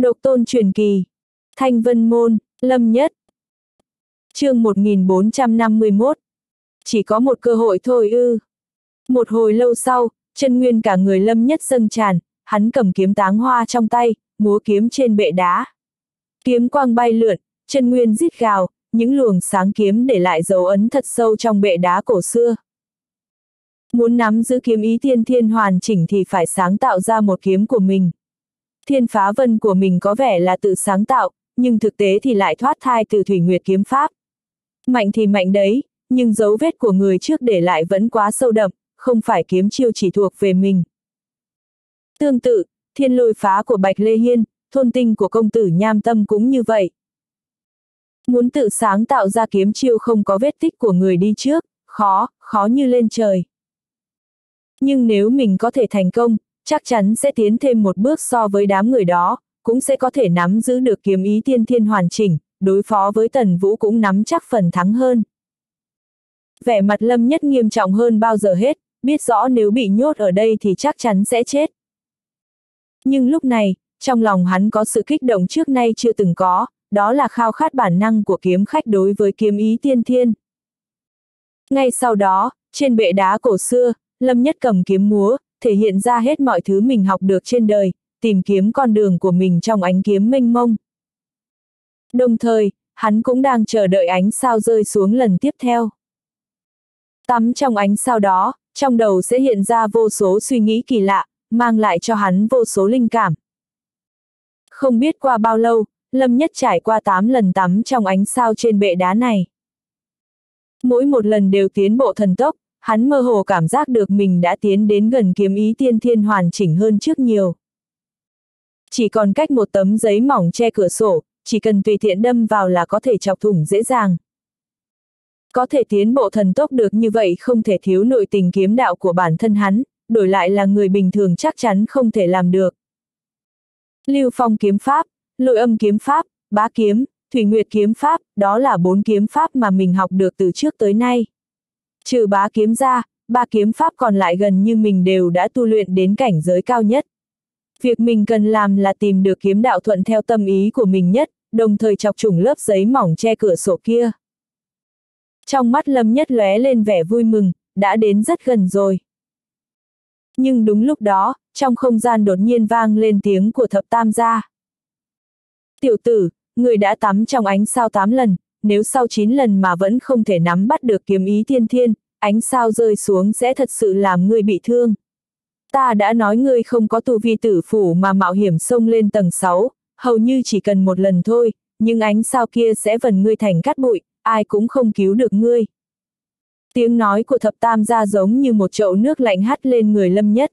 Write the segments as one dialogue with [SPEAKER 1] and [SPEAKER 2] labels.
[SPEAKER 1] Độc tôn truyền kỳ. Thanh vân môn, lâm nhất. chương 1451. Chỉ có một cơ hội thôi ư. Một hồi lâu sau, chân nguyên cả người lâm nhất dâng tràn, hắn cầm kiếm táng hoa trong tay, múa kiếm trên bệ đá. Kiếm quang bay lượn, chân nguyên rít gào, những luồng sáng kiếm để lại dấu ấn thật sâu trong bệ đá cổ xưa. Muốn nắm giữ kiếm ý tiên thiên hoàn chỉnh thì phải sáng tạo ra một kiếm của mình. Thiên phá vân của mình có vẻ là tự sáng tạo, nhưng thực tế thì lại thoát thai từ thủy nguyệt kiếm pháp. Mạnh thì mạnh đấy, nhưng dấu vết của người trước để lại vẫn quá sâu đậm, không phải kiếm chiêu chỉ thuộc về mình. Tương tự, thiên lôi phá của Bạch Lê Hiên, thôn tinh của công tử Nham Tâm cũng như vậy. Muốn tự sáng tạo ra kiếm chiêu không có vết tích của người đi trước, khó, khó như lên trời. Nhưng nếu mình có thể thành công, chắc chắn sẽ tiến thêm một bước so với đám người đó, cũng sẽ có thể nắm giữ được kiếm ý tiên thiên hoàn chỉnh, đối phó với tần vũ cũng nắm chắc phần thắng hơn. Vẻ mặt lâm nhất nghiêm trọng hơn bao giờ hết, biết rõ nếu bị nhốt ở đây thì chắc chắn sẽ chết. Nhưng lúc này, trong lòng hắn có sự kích động trước nay chưa từng có, đó là khao khát bản năng của kiếm khách đối với kiếm ý tiên thiên. Ngay sau đó, trên bệ đá cổ xưa, Lâm Nhất cầm kiếm múa, thể hiện ra hết mọi thứ mình học được trên đời, tìm kiếm con đường của mình trong ánh kiếm mênh mông. Đồng thời, hắn cũng đang chờ đợi ánh sao rơi xuống lần tiếp theo. Tắm trong ánh sao đó, trong đầu sẽ hiện ra vô số suy nghĩ kỳ lạ, mang lại cho hắn vô số linh cảm. Không biết qua bao lâu, Lâm Nhất trải qua 8 lần tắm trong ánh sao trên bệ đá này. Mỗi một lần đều tiến bộ thần tốc, hắn mơ hồ cảm giác được mình đã tiến đến gần kiếm ý tiên thiên hoàn chỉnh hơn trước nhiều. Chỉ còn cách một tấm giấy mỏng che cửa sổ, chỉ cần tùy tiện đâm vào là có thể chọc thủng dễ dàng. Có thể tiến bộ thần tốc được như vậy không thể thiếu nội tình kiếm đạo của bản thân hắn, đổi lại là người bình thường chắc chắn không thể làm được. Lưu phong kiếm pháp, lôi âm kiếm pháp, bá kiếm, thủy nguyệt kiếm pháp, đó là bốn kiếm pháp mà mình học được từ trước tới nay. Trừ bá kiếm ra, ba kiếm pháp còn lại gần như mình đều đã tu luyện đến cảnh giới cao nhất. Việc mình cần làm là tìm được kiếm đạo thuận theo tâm ý của mình nhất, đồng thời chọc trùng lớp giấy mỏng che cửa sổ kia. Trong mắt Lâm Nhất lóe lên vẻ vui mừng, đã đến rất gần rồi. Nhưng đúng lúc đó, trong không gian đột nhiên vang lên tiếng của thập tam gia. Tiểu tử, người đã tắm trong ánh sao tám lần, nếu sau 9 lần mà vẫn không thể nắm bắt được kiếm ý tiên thiên, ánh sao rơi xuống sẽ thật sự làm ngươi bị thương. Ta đã nói ngươi không có tu vi tử phủ mà mạo hiểm xông lên tầng 6, hầu như chỉ cần một lần thôi, nhưng ánh sao kia sẽ vần ngươi thành cát bụi, ai cũng không cứu được ngươi. Tiếng nói của thập tam gia giống như một chậu nước lạnh hắt lên người lâm nhất.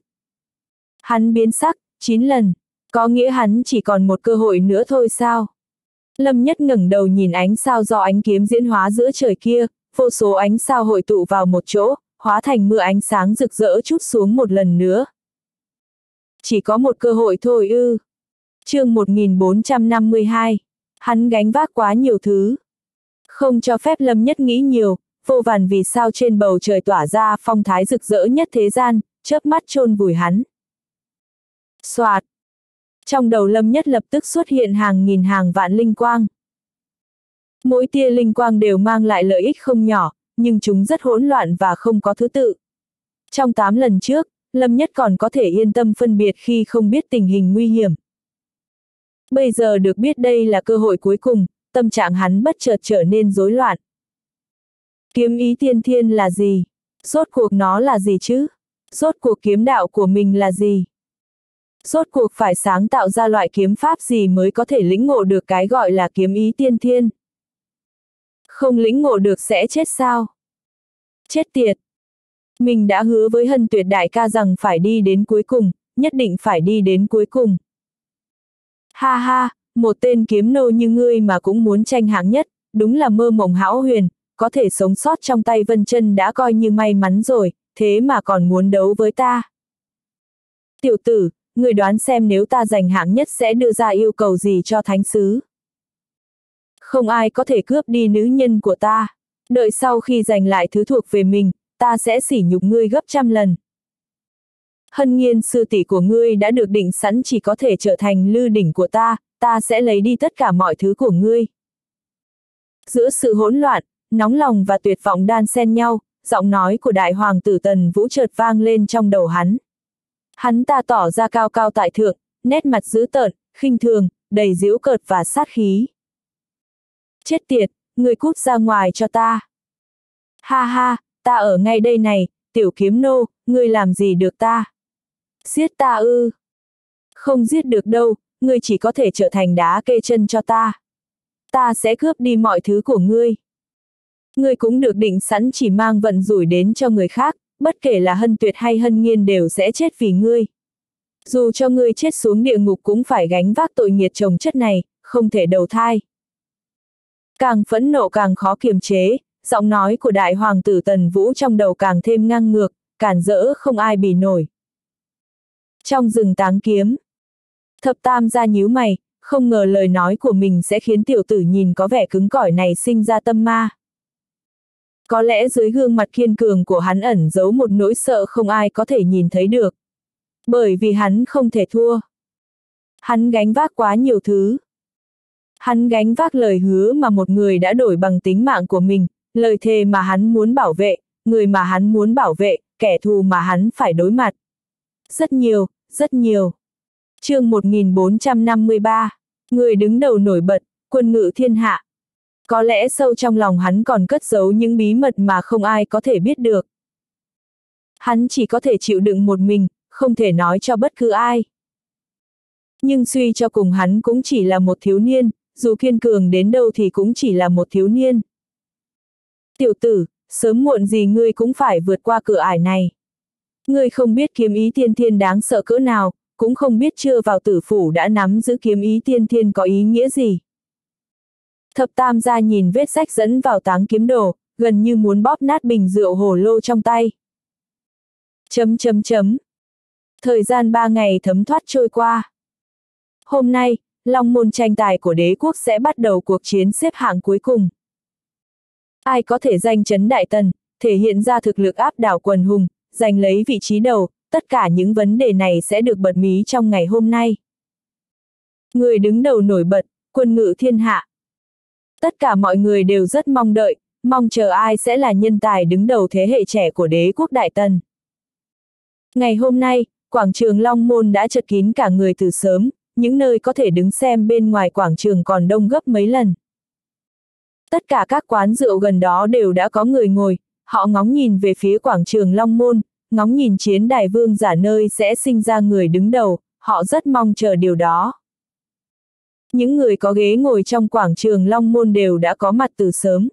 [SPEAKER 1] Hắn biến sắc, 9 lần, có nghĩa hắn chỉ còn một cơ hội nữa thôi sao? Lâm Nhất ngẩng đầu nhìn ánh sao do ánh kiếm diễn hóa giữa trời kia, vô số ánh sao hội tụ vào một chỗ, hóa thành mưa ánh sáng rực rỡ chút xuống một lần nữa. Chỉ có một cơ hội thôi ư. chương 1452. Hắn gánh vác quá nhiều thứ. Không cho phép Lâm Nhất nghĩ nhiều, vô vàn vì sao trên bầu trời tỏa ra phong thái rực rỡ nhất thế gian, chớp mắt chôn vùi hắn. Soạt, trong đầu lâm nhất lập tức xuất hiện hàng nghìn hàng vạn linh quang. Mỗi tia linh quang đều mang lại lợi ích không nhỏ, nhưng chúng rất hỗn loạn và không có thứ tự. Trong 8 lần trước, Lâm Nhất còn có thể yên tâm phân biệt khi không biết tình hình nguy hiểm. Bây giờ được biết đây là cơ hội cuối cùng, tâm trạng hắn bất chợt trở nên rối loạn. Kiếm ý tiên thiên là gì? Rốt cuộc nó là gì chứ? Rốt cuộc kiếm đạo của mình là gì? Rốt cuộc phải sáng tạo ra loại kiếm pháp gì mới có thể lĩnh ngộ được cái gọi là kiếm ý tiên thiên. Không lĩnh ngộ được sẽ chết sao? Chết tiệt! Mình đã hứa với hân tuyệt đại ca rằng phải đi đến cuối cùng, nhất định phải đi đến cuối cùng. Ha ha, một tên kiếm nô như ngươi mà cũng muốn tranh hạng nhất, đúng là mơ mộng hão huyền, có thể sống sót trong tay Vân chân đã coi như may mắn rồi, thế mà còn muốn đấu với ta. Tiểu tử, người đoán xem nếu ta giành hạng nhất sẽ đưa ra yêu cầu gì cho thánh sứ. Không ai có thể cướp đi nữ nhân của ta. Đợi sau khi giành lại thứ thuộc về mình, ta sẽ sỉ nhục ngươi gấp trăm lần. Hân nhiên sư tỷ của ngươi đã được định sẵn chỉ có thể trở thành lư đỉnh của ta, ta sẽ lấy đi tất cả mọi thứ của ngươi. Giữa sự hỗn loạn, nóng lòng và tuyệt vọng đan xen nhau, giọng nói của đại hoàng tử tần vũ chợt vang lên trong đầu hắn. Hắn ta tỏ ra cao cao tại thượng, nét mặt dữ tợn, khinh thường, đầy giễu cợt và sát khí. Chết tiệt, người cút ra ngoài cho ta. Ha ha, ta ở ngay đây này, tiểu kiếm nô, ngươi làm gì được ta? Giết ta ư? Không giết được đâu, ngươi chỉ có thể trở thành đá kê chân cho ta. Ta sẽ cướp đi mọi thứ của ngươi. Ngươi cũng được định sẵn chỉ mang vận rủi đến cho người khác, bất kể là hân tuyệt hay hân nghiên đều sẽ chết vì ngươi. Dù cho ngươi chết xuống địa ngục cũng phải gánh vác tội nghiệt chồng chất này, không thể đầu thai. Càng phẫn nộ càng khó kiềm chế, giọng nói của đại hoàng tử Tần Vũ trong đầu càng thêm ngang ngược, cản rỡ không ai bì nổi. Trong rừng táng kiếm, thập tam ra nhíu mày, không ngờ lời nói của mình sẽ khiến tiểu tử nhìn có vẻ cứng cỏi này sinh ra tâm ma. Có lẽ dưới gương mặt kiên cường của hắn ẩn giấu một nỗi sợ không ai có thể nhìn thấy được. Bởi vì hắn không thể thua. Hắn gánh vác quá nhiều thứ. Hắn gánh vác lời hứa mà một người đã đổi bằng tính mạng của mình, lời thề mà hắn muốn bảo vệ, người mà hắn muốn bảo vệ, kẻ thù mà hắn phải đối mặt. Rất nhiều, rất nhiều. chương 1453, người đứng đầu nổi bật, quân ngự thiên hạ. Có lẽ sâu trong lòng hắn còn cất giấu những bí mật mà không ai có thể biết được. Hắn chỉ có thể chịu đựng một mình, không thể nói cho bất cứ ai. Nhưng suy cho cùng hắn cũng chỉ là một thiếu niên, dù kiên cường đến đâu thì cũng chỉ là một thiếu niên. Tiểu tử, sớm muộn gì ngươi cũng phải vượt qua cửa ải này. Ngươi không biết kiếm ý tiên thiên đáng sợ cỡ nào, cũng không biết chưa vào tử phủ đã nắm giữ kiếm ý tiên thiên có ý nghĩa gì. Thập tam gia nhìn vết rách dẫn vào táng kiếm đồ, gần như muốn bóp nát bình rượu hồ lô trong tay. Chấm chấm chấm. Thời gian ba ngày thấm thoát trôi qua. Hôm nay, Long môn tranh tài của đế quốc sẽ bắt đầu cuộc chiến xếp hạng cuối cùng. Ai có thể danh chấn đại tần, thể hiện ra thực lực áp đảo quần hùng, giành lấy vị trí đầu, tất cả những vấn đề này sẽ được bật mí trong ngày hôm nay. Người đứng đầu nổi bật, quân ngự thiên hạ. Tất cả mọi người đều rất mong đợi, mong chờ ai sẽ là nhân tài đứng đầu thế hệ trẻ của đế quốc Đại Tần. Ngày hôm nay, quảng trường Long Môn đã chật kín cả người từ sớm, những nơi có thể đứng xem bên ngoài quảng trường còn đông gấp mấy lần. Tất cả các quán rượu gần đó đều đã có người ngồi, họ ngóng nhìn về phía quảng trường Long Môn, ngóng nhìn chiến đài vương giả nơi sẽ sinh ra người đứng đầu, họ rất mong chờ điều đó. Những người có ghế ngồi trong quảng trường Long Môn đều đã có mặt từ sớm.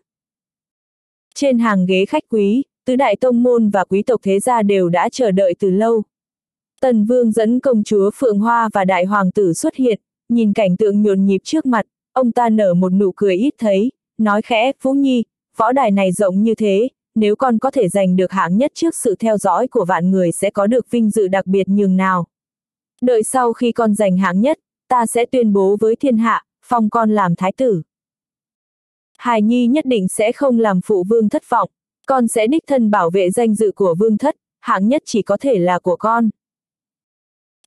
[SPEAKER 1] Trên hàng ghế khách quý, tứ đại tông môn và quý tộc thế gia đều đã chờ đợi từ lâu. Tần Vương dẫn công chúa Phượng Hoa và đại hoàng tử xuất hiện, nhìn cảnh tượng nhộn nhịp trước mặt, ông ta nở một nụ cười ít thấy, nói khẽ, Phú Nhi, võ đài này rộng như thế, nếu con có thể giành được hạng nhất trước sự theo dõi của vạn người sẽ có được vinh dự đặc biệt nhường nào. Đợi sau khi con giành hạng nhất, ta sẽ tuyên bố với thiên hạ, phong con làm thái tử. Hải Nhi nhất định sẽ không làm phụ vương thất vọng, con sẽ đích thân bảo vệ danh dự của vương thất, hạng nhất chỉ có thể là của con.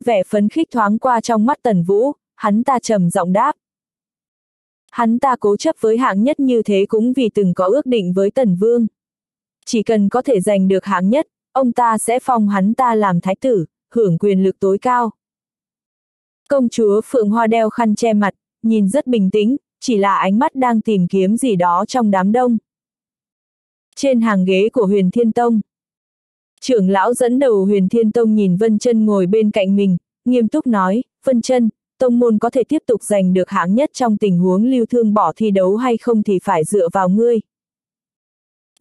[SPEAKER 1] Vẻ phấn khích thoáng qua trong mắt tần vũ, hắn ta trầm giọng đáp. Hắn ta cố chấp với hạng nhất như thế cũng vì từng có ước định với tần vương. Chỉ cần có thể giành được hạng nhất, ông ta sẽ phong hắn ta làm thái tử, hưởng quyền lực tối cao. Công chúa Phượng Hoa đeo khăn che mặt, nhìn rất bình tĩnh, chỉ là ánh mắt đang tìm kiếm gì đó trong đám đông. Trên hàng ghế của huyền thiên tông. Trưởng lão dẫn đầu huyền thiên tông nhìn Vân chân ngồi bên cạnh mình, nghiêm túc nói, Vân chân tông môn có thể tiếp tục giành được hạng nhất trong tình huống lưu thương bỏ thi đấu hay không thì phải dựa vào ngươi.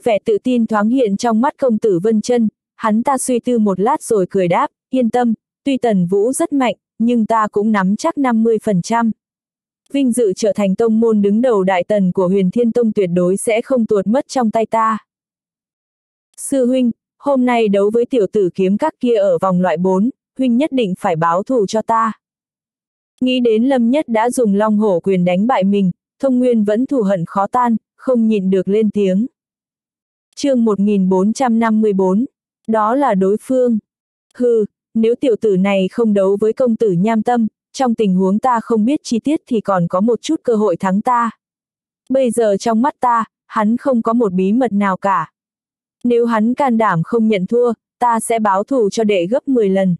[SPEAKER 1] Vẻ tự tin thoáng hiện trong mắt công tử Vân chân hắn ta suy tư một lát rồi cười đáp, yên tâm, tuy Tần Vũ rất mạnh, nhưng ta cũng nắm chắc 50%. Vinh dự trở thành tông môn đứng đầu đại tần của huyền thiên tông tuyệt đối sẽ không tuột mất trong tay ta. Sư huynh, hôm nay đấu với tiểu tử kiếm các kia ở vòng loại 4, huynh nhất định phải báo thù cho ta. Nghĩ đến Lâm Nhất đã dùng long hổ quyền đánh bại mình, thông nguyên vẫn thù hận khó tan, không nhịn được lên tiếng. chương 1454, đó là đối phương. Hừ, nếu tiểu tử này không đấu với công tử nham tâm, trong tình huống ta không biết chi tiết thì còn có một chút cơ hội thắng ta. Bây giờ trong mắt ta, hắn không có một bí mật nào cả. Nếu hắn can đảm không nhận thua, ta sẽ báo thù cho đệ gấp 10 lần.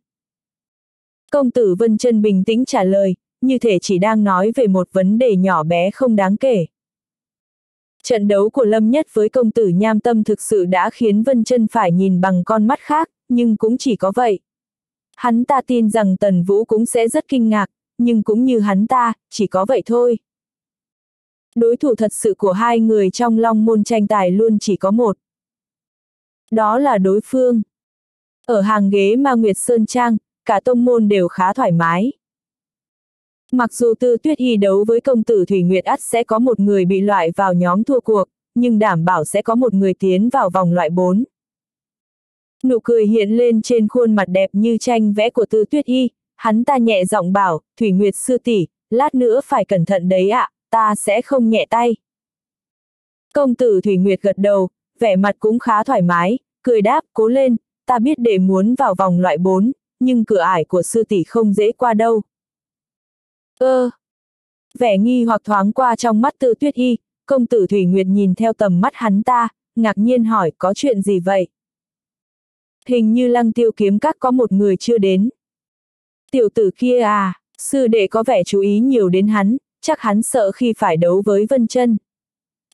[SPEAKER 1] Công tử Vân chân bình tĩnh trả lời, như thể chỉ đang nói về một vấn đề nhỏ bé không đáng kể. Trận đấu của Lâm Nhất với công tử Nham Tâm thực sự đã khiến Vân chân phải nhìn bằng con mắt khác, nhưng cũng chỉ có vậy. Hắn ta tin rằng Tần Vũ cũng sẽ rất kinh ngạc, nhưng cũng như hắn ta, chỉ có vậy thôi. Đối thủ thật sự của hai người trong long môn tranh tài luôn chỉ có một. Đó là đối phương. Ở hàng ghế Ma Nguyệt Sơn Trang, cả tông môn đều khá thoải mái. Mặc dù Tư Tuyết Hy đấu với công tử Thủy Nguyệt ắt sẽ có một người bị loại vào nhóm thua cuộc, nhưng đảm bảo sẽ có một người tiến vào vòng loại 4. Nụ cười hiện lên trên khuôn mặt đẹp như tranh vẽ của Tư Tuyết Y, hắn ta nhẹ giọng bảo, Thủy Nguyệt sư tỷ, lát nữa phải cẩn thận đấy ạ, ta sẽ không nhẹ tay. Công tử Thủy Nguyệt gật đầu, vẻ mặt cũng khá thoải mái, cười đáp, cố lên, ta biết để muốn vào vòng loại 4, nhưng cửa ải của sư tỷ không dễ qua đâu. Ơ! vẻ nghi hoặc thoáng qua trong mắt Tư Tuyết Y, công tử Thủy Nguyệt nhìn theo tầm mắt hắn ta, ngạc nhiên hỏi có chuyện gì vậy? Hình như lăng tiêu kiếm các có một người chưa đến. Tiểu tử kia à, sư đệ có vẻ chú ý nhiều đến hắn, chắc hắn sợ khi phải đấu với Vân chân.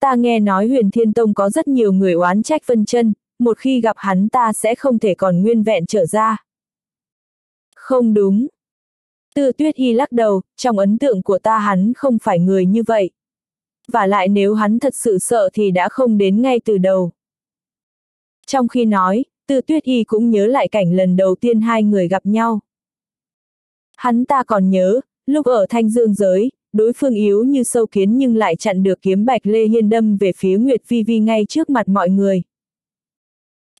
[SPEAKER 1] Ta nghe nói huyền thiên tông có rất nhiều người oán trách Vân chân, một khi gặp hắn ta sẽ không thể còn nguyên vẹn trở ra. Không đúng. Tư tuyết y lắc đầu, trong ấn tượng của ta hắn không phải người như vậy. Và lại nếu hắn thật sự sợ thì đã không đến ngay từ đầu. Trong khi nói, Tư Tuyết Y cũng nhớ lại cảnh lần đầu tiên hai người gặp nhau. Hắn ta còn nhớ, lúc ở Thanh Dương giới, đối phương yếu như sâu kiến nhưng lại chặn được kiếm bạch Lê Hiên đâm về phía Nguyệt Vi Vi ngay trước mặt mọi người.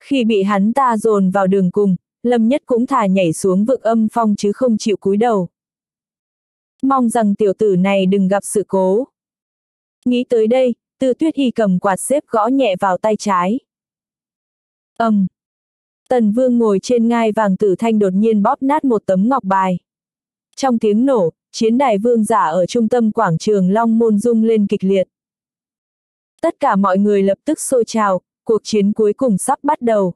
[SPEAKER 1] Khi bị hắn ta dồn vào đường cùng, Lâm Nhất cũng thà nhảy xuống vực âm phong chứ không chịu cúi đầu. Mong rằng tiểu tử này đừng gặp sự cố. Nghĩ tới đây, Tư Tuyết Y cầm quạt xếp gõ nhẹ vào tay trái. Âm. Um. Tần Vương ngồi trên ngai vàng tử thanh đột nhiên bóp nát một tấm ngọc bài. Trong tiếng nổ, chiến đài vương giả ở trung tâm quảng trường Long Môn rung lên kịch liệt. Tất cả mọi người lập tức sôi trào, cuộc chiến cuối cùng sắp bắt đầu.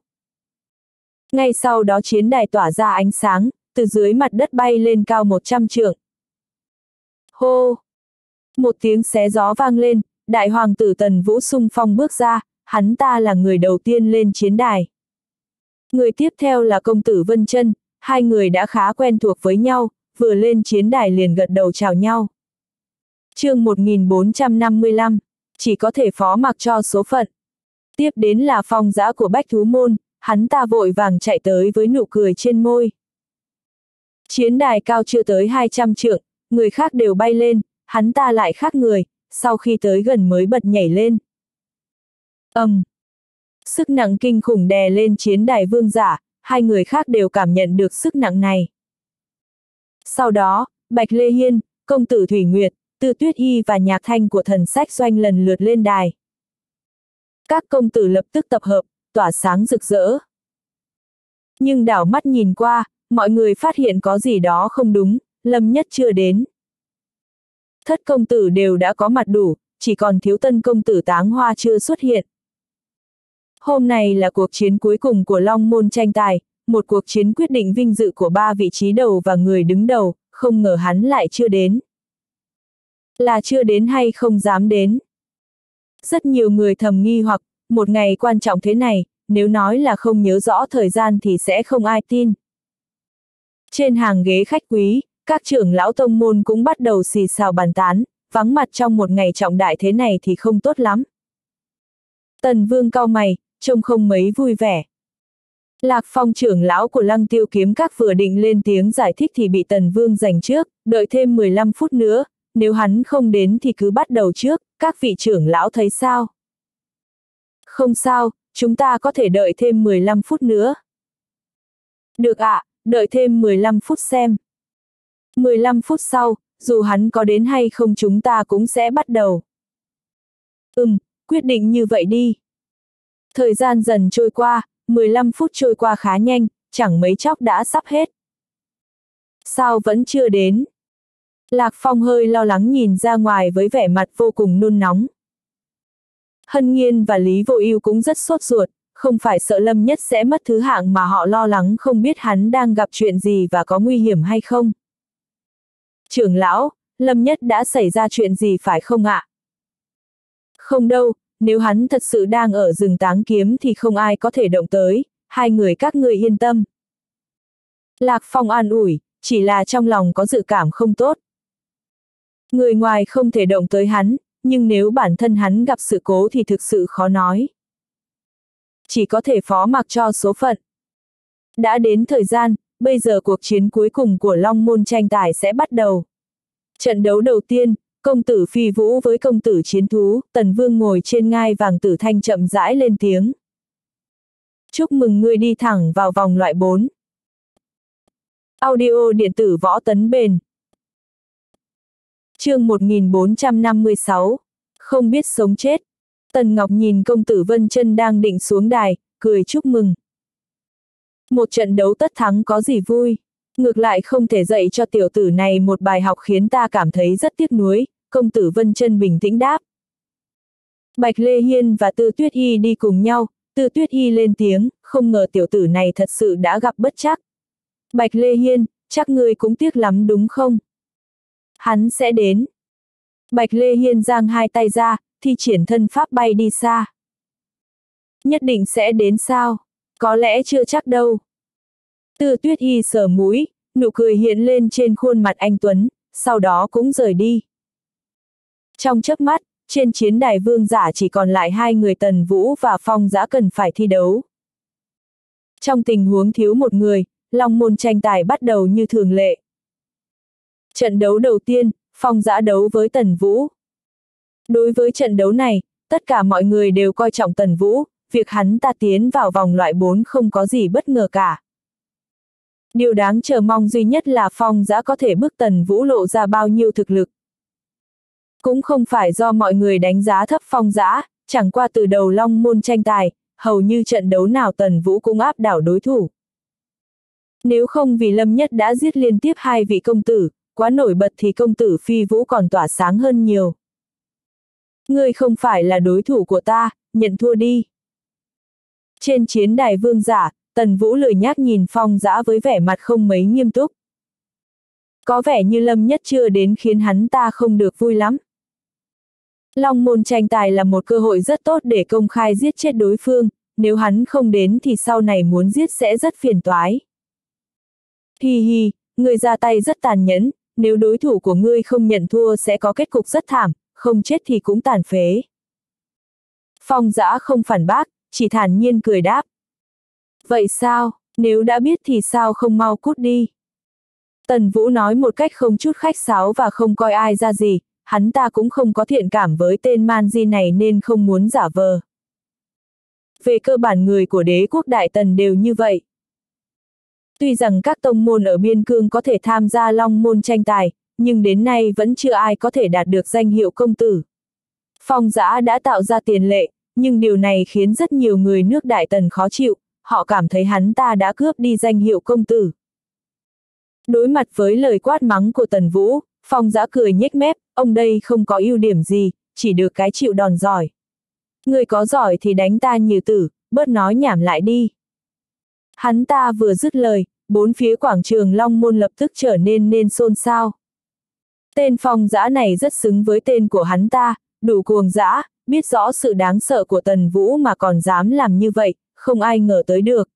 [SPEAKER 1] Ngay sau đó chiến đài tỏa ra ánh sáng, từ dưới mặt đất bay lên cao 100 trượng. Hô! Một tiếng xé gió vang lên, đại hoàng tử Tần Vũ sung phong bước ra, hắn ta là người đầu tiên lên chiến đài. Người tiếp theo là công tử Vân Chân, hai người đã khá quen thuộc với nhau, vừa lên chiến đài liền gật đầu chào nhau. chương 1455, chỉ có thể phó mặc cho số phận. Tiếp đến là phong giã của Bách Thú Môn, hắn ta vội vàng chạy tới với nụ cười trên môi. Chiến đài cao chưa tới 200 trượng, người khác đều bay lên, hắn ta lại khác người, sau khi tới gần mới bật nhảy lên. ầm, um, Sức nặng kinh khủng đè lên chiến đài vương giả, hai người khác đều cảm nhận được sức nặng này. Sau đó, Bạch Lê Hiên, công tử Thủy Nguyệt, Tư Tuyết Y và nhạc thanh của thần sách doanh lần lượt lên đài. Các công tử lập tức tập hợp, tỏa sáng rực rỡ. Nhưng đảo mắt nhìn qua, mọi người phát hiện có gì đó không đúng, Lâm Nhất chưa đến. Thất công tử đều đã có mặt đủ, chỉ còn thiếu tân công tử táng hoa chưa xuất hiện. Hôm nay là cuộc chiến cuối cùng của Long Môn tranh tài, một cuộc chiến quyết định vinh dự của ba vị trí đầu và người đứng đầu, không ngờ hắn lại chưa đến. Là chưa đến hay không dám đến? Rất nhiều người thầm nghi hoặc, một ngày quan trọng thế này, nếu nói là không nhớ rõ thời gian thì sẽ không ai tin. Trên hàng ghế khách quý, các trưởng lão tông môn cũng bắt đầu xì xào bàn tán, vắng mặt trong một ngày trọng đại thế này thì không tốt lắm. Tần vương cao mày, trông không mấy vui vẻ. Lạc phong trưởng lão của lăng tiêu kiếm các vừa định lên tiếng giải thích thì bị tần vương giành trước, đợi thêm 15 phút nữa, nếu hắn không đến thì cứ bắt đầu trước, các vị trưởng lão thấy sao? Không sao, chúng ta có thể đợi thêm 15 phút nữa. Được ạ, à, đợi thêm 15 phút xem. 15 phút sau, dù hắn có đến hay không chúng ta cũng sẽ bắt đầu. Ừm, quyết định như vậy đi. Thời gian dần trôi qua, 15 phút trôi qua khá nhanh, chẳng mấy chốc đã sắp hết. Sao vẫn chưa đến? Lạc Phong hơi lo lắng nhìn ra ngoài với vẻ mặt vô cùng nôn nóng. Hân Nhiên và Lý Vô Ưu cũng rất sốt ruột, không phải sợ Lâm Nhất sẽ mất thứ hạng mà họ lo lắng không biết hắn đang gặp chuyện gì và có nguy hiểm hay không. Trưởng lão, Lâm Nhất đã xảy ra chuyện gì phải không ạ? Không đâu, nếu hắn thật sự đang ở rừng táng kiếm thì không ai có thể động tới, hai người các người yên tâm. Lạc Phong an ủi, chỉ là trong lòng có dự cảm không tốt. Người ngoài không thể động tới hắn, nhưng nếu bản thân hắn gặp sự cố thì thực sự khó nói. Chỉ có thể phó mặc cho số phận. Đã đến thời gian, bây giờ cuộc chiến cuối cùng của Long Môn tranh tài sẽ bắt đầu. Trận đấu đầu tiên, công tử phi vũ với công tử chiến thú, tần vương ngồi trên ngai vàng tử thanh chậm rãi lên tiếng. Chúc mừng ngươi đi thẳng vào vòng loại 4. Audio điện tử võ tấn bền. chương 1456. Không biết sống chết. Tần Ngọc nhìn công tử Vân chân đang định xuống đài, cười chúc mừng. Một trận đấu tất thắng có gì vui. Ngược lại không thể dạy cho tiểu tử này một bài học khiến ta cảm thấy rất tiếc nuối, công tử Vân chân bình tĩnh đáp. Bạch Lê Hiên và Tư Tuyết Hy đi cùng nhau, Tư Tuyết Hy lên tiếng, không ngờ tiểu tử này thật sự đã gặp bất chắc. Bạch Lê Hiên, chắc ngươi cũng tiếc lắm đúng không? Hắn sẽ đến. Bạch Lê Hiên giang hai tay ra, thi triển thân pháp bay đi xa. Nhất định sẽ đến sao? Có lẽ chưa chắc đâu. Tư tuyết y sờ mũi, nụ cười hiện lên trên khuôn mặt anh Tuấn, sau đó cũng rời đi. Trong chớp mắt, trên chiến đài vương giả chỉ còn lại hai người Tần Vũ và Phong Giã cần phải thi đấu. Trong tình huống thiếu một người, Long môn tranh tài bắt đầu như thường lệ. Trận đấu đầu tiên, Phong Giã đấu với Tần Vũ. Đối với trận đấu này, tất cả mọi người đều coi trọng Tần Vũ, việc hắn ta tiến vào vòng loại 4 không có gì bất ngờ cả. Điều đáng chờ mong duy nhất là Phong Giã có thể bước Tần Vũ lộ ra bao nhiêu thực lực. Cũng không phải do mọi người đánh giá thấp Phong Giã, chẳng qua từ đầu long môn tranh tài, hầu như trận đấu nào Tần Vũ cũng áp đảo đối thủ. Nếu không vì Lâm Nhất đã giết liên tiếp hai vị công tử, quá nổi bật thì công tử Phi Vũ còn tỏa sáng hơn nhiều. Ngươi không phải là đối thủ của ta, nhận thua đi. Trên chiến đài vương giả, Tần Vũ lười nhác nhìn phong giã với vẻ mặt không mấy nghiêm túc. Có vẻ như Lâm Nhất chưa đến khiến hắn ta không được vui lắm. Long môn tranh tài là một cơ hội rất tốt để công khai giết chết đối phương, nếu hắn không đến thì sau này muốn giết sẽ rất phiền toái. Hi hi, người ra tay rất tàn nhẫn, nếu đối thủ của ngươi không nhận thua sẽ có kết cục rất thảm, không chết thì cũng tàn phế. Phong giã không phản bác, chỉ thản nhiên cười đáp. Vậy sao, nếu đã biết thì sao không mau cút đi. Tần Vũ nói một cách không chút khách sáo và không coi ai ra gì, hắn ta cũng không có thiện cảm với tên man di này nên không muốn giả vờ. Về cơ bản người của đế quốc Đại Tần đều như vậy. Tuy rằng các tông môn ở biên cương có thể tham gia long môn tranh tài, nhưng đến nay vẫn chưa ai có thể đạt được danh hiệu công tử. Phong giã đã tạo ra tiền lệ, nhưng điều này khiến rất nhiều người nước Đại Tần khó chịu, họ cảm thấy hắn ta đã cướp đi danh hiệu công tử. Đối mặt với lời quát mắng của Tần Vũ, Phong giã cười nhếch mép, ông đây không có ưu điểm gì, chỉ được cái chịu đòn giỏi. Người có giỏi thì đánh ta như tử, bớt nói nhảm lại đi. Hắn ta vừa dứt lời, bốn phía quảng trường Long Môn lập tức trở nên nên xôn xao. Tên phong giã này rất xứng với tên của hắn ta, đủ cuồng dã, biết rõ sự đáng sợ của Tần Vũ mà còn dám làm như vậy, không ai ngờ tới được.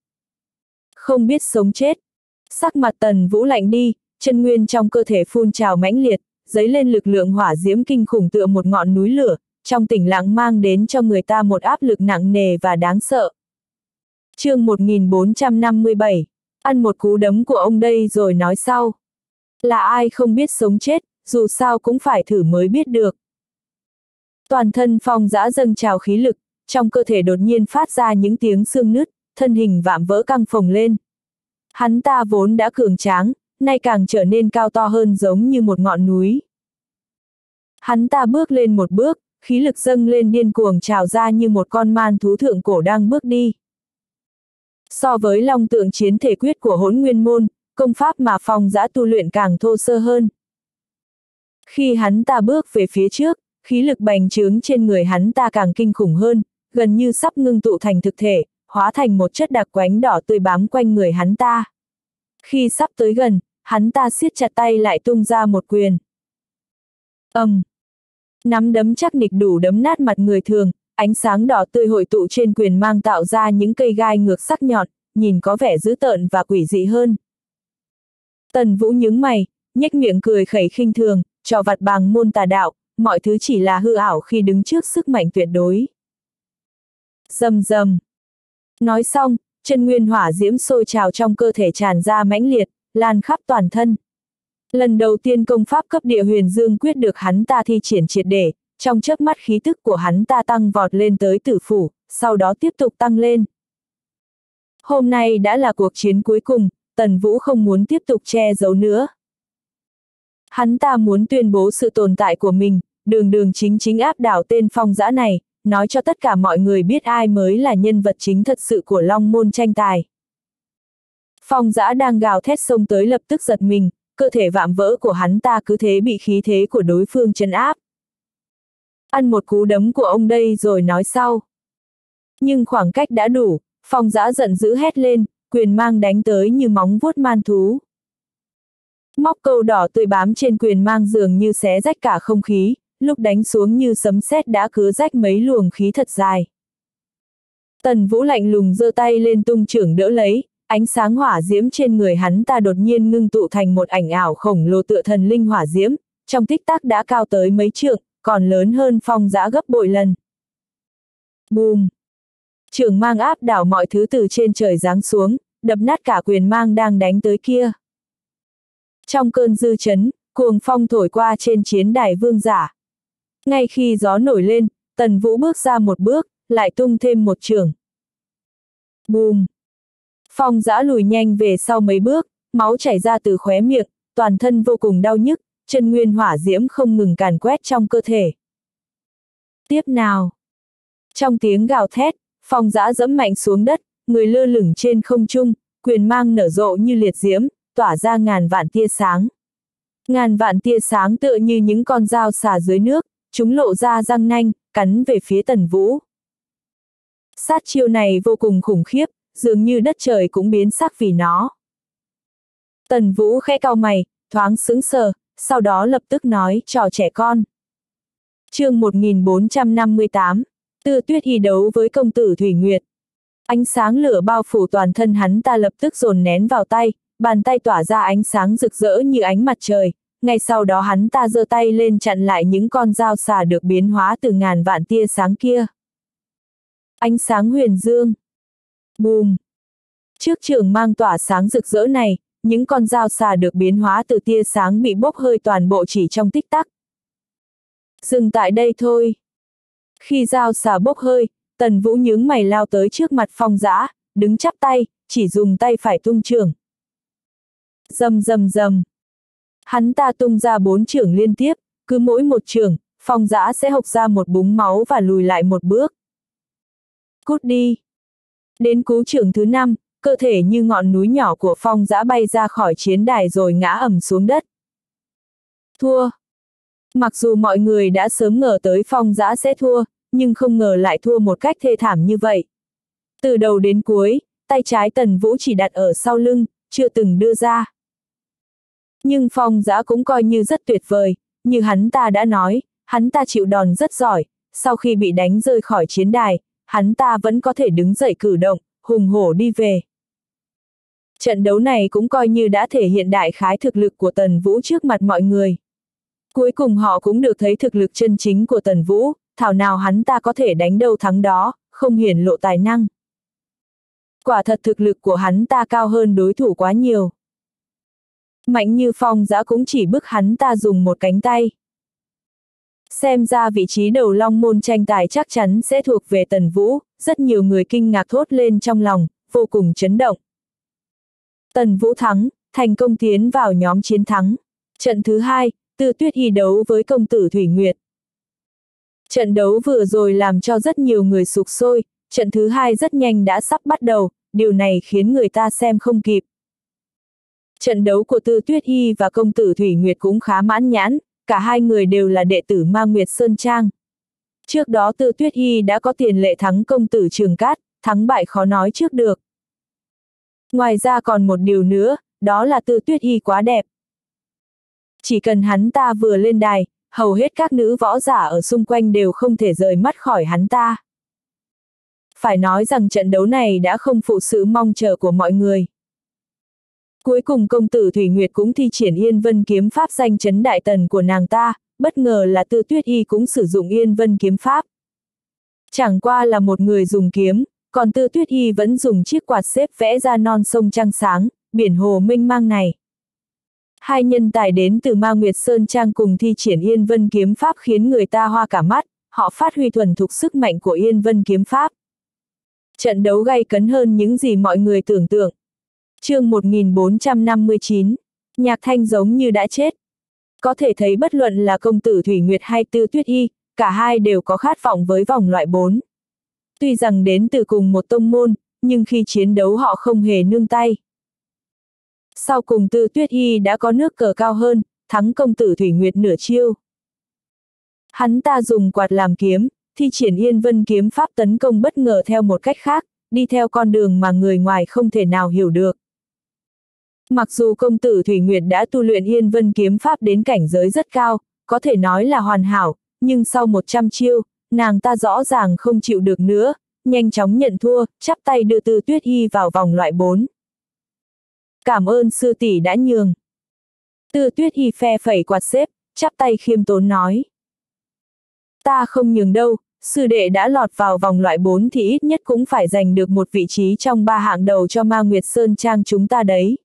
[SPEAKER 1] Không biết sống chết. Sắc mặt Tần Vũ lạnh đi, chân nguyên trong cơ thể phun trào mãnh liệt, dấy lên lực lượng hỏa diễm kinh khủng tựa một ngọn núi lửa, trong tỉnh lặng mang đến cho người ta một áp lực nặng nề và đáng sợ. chương 1457, ăn một cú đấm của ông đây rồi nói sau. Là ai không biết sống chết, dù sao cũng phải thử mới biết được. Toàn thân phong giã dâng trào khí lực, trong cơ thể đột nhiên phát ra những tiếng xương nứt, thân hình vạm vỡ căng phồng lên. Hắn ta vốn đã cường tráng, nay càng trở nên cao to hơn giống như một ngọn núi. Hắn ta bước lên một bước, khí lực dâng lên điên cuồng trào ra như một con man thú thượng cổ đang bước đi. So với long tượng chiến thể quyết của hỗn nguyên môn, công pháp mà phong giã tu luyện càng thô sơ hơn. Khi hắn ta bước về phía trước, khí lực bành trướng trên người hắn ta càng kinh khủng hơn, gần như sắp ngưng tụ thành thực thể, hóa thành một chất đặc quánh đỏ tươi bám quanh người hắn ta. Khi sắp tới gần, hắn ta siết chặt tay lại tung ra một quyền. ầm, um. Nắm đấm chắc nịch đủ đấm nát mặt người thường, ánh sáng đỏ tươi hội tụ trên quyền mang tạo ra những cây gai ngược sắc nhọn, nhìn có vẻ dữ tợn và quỷ dị hơn. Tần Vũ nhướng mày, nhếch miệng cười khẩy khinh thường, trò vặt bằng môn tà đạo, mọi thứ chỉ là hư ảo khi đứng trước sức mạnh tuyệt đối. Dầm dầm. Nói xong, chân nguyên hỏa diễm sôi trào trong cơ thể tràn ra mãnh liệt, lan khắp toàn thân. Lần đầu tiên công pháp cấp địa huyền dương quyết được hắn ta thi triển triệt để, trong chớp mắt khí tức của hắn ta tăng vọt lên tới tử phủ, sau đó tiếp tục tăng lên. Hôm nay đã là cuộc chiến cuối cùng, Tần Vũ không muốn tiếp tục che giấu nữa. Hắn ta muốn tuyên bố sự tồn tại của mình, đường đường chính chính áp đảo tên phong giã này, nói cho tất cả mọi người biết ai mới là nhân vật chính thật sự của Long Môn tranh tài. Phong giã đang gào thét xông tới lập tức giật mình, cơ thể vạm vỡ của hắn ta cứ thế bị khí thế của đối phương chân áp. Ăn một cú đấm của ông đây rồi nói sau. Nhưng khoảng cách đã đủ, phong giã giận dữ hét lên, quyền mang đánh tới như móng vuốt man thú. Móc câu đỏ tươi bám trên quyền mang dường như xé rách cả không khí, lúc đánh xuống như sấm sét đã cứ rách mấy luồng khí thật dài. Tần Vũ lạnh lùng giơ tay lên tung trưởng đỡ lấy, ánh sáng hỏa diễm trên người hắn ta đột nhiên ngưng tụ thành một ảnh ảo khổng lồ tựa thần linh hỏa diễm, trong tích tắc đã cao tới mấy trượng, còn lớn hơn phong giã gấp bội lần. Bùm! Trường mang áp đảo mọi thứ từ trên trời giáng xuống, đập nát cả quyền mang đang đánh tới kia. Trong cơn dư chấn, cuồng phong thổi qua trên chiến đài vương giả. Ngay khi gió nổi lên, tần vũ bước ra một bước, lại tung thêm một trường. Bùm! Phong giã lùi nhanh về sau mấy bước, máu chảy ra từ khóe miệng, toàn thân vô cùng đau nhức, chân nguyên hỏa diễm không ngừng càn quét trong cơ thể. Tiếp nào! Trong tiếng gào thét, phong giã dẫm mạnh xuống đất, người lơ lửng trên không trung, quyền mang nở rộ như liệt diễm, tỏa ra ngàn vạn tia sáng. Ngàn vạn tia sáng tựa như những con dao xà dưới nước, chúng lộ ra răng nanh, cắn về phía tần vũ. Sát chiêu này vô cùng khủng khiếp, dường như đất trời cũng biến sắc vì nó. Tần vũ khẽ cau mày, thoáng sững sờ, sau đó lập tức nói trò trẻ con. chương 1458, Tư Tuyết y đấu với công tử Thủy Nguyệt. Ánh sáng lửa bao phủ toàn thân hắn ta lập tức dồn nén vào tay, bàn tay tỏa ra ánh sáng rực rỡ như ánh mặt trời, ngay sau đó hắn ta giơ tay lên chặn lại những con dao xà được biến hóa từ ngàn vạn tia sáng kia. Ánh sáng huyền dương. Bùm. Trước trường mang tỏa sáng rực rỡ này, những con dao xà được biến hóa từ tia sáng bị bốc hơi toàn bộ chỉ trong tích tắc. Dừng tại đây thôi. Khi dao xà bốc hơi, tần vũ nhướng mày lao tới trước mặt phong giã, đứng chắp tay, chỉ dùng tay phải tung trường. Dầm dầm dầm. Hắn ta tung ra bốn trường liên tiếp, cứ mỗi một trường, phong giã sẽ hộc ra một búng máu và lùi lại một bước. Cút đi. Đến cú trưởng thứ năm, cơ thể như ngọn núi nhỏ của phong giã bay ra khỏi chiến đài rồi ngã ẩm xuống đất. Thua. Mặc dù mọi người đã sớm ngờ tới phong giã sẽ thua, nhưng không ngờ lại thua một cách thê thảm như vậy. Từ đầu đến cuối, tay trái tần vũ chỉ đặt ở sau lưng, chưa từng đưa ra. Nhưng phong giã cũng coi như rất tuyệt vời, như hắn ta đã nói, hắn ta chịu đòn rất giỏi, sau khi bị đánh rơi khỏi chiến đài, hắn ta vẫn có thể đứng dậy cử động, hùng hổ đi về. Trận đấu này cũng coi như đã thể hiện đại khái thực lực của Tần Vũ trước mặt mọi người. Cuối cùng họ cũng được thấy thực lực chân chính của Tần Vũ, thảo nào hắn ta có thể đánh đâu thắng đó, không hiển lộ tài năng. Quả thật thực lực của hắn ta cao hơn đối thủ quá nhiều. Mạnh như phong giã cũng chỉ bức hắn ta dùng một cánh tay. Xem ra vị trí đầu long môn tranh tài chắc chắn sẽ thuộc về tần vũ, rất nhiều người kinh ngạc thốt lên trong lòng, vô cùng chấn động. Tần vũ thắng, thành công tiến vào nhóm chiến thắng. Trận thứ hai, Tư Tuyết Y đấu với công tử Thủy Nguyệt. Trận đấu vừa rồi làm cho rất nhiều người sục sôi, trận thứ hai rất nhanh đã sắp bắt đầu, điều này khiến người ta xem không kịp. Trận đấu của Tư Tuyết Y và công tử Thủy Nguyệt cũng khá mãn nhãn, cả hai người đều là đệ tử Ma Nguyệt Sơn Trang. Trước đó Tư Tuyết Y đã có tiền lệ thắng công tử Trường Cát, thắng bại khó nói trước được. Ngoài ra còn một điều nữa, đó là Tư Tuyết Y quá đẹp. Chỉ cần hắn ta vừa lên đài, hầu hết các nữ võ giả ở xung quanh đều không thể rời mắt khỏi hắn ta. Phải nói rằng trận đấu này đã không phụ sự mong chờ của mọi người. Cuối cùng công tử Thủy Nguyệt cũng thi triển Yên Vân kiếm pháp danh chấn đại tần của nàng ta, bất ngờ là Tư Tuyết Y cũng sử dụng Yên Vân kiếm pháp. Chẳng qua là một người dùng kiếm, còn Tư Tuyết Y vẫn dùng chiếc quạt xếp vẽ ra non sông trăng sáng, biển hồ minh mang này. Hai nhân tài đến từ Ma Nguyệt Sơn Trang cùng thi triển Yên Vân kiếm pháp khiến người ta hoa cả mắt, họ phát huy thuần thục sức mạnh của Yên Vân kiếm pháp. Trận đấu gay cấn hơn những gì mọi người tưởng tượng chương 1459, nhạc thanh giống như đã chết. Có thể thấy bất luận là công tử Thủy Nguyệt hay Tư Tuyết Y, cả hai đều có khát vọng với vòng loại 4. Tuy rằng đến từ cùng một tông môn, nhưng khi chiến đấu họ không hề nương tay. Sau cùng Tư Tuyết Y đã có nước cờ cao hơn, thắng công tử Thủy Nguyệt nửa chiêu. Hắn ta dùng quạt làm kiếm, thi triển Yên Vân kiếm pháp tấn công bất ngờ theo một cách khác, đi theo con đường mà người ngoài không thể nào hiểu được. Mặc dù công tử Thủy Nguyệt đã tu luyện Yên Vân kiếm pháp đến cảnh giới rất cao, có thể nói là hoàn hảo, nhưng sau 100 chiêu, nàng ta rõ ràng không chịu được nữa, nhanh chóng nhận thua, chắp tay đưa Tư Tuyết Y vào vòng loại 4. Cảm ơn sư tỷ đã nhường. Tư Tuyết Y phe phẩy quạt xếp, chắp tay khiêm tốn nói. Ta không nhường đâu, sư đệ đã lọt vào vòng loại 4 thì ít nhất cũng phải giành được một vị trí trong ba hạng đầu cho Ma Nguyệt Sơn Trang chúng ta đấy.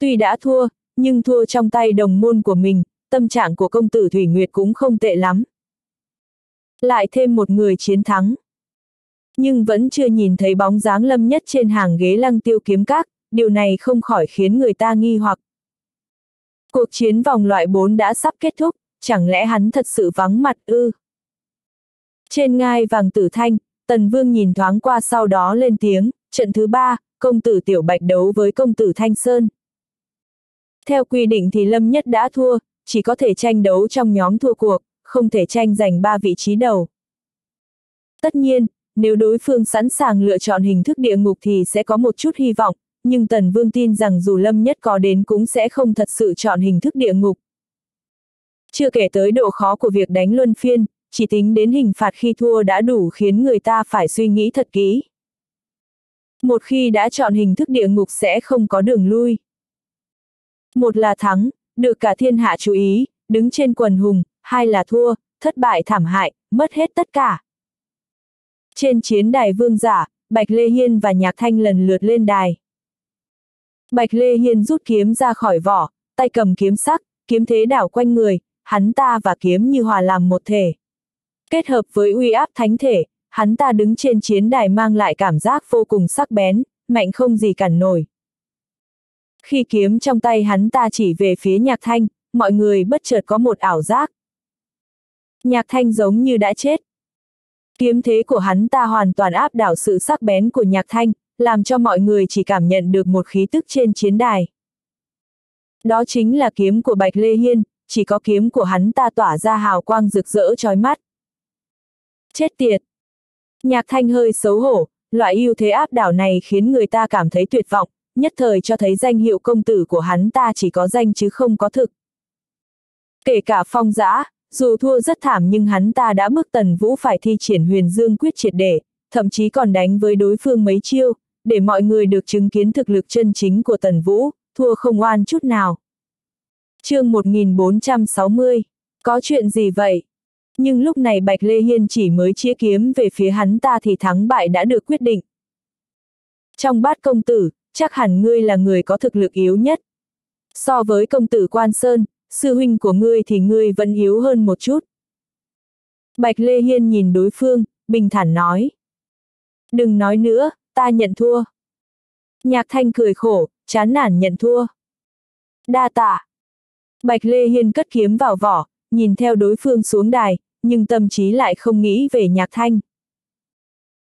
[SPEAKER 1] Tuy đã thua, nhưng thua trong tay đồng môn của mình, tâm trạng của công tử Thủy Nguyệt cũng không tệ lắm. Lại thêm một người chiến thắng. Nhưng vẫn chưa nhìn thấy bóng dáng lâm nhất trên hàng ghế lăng tiêu kiếm các, điều này không khỏi khiến người ta nghi hoặc. Cuộc chiến vòng loại 4 đã sắp kết thúc, chẳng lẽ hắn thật sự vắng mặt ư? Trên ngai vàng tử thanh, Tần Vương nhìn thoáng qua sau đó lên tiếng, trận thứ ba, công tử Tiểu Bạch đấu với công tử Thanh Sơn. Theo quy định thì Lâm Nhất đã thua, chỉ có thể tranh đấu trong nhóm thua cuộc, không thể tranh giành ba vị trí đầu. Tất nhiên, nếu đối phương sẵn sàng lựa chọn hình thức địa ngục thì sẽ có một chút hy vọng, nhưng Tần Vương tin rằng dù Lâm Nhất có đến cũng sẽ không thật sự chọn hình thức địa ngục. Chưa kể tới độ khó của việc đánh luân phiên, chỉ tính đến hình phạt khi thua đã đủ khiến người ta phải suy nghĩ thật kỹ. Một khi đã chọn hình thức địa ngục sẽ không có đường lui. Một là thắng, được cả thiên hạ chú ý, đứng trên quần hùng, hai là thua, thất bại thảm hại, mất hết tất cả. Trên chiến đài vương giả, Bạch Lê Hiên và Nhạc Thanh lần lượt lên đài. Bạch Lê Hiên rút kiếm ra khỏi vỏ, tay cầm kiếm sắc, kiếm thế đảo quanh người, hắn ta và kiếm như hòa làm một thể. Kết hợp với uy áp thánh thể, hắn ta đứng trên chiến đài mang lại cảm giác vô cùng sắc bén, mạnh không gì cản nổi. Khi kiếm trong tay hắn ta chỉ về phía nhạc thanh, mọi người bất chợt có một ảo giác. Nhạc thanh giống như đã chết. Kiếm thế của hắn ta hoàn toàn áp đảo sự sắc bén của nhạc thanh, làm cho mọi người chỉ cảm nhận được một khí tức trên chiến đài. Đó chính là kiếm của Bạch Lê Hiên, chỉ có kiếm của hắn ta tỏa ra hào quang rực rỡ chói mắt. Chết tiệt! Nhạc thanh hơi xấu hổ, loại ưu thế áp đảo này khiến người ta cảm thấy tuyệt vọng, nhất thời cho thấy danh hiệu công tử của hắn ta chỉ có danh chứ không có thực. Kể cả phong giã, dù thua rất thảm nhưng hắn ta đã bức tần vũ phải thi triển huyền dương quyết triệt để, thậm chí còn đánh với đối phương mấy chiêu, để mọi người được chứng kiến thực lực chân chính của tần vũ, thua không oan chút nào. chương 1460, có chuyện gì vậy? Nhưng lúc này Bạch Lê Hiên chỉ mới chĩa kiếm về phía hắn ta thì thắng bại đã được quyết định. Trong bát công tử, chắc hẳn ngươi là người có thực lực yếu nhất. So với công tử Quan Sơn, sư huynh của ngươi thì ngươi vẫn yếu hơn một chút. Bạch Lê Hiên nhìn đối phương, bình thản nói. Đừng nói nữa, ta nhận thua. Nhạc thanh cười khổ, chán nản nhận thua. Đa tạ. Bạch Lê Hiên cất kiếm vào vỏ, nhìn theo đối phương xuống đài, nhưng tâm trí lại không nghĩ về nhạc thanh.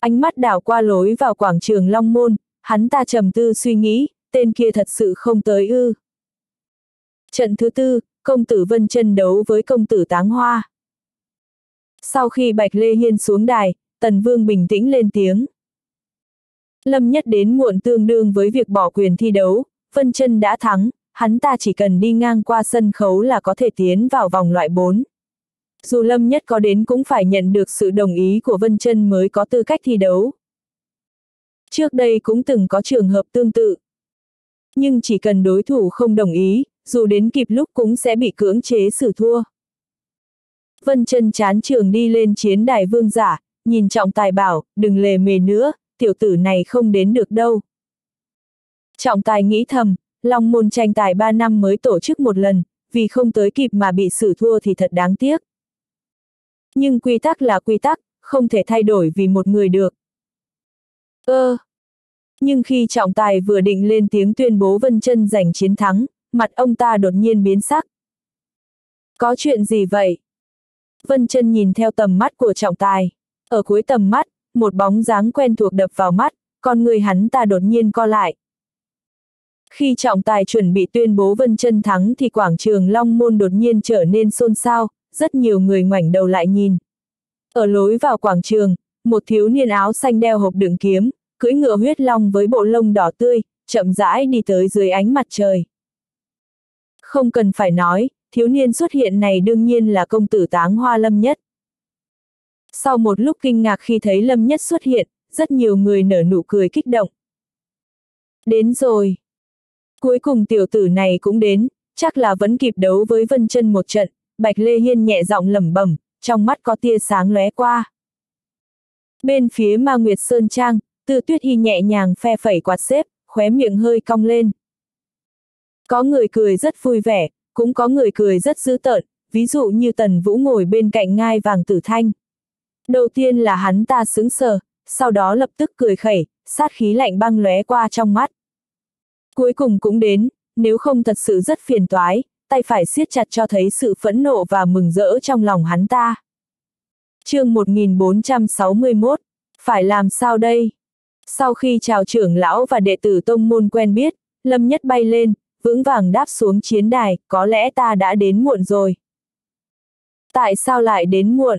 [SPEAKER 1] Ánh mắt đảo qua lối vào quảng trường Long Môn, hắn ta trầm tư suy nghĩ, tên kia thật sự không tới ư. Trận thứ tư, công tử Vân chân đấu với công tử Táng Hoa. Sau khi Bạch Lê Hiên xuống đài, Tần Vương bình tĩnh lên tiếng. Lâm Nhất đến muộn tương đương với việc bỏ quyền thi đấu, Vân chân đã thắng, hắn ta chỉ cần đi ngang qua sân khấu là có thể tiến vào vòng loại 4. Dù Lâm Nhất có đến cũng phải nhận được sự đồng ý của Vân chân mới có tư cách thi đấu. Trước đây cũng từng có trường hợp tương tự. Nhưng chỉ cần đối thủ không đồng ý, dù đến kịp lúc cũng sẽ bị cưỡng chế xử thua. Vân chân chán trường đi lên chiến đài vương giả, nhìn trọng tài bảo, đừng lề mề nữa, tiểu tử này không đến được đâu. Trọng tài nghĩ thầm, Long môn tranh tài 3 năm mới tổ chức một lần, vì không tới kịp mà bị xử thua thì thật đáng tiếc. Nhưng quy tắc là quy tắc, không thể thay đổi vì một người được. Ơ! nhưng khi trọng tài vừa định lên tiếng tuyên bố Vân chân giành chiến thắng, mặt ông ta đột nhiên biến sắc. Có chuyện gì vậy? Vân chân nhìn theo tầm mắt của trọng tài. Ở cuối tầm mắt, một bóng dáng quen thuộc đập vào mắt, con người hắn ta đột nhiên co lại. Khi trọng tài chuẩn bị tuyên bố Vân chân thắng thì quảng trường Long Môn đột nhiên trở nên xôn xao, rất nhiều người ngoảnh đầu lại nhìn. Ở lối vào quảng trường, một thiếu niên áo xanh đeo hộp đựng kiếm, cưỡi ngựa huyết long với bộ lông đỏ tươi, chậm rãi đi tới dưới ánh mặt trời. Không cần phải nói, thiếu niên xuất hiện này đương nhiên là công tử táng hoa lâm nhất. Sau một lúc kinh ngạc khi thấy lâm nhất xuất hiện, rất nhiều người nở nụ cười kích động. Đến rồi. Cuối cùng tiểu tử này cũng đến, chắc là vẫn kịp đấu với Vân chân một trận, Bạch Lê Hiên nhẹ giọng lẩm bẩm, trong mắt có tia sáng lóe qua. Bên phía Ma Nguyệt Sơn Trang, Tư Tuyết Hy nhẹ nhàng phe phẩy quạt xếp, khóe miệng hơi cong lên. Có người cười rất vui vẻ, cũng có người cười rất dữ tợn, ví dụ như Tần Vũ ngồi bên cạnh ngai vàng tử thanh. Đầu tiên là hắn ta sững sờ, sau đó lập tức cười khẩy, sát khí lạnh băng lóe qua trong mắt. Cuối cùng cũng đến, nếu không thật sự rất phiền toái, tay phải siết chặt cho thấy sự phẫn nộ và mừng rỡ trong lòng hắn ta. chương 1461, phải làm sao đây? Sau khi chào trưởng lão và đệ tử tông môn quen biết, Lâm Nhất bay lên, vững vàng đáp xuống chiến đài, có lẽ ta đã đến muộn rồi. Tại sao lại đến muộn?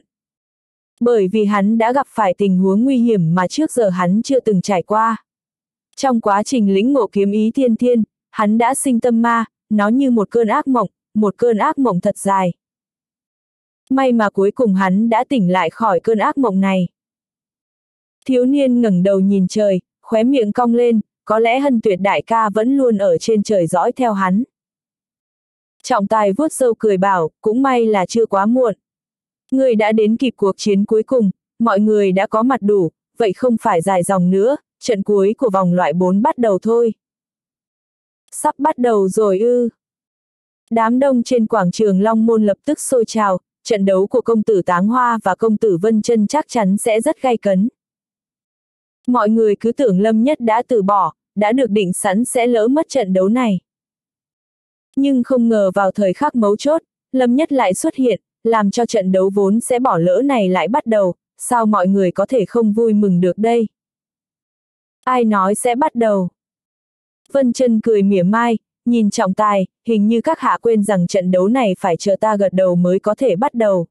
[SPEAKER 1] Bởi vì hắn đã gặp phải tình huống nguy hiểm mà trước giờ hắn chưa từng trải qua. Trong quá trình lĩnh ngộ kiếm ý thiên thiên, hắn đã sinh tâm ma, nó như một cơn ác mộng, một cơn ác mộng thật dài. May mà cuối cùng hắn đã tỉnh lại khỏi cơn ác mộng này. Thiếu niên ngẩng đầu nhìn trời, khóe miệng cong lên, có lẽ hân tuyệt đại ca vẫn luôn ở trên trời dõi theo hắn. Trọng tài vuốt sâu cười bảo, cũng may là chưa quá muộn. Người đã đến kịp cuộc chiến cuối cùng, mọi người đã có mặt đủ, vậy không phải dài dòng nữa, trận cuối của vòng loại 4 bắt đầu thôi. Sắp bắt đầu rồi ư. Đám đông trên quảng trường Long Môn lập tức sôi trào, trận đấu của công tử Táng Hoa và công tử Vân chân chắc chắn sẽ rất gay cấn. Mọi người cứ tưởng Lâm Nhất đã từ bỏ, đã được định sẵn sẽ lỡ mất trận đấu này. Nhưng không ngờ vào thời khắc mấu chốt, Lâm Nhất lại xuất hiện, làm cho trận đấu vốn sẽ bỏ lỡ này lại bắt đầu, sao mọi người có thể không vui mừng được đây? Ai nói sẽ bắt đầu? Vân chân cười mỉa mai, nhìn trọng tài, hình như các hạ quên rằng trận đấu này phải chờ ta gật đầu mới có thể bắt đầu.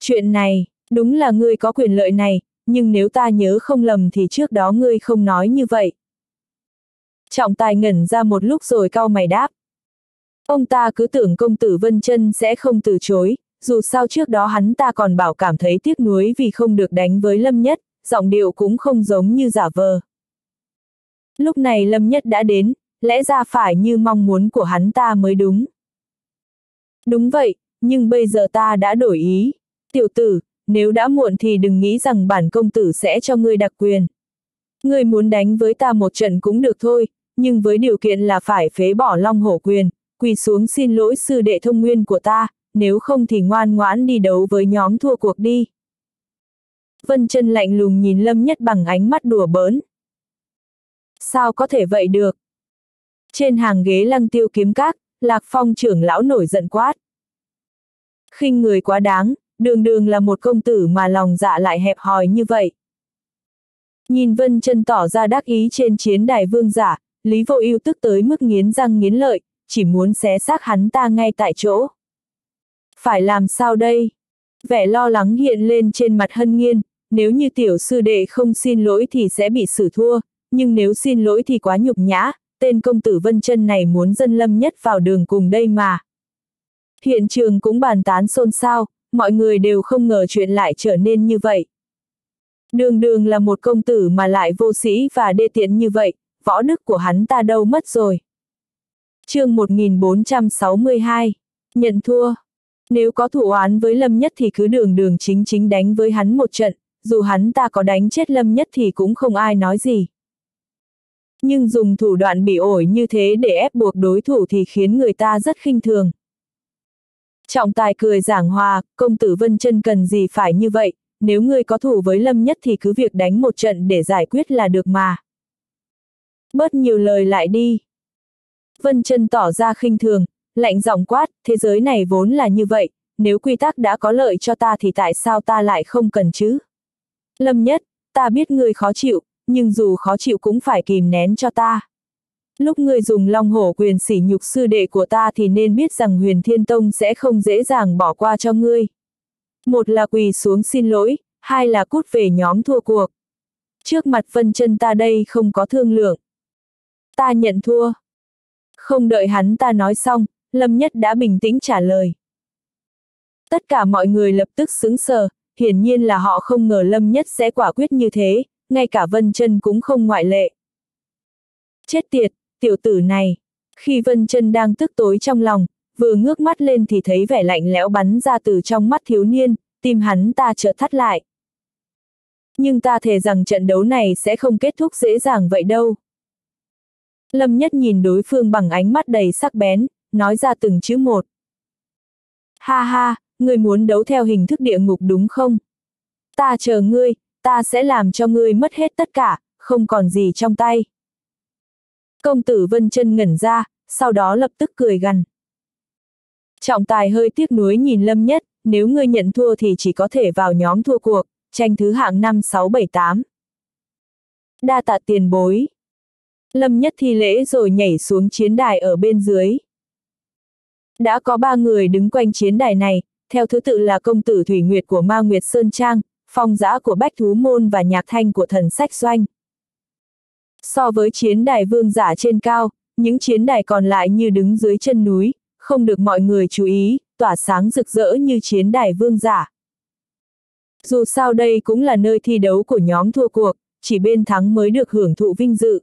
[SPEAKER 1] Chuyện này, đúng là ngươi có quyền lợi này, nhưng nếu ta nhớ không lầm thì trước đó ngươi không nói như vậy. Trọng tài ngẩn ra một lúc rồi cau mày đáp. Ông ta cứ tưởng công tử Vân chân sẽ không từ chối, dù sao trước đó hắn ta còn bảo cảm thấy tiếc nuối vì không được đánh với Lâm Nhất, giọng điệu cũng không giống như giả vờ. Lúc này Lâm Nhất đã đến, lẽ ra phải như mong muốn của hắn ta mới đúng. Đúng vậy, nhưng bây giờ ta đã đổi ý. Tiểu tử, nếu đã muộn thì đừng nghĩ rằng bản công tử sẽ cho ngươi đặc quyền. Ngươi muốn đánh với ta một trận cũng được thôi, nhưng với điều kiện là phải phế bỏ long hổ quyền, quỳ xuống xin lỗi sư đệ thông nguyên của ta, nếu không thì ngoan ngoãn đi đấu với nhóm thua cuộc đi. Vân chân lạnh lùng nhìn Lâm Nhất bằng ánh mắt đùa bỡn. Sao có thể vậy được? Trên hàng ghế lăng tiêu kiếm các, Lạc Phong trưởng lão nổi giận quát. khinh người quá đáng, đường đường là một công tử mà lòng dạ lại hẹp hòi như vậy. Nhìn Vân chân tỏ ra đắc ý trên chiến đài vương giả, Lý Vô Ưu tức tới mức nghiến răng nghiến lợi, chỉ muốn xé xác hắn ta ngay tại chỗ. Phải làm sao đây? Vẻ lo lắng hiện lên trên mặt hân nghiên, nếu như tiểu sư đệ không xin lỗi thì sẽ bị xử thua, nhưng nếu xin lỗi thì quá nhục nhã, tên công tử Vân chân này muốn dân lâm nhất vào đường cùng đây mà. Hiện trường cũng bàn tán xôn xao, mọi người đều không ngờ chuyện lại trở nên như vậy. Đường đường là một công tử mà lại vô sĩ và đê tiện như vậy, võ đức của hắn ta đâu mất rồi. chương 1462, nhận thua. Nếu có thủ oán với Lâm Nhất thì cứ đường đường chính chính đánh với hắn một trận, dù hắn ta có đánh chết Lâm Nhất thì cũng không ai nói gì. Nhưng dùng thủ đoạn bị ổi như thế để ép buộc đối thủ thì khiến người ta rất khinh thường. Trọng tài cười giảng hòa, công tử Vân chân cần gì phải như vậy, nếu ngươi có thủ với Lâm Nhất thì cứ việc đánh một trận để giải quyết là được mà. Bớt nhiều lời lại đi. Vân chân tỏ ra khinh thường, lạnh giọng quát, thế giới này vốn là như vậy, nếu quy tắc đã có lợi cho ta thì tại sao ta lại không cần chứ? Lâm Nhất, ta biết ngươi khó chịu, nhưng dù khó chịu cũng phải kìm nén cho ta. Lúc ngươi dùng long hổ quyền sỉ nhục sư đệ của ta thì nên biết rằng huyền thiên tông sẽ không dễ dàng bỏ qua cho ngươi. Một là quỳ xuống xin lỗi, hai là cút về nhóm thua cuộc. Trước mặt vân chân ta đây không có thương lượng. Ta nhận thua. Không đợi hắn ta nói xong, Lâm Nhất đã bình tĩnh trả lời. Tất cả mọi người lập tức xứng sờ, hiển nhiên là họ không ngờ Lâm Nhất sẽ quả quyết như thế, ngay cả Vân chân cũng không ngoại lệ. Chết tiệt, tiểu tử này. Khi Vân chân đang tức tối trong lòng, vừa ngước mắt lên thì thấy vẻ lạnh lẽo bắn ra từ trong mắt thiếu niên, tim hắn ta chợt thắt lại. Nhưng ta thề rằng trận đấu này sẽ không kết thúc dễ dàng vậy đâu. Lâm Nhất nhìn đối phương bằng ánh mắt đầy sắc bén, nói ra từng chữ một. Ha ha, ngươi muốn đấu theo hình thức địa ngục đúng không? Ta chờ ngươi, ta sẽ làm cho ngươi mất hết tất cả, không còn gì trong tay. Công tử Vân chân ngẩn ra, sau đó lập tức cười gằn. Trọng tài hơi tiếc nuối nhìn Lâm Nhất, nếu ngươi nhận thua thì chỉ có thể vào nhóm thua cuộc, tranh thứ hạng 5 6 7 8. Đa tạ tiền bối. Lâm Nhất thi lễ rồi nhảy xuống chiến đài ở bên dưới. Đã có ba người đứng quanh chiến đài này, theo thứ tự là công tử Thủy Nguyệt của Ma Nguyệt Sơn Trang, phong giã của Bách Thú Môn và nhạc thanh của thần sách doanh. So với chiến đài vương giả trên cao, những chiến đài còn lại như đứng dưới chân núi, không được mọi người chú ý, tỏa sáng rực rỡ như chiến đài vương giả. Dù sao đây cũng là nơi thi đấu của nhóm thua cuộc, chỉ bên thắng mới được hưởng thụ vinh dự.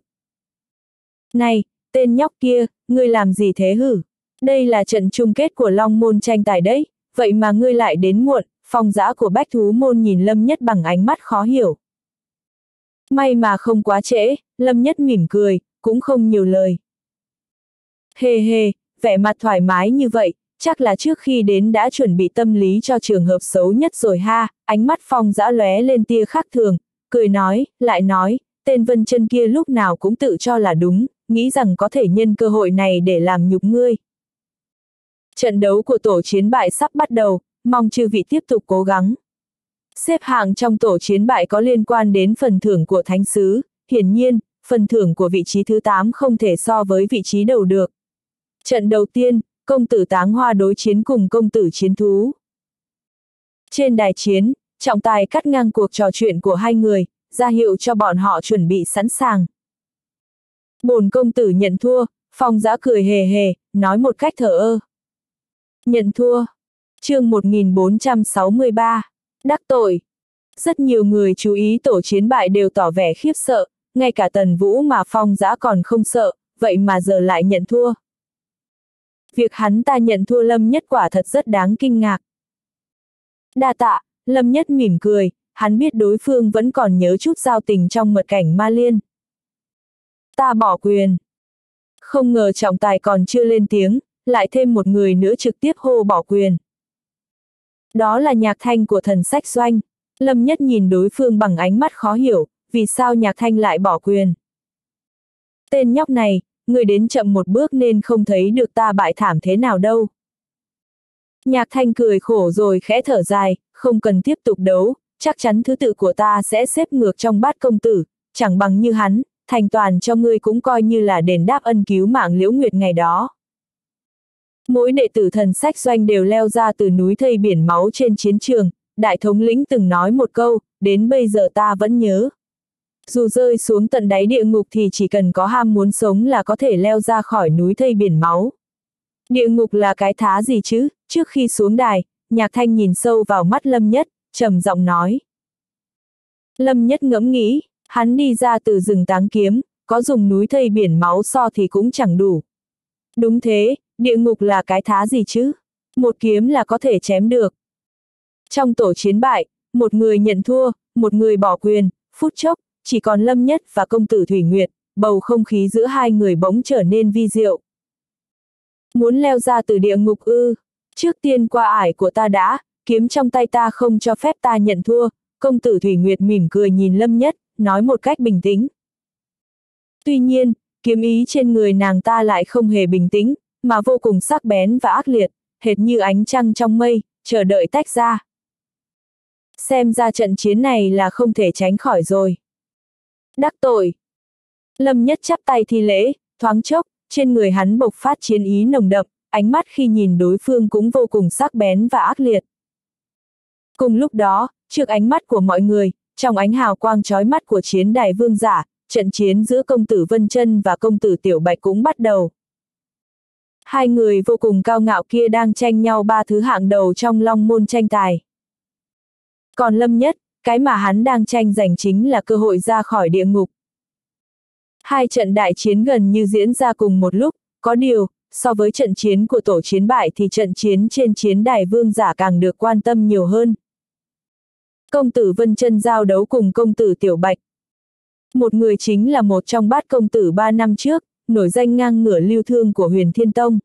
[SPEAKER 1] Này, tên nhóc kia, ngươi làm gì thế hử? Đây là trận chung kết của Long Môn tranh tài đấy, vậy mà ngươi lại đến muộn, phong giã của bách thú môn nhìn Lâm Nhất bằng ánh mắt khó hiểu. May mà không quá trễ, Lâm Nhất mỉm cười, cũng không nhiều lời. Hề hề, vẻ mặt thoải mái như vậy, chắc là trước khi đến đã chuẩn bị tâm lý cho trường hợp xấu nhất rồi ha, ánh mắt phong dã lóe lên tia khác thường, cười nói, lại nói, tên vân chân kia lúc nào cũng tự cho là đúng, nghĩ rằng có thể nhân cơ hội này để làm nhục ngươi. Trận đấu của tổ chiến bại sắp bắt đầu, mong chư vị tiếp tục cố gắng. Xếp hạng trong tổ chiến bại có liên quan đến phần thưởng của thánh sứ, hiển nhiên, phần thưởng của vị trí thứ 8 không thể so với vị trí đầu được. Trận đầu tiên, công tử táng hoa đối chiến cùng công tử chiến thú. Trên đài chiến, trọng tài cắt ngang cuộc trò chuyện của hai người, ra hiệu cho bọn họ chuẩn bị sẵn sàng. Bồn công tử nhận thua, phong giã cười hề hề, nói một cách thở ơ. Nhận thua. chương 1463. Đắc tội. Rất nhiều người chú ý tổ chiến bại đều tỏ vẻ khiếp sợ, ngay cả tần vũ mà phong giã còn không sợ, vậy mà giờ lại nhận thua. Việc hắn ta nhận thua Lâm Nhất quả thật rất đáng kinh ngạc. Đa tạ, Lâm Nhất mỉm cười, hắn biết đối phương vẫn còn nhớ chút giao tình trong mật cảnh ma liên. Ta bỏ quyền. Không ngờ trọng tài còn chưa lên tiếng, lại thêm một người nữa trực tiếp hô bỏ quyền. Đó là nhạc thanh của thần sách doanh. Lâm Nhất nhìn đối phương bằng ánh mắt khó hiểu, vì sao nhạc thanh lại bỏ quyền. Tên nhóc này, người đến chậm một bước nên không thấy được ta bại thảm thế nào đâu. Nhạc thanh cười khổ rồi khẽ thở dài, không cần tiếp tục đấu, chắc chắn thứ tự của ta sẽ xếp ngược trong bát công tử, chẳng bằng như hắn, thành toàn cho ngươi cũng coi như là đền đáp ân cứu mạng liễu nguyệt ngày đó. Mỗi đệ tử thần sách doanh đều leo ra từ núi thây biển máu trên chiến trường, đại thống lĩnh từng nói một câu, đến bây giờ ta vẫn nhớ. Dù rơi xuống tận đáy địa ngục thì chỉ cần có ham muốn sống là có thể leo ra khỏi núi thây biển máu. Địa ngục là cái thá gì chứ? Trước khi xuống đài, nhạc thanh nhìn sâu vào mắt Lâm Nhất, trầm giọng nói. Lâm Nhất ngẫm nghĩ, hắn đi ra từ rừng táng kiếm, có dùng núi thây biển máu so thì cũng chẳng đủ. Đúng thế, địa ngục là cái thá gì chứ? Một kiếm là có thể chém được. Trong tổ chiến bại, một người nhận thua, một người bỏ quyền, phút chốc, chỉ còn Lâm Nhất và công tử Thủy Nguyệt, bầu không khí giữa hai người bỗng trở nên vi diệu. Muốn leo ra từ địa ngục ư, trước tiên qua ải của ta đã, kiếm trong tay ta không cho phép ta nhận thua, công tử Thủy Nguyệt mỉm cười nhìn Lâm Nhất, nói một cách bình tĩnh. Tuy nhiên, kiếm ý trên người nàng ta lại không hề bình tĩnh, mà vô cùng sắc bén và ác liệt, hệt như ánh trăng trong mây, chờ đợi tách ra. Xem ra trận chiến này là không thể tránh khỏi rồi. Đắc tội. Lâm Nhất chắp tay thi lễ, thoáng chốc, trên người hắn bộc phát chiến ý nồng đậm, ánh mắt khi nhìn đối phương cũng vô cùng sắc bén và ác liệt. Cùng lúc đó, trước ánh mắt của mọi người, trong ánh hào quang chói mắt của chiến đài vương giả, trận chiến giữa công tử Vân Chân và công tử Tiểu Bạch cũng bắt đầu. Hai người vô cùng cao ngạo kia đang tranh nhau ba thứ hạng đầu trong long môn tranh tài. Còn Lâm Nhất, cái mà hắn đang tranh giành chính là cơ hội ra khỏi địa ngục. Hai trận đại chiến gần như diễn ra cùng một lúc, có điều, so với trận chiến của tổ chiến bại thì trận chiến trên chiến đài vương giả càng được quan tâm nhiều hơn. Công tử Vân chân giao đấu cùng công tử Tiểu Bạch. Một người chính là một trong bát công tử ba năm trước, nổi danh ngang ngửa lưu thương của huyền Thiên Tông.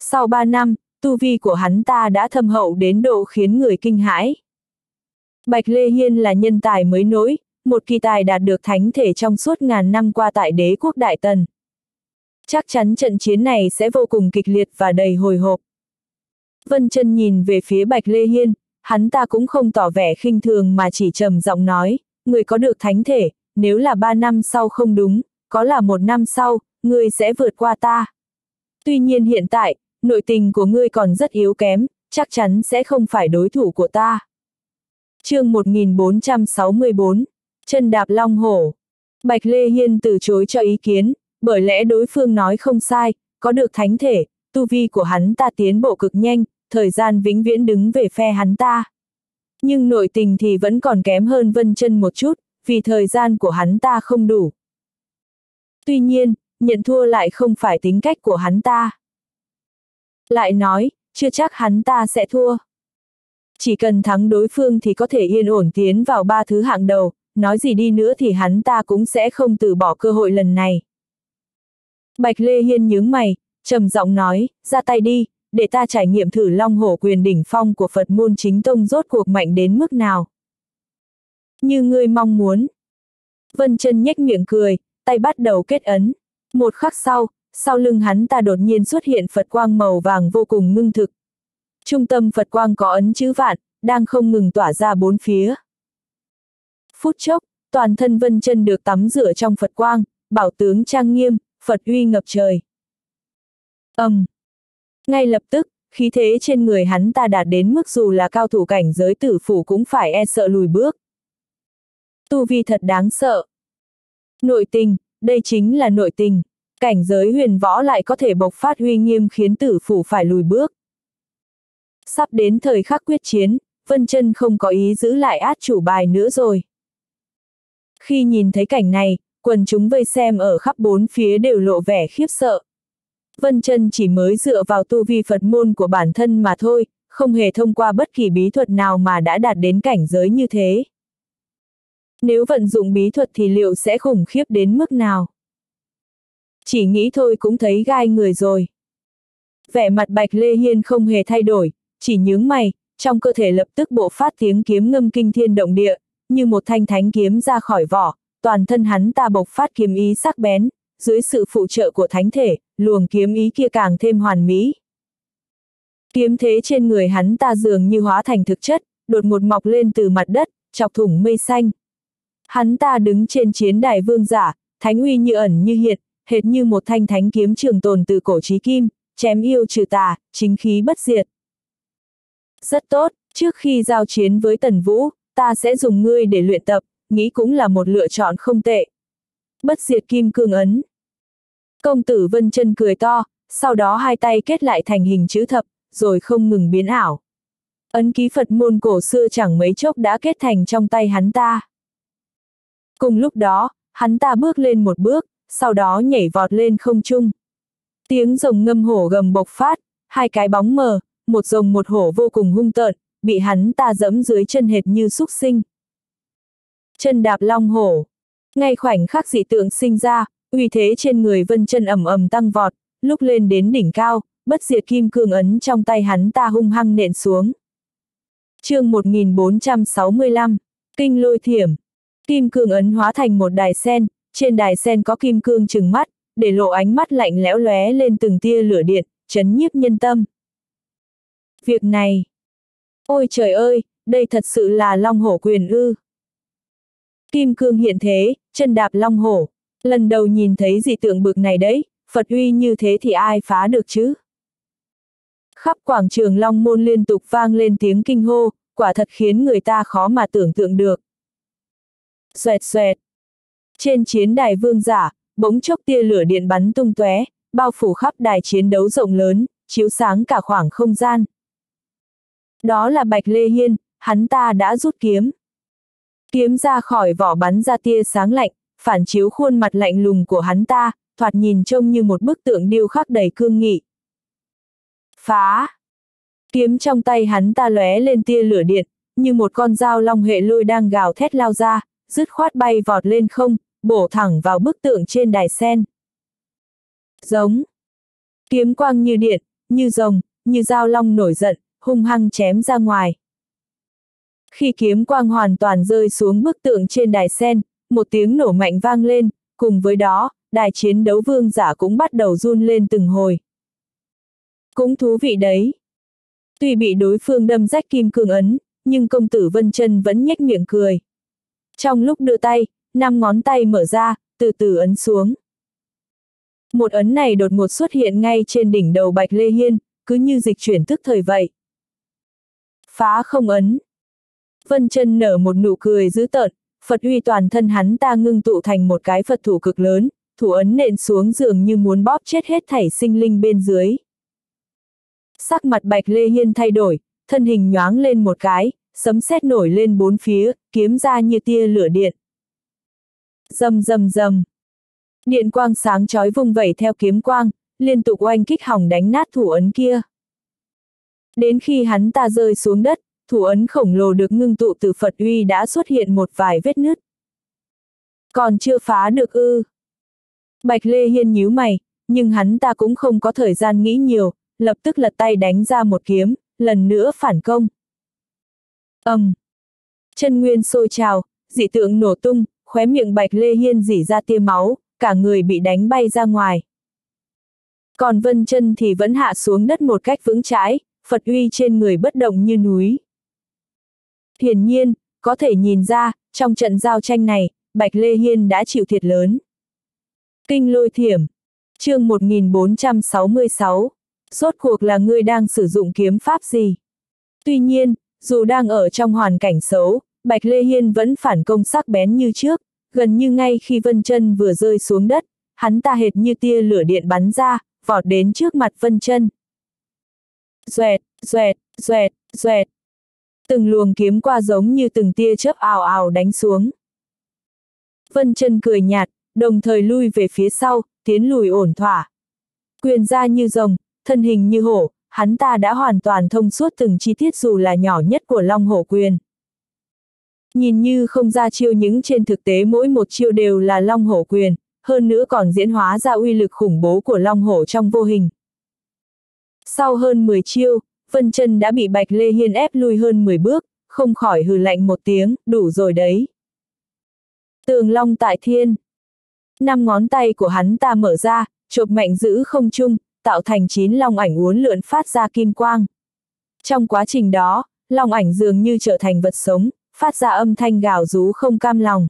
[SPEAKER 1] Sau ba năm, tu vi của hắn ta đã thâm hậu đến độ khiến người kinh hãi. Bạch Lê Hiên là nhân tài mới nổi, một kỳ tài đạt được thánh thể trong suốt ngàn năm qua tại đế quốc Đại Tần. Chắc chắn trận chiến này sẽ vô cùng kịch liệt và đầy hồi hộp. Vân chân nhìn về phía Bạch Lê Hiên, hắn ta cũng không tỏ vẻ khinh thường mà chỉ trầm giọng nói, người có được thánh thể, nếu là ba năm sau không đúng, có là một năm sau, ngươi sẽ vượt qua ta. Tuy nhiên hiện tại, nội tình của ngươi còn rất yếu kém, chắc chắn sẽ không phải đối thủ của ta chương 1464, chân đạp long hổ. Bạch Lê Hiên từ chối cho ý kiến, bởi lẽ đối phương nói không sai, có được thánh thể, tu vi của hắn ta tiến bộ cực nhanh, thời gian vĩnh viễn đứng về phe hắn ta. Nhưng nội tình thì vẫn còn kém hơn Vân chân một chút, vì thời gian của hắn ta không đủ. Tuy nhiên, nhận thua lại không phải tính cách của hắn ta. Lại nói, chưa chắc hắn ta sẽ thua chỉ cần thắng đối phương thì có thể yên ổn tiến vào ba thứ hạng đầu, nói gì đi nữa thì hắn ta cũng sẽ không từ bỏ cơ hội lần này. Bạch Lê Hiên nhướng mày, trầm giọng nói, ra tay đi, để ta trải nghiệm thử long hổ quyền đỉnh phong của Phật môn chính tông rốt cuộc mạnh đến mức nào. Như ngươi mong muốn. Vân chân nhếch miệng cười, tay bắt đầu kết ấn. Một khắc sau, sau lưng hắn ta đột nhiên xuất hiện Phật quang màu vàng vô cùng ngưng thực, Trung tâm Phật quang có ấn chữ vạn, đang không ngừng tỏa ra bốn phía. Phút chốc, toàn thân vân chân được tắm rửa trong Phật quang, bảo tướng trang nghiêm, Phật uy ngập trời. ầm, um. Ngay lập tức, khí thế trên người hắn ta đạt đến mức dù là cao thủ cảnh giới tử phủ cũng phải e sợ lùi bước. Tu vi thật đáng sợ. Nội tình, đây chính là nội tình. Cảnh giới huyền võ lại có thể bộc phát huy nghiêm khiến tử phủ phải lùi bước. Sắp đến thời khắc quyết chiến, Vân chân không có ý giữ lại át chủ bài nữa rồi. Khi nhìn thấy cảnh này, quần chúng vây xem ở khắp bốn phía đều lộ vẻ khiếp sợ. Vân chân chỉ mới dựa vào tu vi Phật môn của bản thân mà thôi, không hề thông qua bất kỳ bí thuật nào mà đã đạt đến cảnh giới như thế. Nếu vận dụng bí thuật thì liệu sẽ khủng khiếp đến mức nào? Chỉ nghĩ thôi cũng thấy gai người rồi. Vẻ mặt Bạch Lê Hiên không hề thay đổi, chỉ nhướng mày, trong cơ thể lập tức bộ phát tiếng kiếm ngâm kinh thiên động địa, như một thanh thánh kiếm ra khỏi vỏ, toàn thân hắn ta bộc phát kiếm ý sắc bén, dưới sự phụ trợ của thánh thể, luồng kiếm ý kia càng thêm hoàn mỹ. Kiếm thế trên người hắn ta dường như hóa thành thực chất, đột ngột mọc lên từ mặt đất, chọc thủng mây xanh. Hắn ta đứng trên chiến đài vương giả, thánh uy như ẩn như hiện, hệt như một thanh thánh kiếm trường tồn từ cổ chí kim, chém yêu trừ tà, chính khí bất diệt. Rất tốt, trước khi giao chiến với Tần Vũ, ta sẽ dùng ngươi để luyện tập, nghĩ cũng là một lựa chọn không tệ. Bất diệt kim cương ấn. Công tử Vân chân cười to, sau đó hai tay kết lại thành hình chữ thập, rồi không ngừng biến ảo. Ấn ký Phật môn cổ xưa chẳng mấy chốc đã kết thành trong tay hắn ta. Cùng lúc đó, hắn ta bước lên một bước, sau đó nhảy vọt lên không trung. Tiếng rồng ngâm hổ gầm bộc phát, hai cái bóng mờ, một rồng một hổ vô cùng hung tợn, bị hắn ta dẫm dưới chân hệt như súc sinh. Chân đạp long hổ. Ngay khoảnh khắc dị tượng sinh ra, uy thế trên người vân chân ẩm ẩm tăng vọt, lúc lên đến đỉnh cao, bất diệt kim cương ấn trong tay hắn ta hung hăng nện xuống. chương 1465, Kinh lôi thiểm. Kim cương ấn hóa thành một đài sen, trên đài sen có kim cương trừng mắt, để lộ ánh mắt lạnh lẽo lóe lên từng tia lửa điện, chấn nhiếp nhân tâm. Việc này, ôi trời ơi, đây thật sự là long hổ quyền ư. Kim cương hiện thế, chân đạp long hổ, lần đầu nhìn thấy dị tượng bực này đấy, Phật uy như thế thì ai phá được chứ? Khắp quảng trường Long Môn liên tục vang lên tiếng kinh hô, quả thật khiến người ta khó mà tưởng tượng được. Xoẹt xoẹt. Trên chiến đài vương giả, bỗng chốc tia lửa điện bắn tung tóe, bao phủ khắp đài chiến đấu rộng lớn, chiếu sáng cả khoảng không gian. Đó là Bạch Lê Hiên, hắn ta đã rút kiếm. Kiếm ra khỏi vỏ bắn ra tia sáng lạnh, phản chiếu khuôn mặt lạnh lùng của hắn ta, thoạt nhìn trông như một bức tượng điêu khắc đầy cương nghị. Phá! Kiếm trong tay hắn ta lóe lên tia lửa điện, như một con dao long hệ lôi đang gào thét lao ra, dứt khoát bay vọt lên không, bổ thẳng vào bức tượng trên đài sen. Giống. Kiếm quang như điện, như rồng, như dao long nổi giận, hung hăng chém ra ngoài. Khi kiếm quang hoàn toàn rơi xuống bức tượng trên đài sen, một tiếng nổ mạnh vang lên, cùng với đó, đài chiến đấu vương giả cũng bắt đầu run lên từng hồi. Cũng thú vị đấy. Tuy bị đối phương đâm rách kim cương ấn, nhưng công tử Vân chân vẫn nhếch miệng cười. Trong lúc đưa tay, năm ngón tay mở ra, từ từ ấn xuống. Một ấn này đột ngột xuất hiện ngay trên đỉnh đầu Bạch Lê Hiên, cứ như dịch chuyển tức thời vậy. Phá không ấn. Vân chân nở một nụ cười dữ tợn, Phật uy toàn thân hắn ta ngưng tụ thành một cái Phật thủ cực lớn, thủ ấn nện xuống giường như muốn bóp chết hết thảy sinh linh bên dưới. Sắc mặt Bạch Lê Hiên thay đổi, thân hình nhoáng lên một cái, sấm sét nổi lên bốn phía, kiếm ra như tia lửa điện. Dầm dầm dầm. Điện quang sáng chói vung vẩy theo kiếm quang, liên tục oanh kích hỏng đánh nát thủ ấn kia. Đến khi hắn ta rơi xuống đất, thủ ấn khổng lồ được ngưng tụ từ Phật uy đã xuất hiện một vài vết nứt. Còn chưa phá được ư. Bạch Lê Hiên nhíu mày, nhưng hắn ta cũng không có thời gian nghĩ nhiều, lập tức lật tay đánh ra một kiếm, lần nữa phản công ầm, um. Chân nguyên sôi trào, dị tượng nổ tung, khóe miệng Bạch Lê Hiên dỉ ra tia máu, cả người bị đánh bay ra ngoài. Còn Vân chân thì vẫn hạ xuống đất một cách vững chãi, Phật uy trên người bất động như núi. Hiển nhiên, có thể nhìn ra, trong trận giao tranh này, Bạch Lê Hiên đã chịu thiệt lớn. Kinh lôi thiểm. chương 1466. Rốt cuộc là ngươi đang sử dụng kiếm pháp gì? Tuy nhiên, dù đang ở trong hoàn cảnh xấu, Bạch Lê Hiên vẫn phản công sắc bén như trước, gần như ngay khi Vân Chân vừa rơi xuống đất, hắn ta hệt như tia lửa điện bắn ra, vọt đến trước mặt Vân Chân. Xoẹt, xoẹt, xoẹt, xoẹt. Từng luồng kiếm qua giống như từng tia chớp ào ào đánh xuống. Vân Chân cười nhạt, đồng thời lui về phía sau, tiến lùi ổn thỏa. Quyền ra như rồng, thân hình như hổ, hắn ta đã hoàn toàn thông suốt từng chi tiết dù là nhỏ nhất của Long Hổ Quyền. Nhìn như không ra chiêu những trên thực tế mỗi một chiêu đều là Long Hổ Quyền, hơn nữa còn diễn hóa ra uy lực khủng bố của Long Hổ trong vô hình. Sau hơn 10 chiêu, Vân chân đã bị Bạch Lê Hiên ép lui hơn 10 bước, không khỏi hừ lạnh một tiếng, đủ rồi đấy. Tường Long tại thiên. Năm ngón tay của hắn ta mở ra, chộp mạnh giữ không chung, tạo thành chín long ảnh uốn lượn phát ra kim quang. Trong quá trình đó, long ảnh dường như trở thành vật sống, phát ra âm thanh gào rú không cam lòng.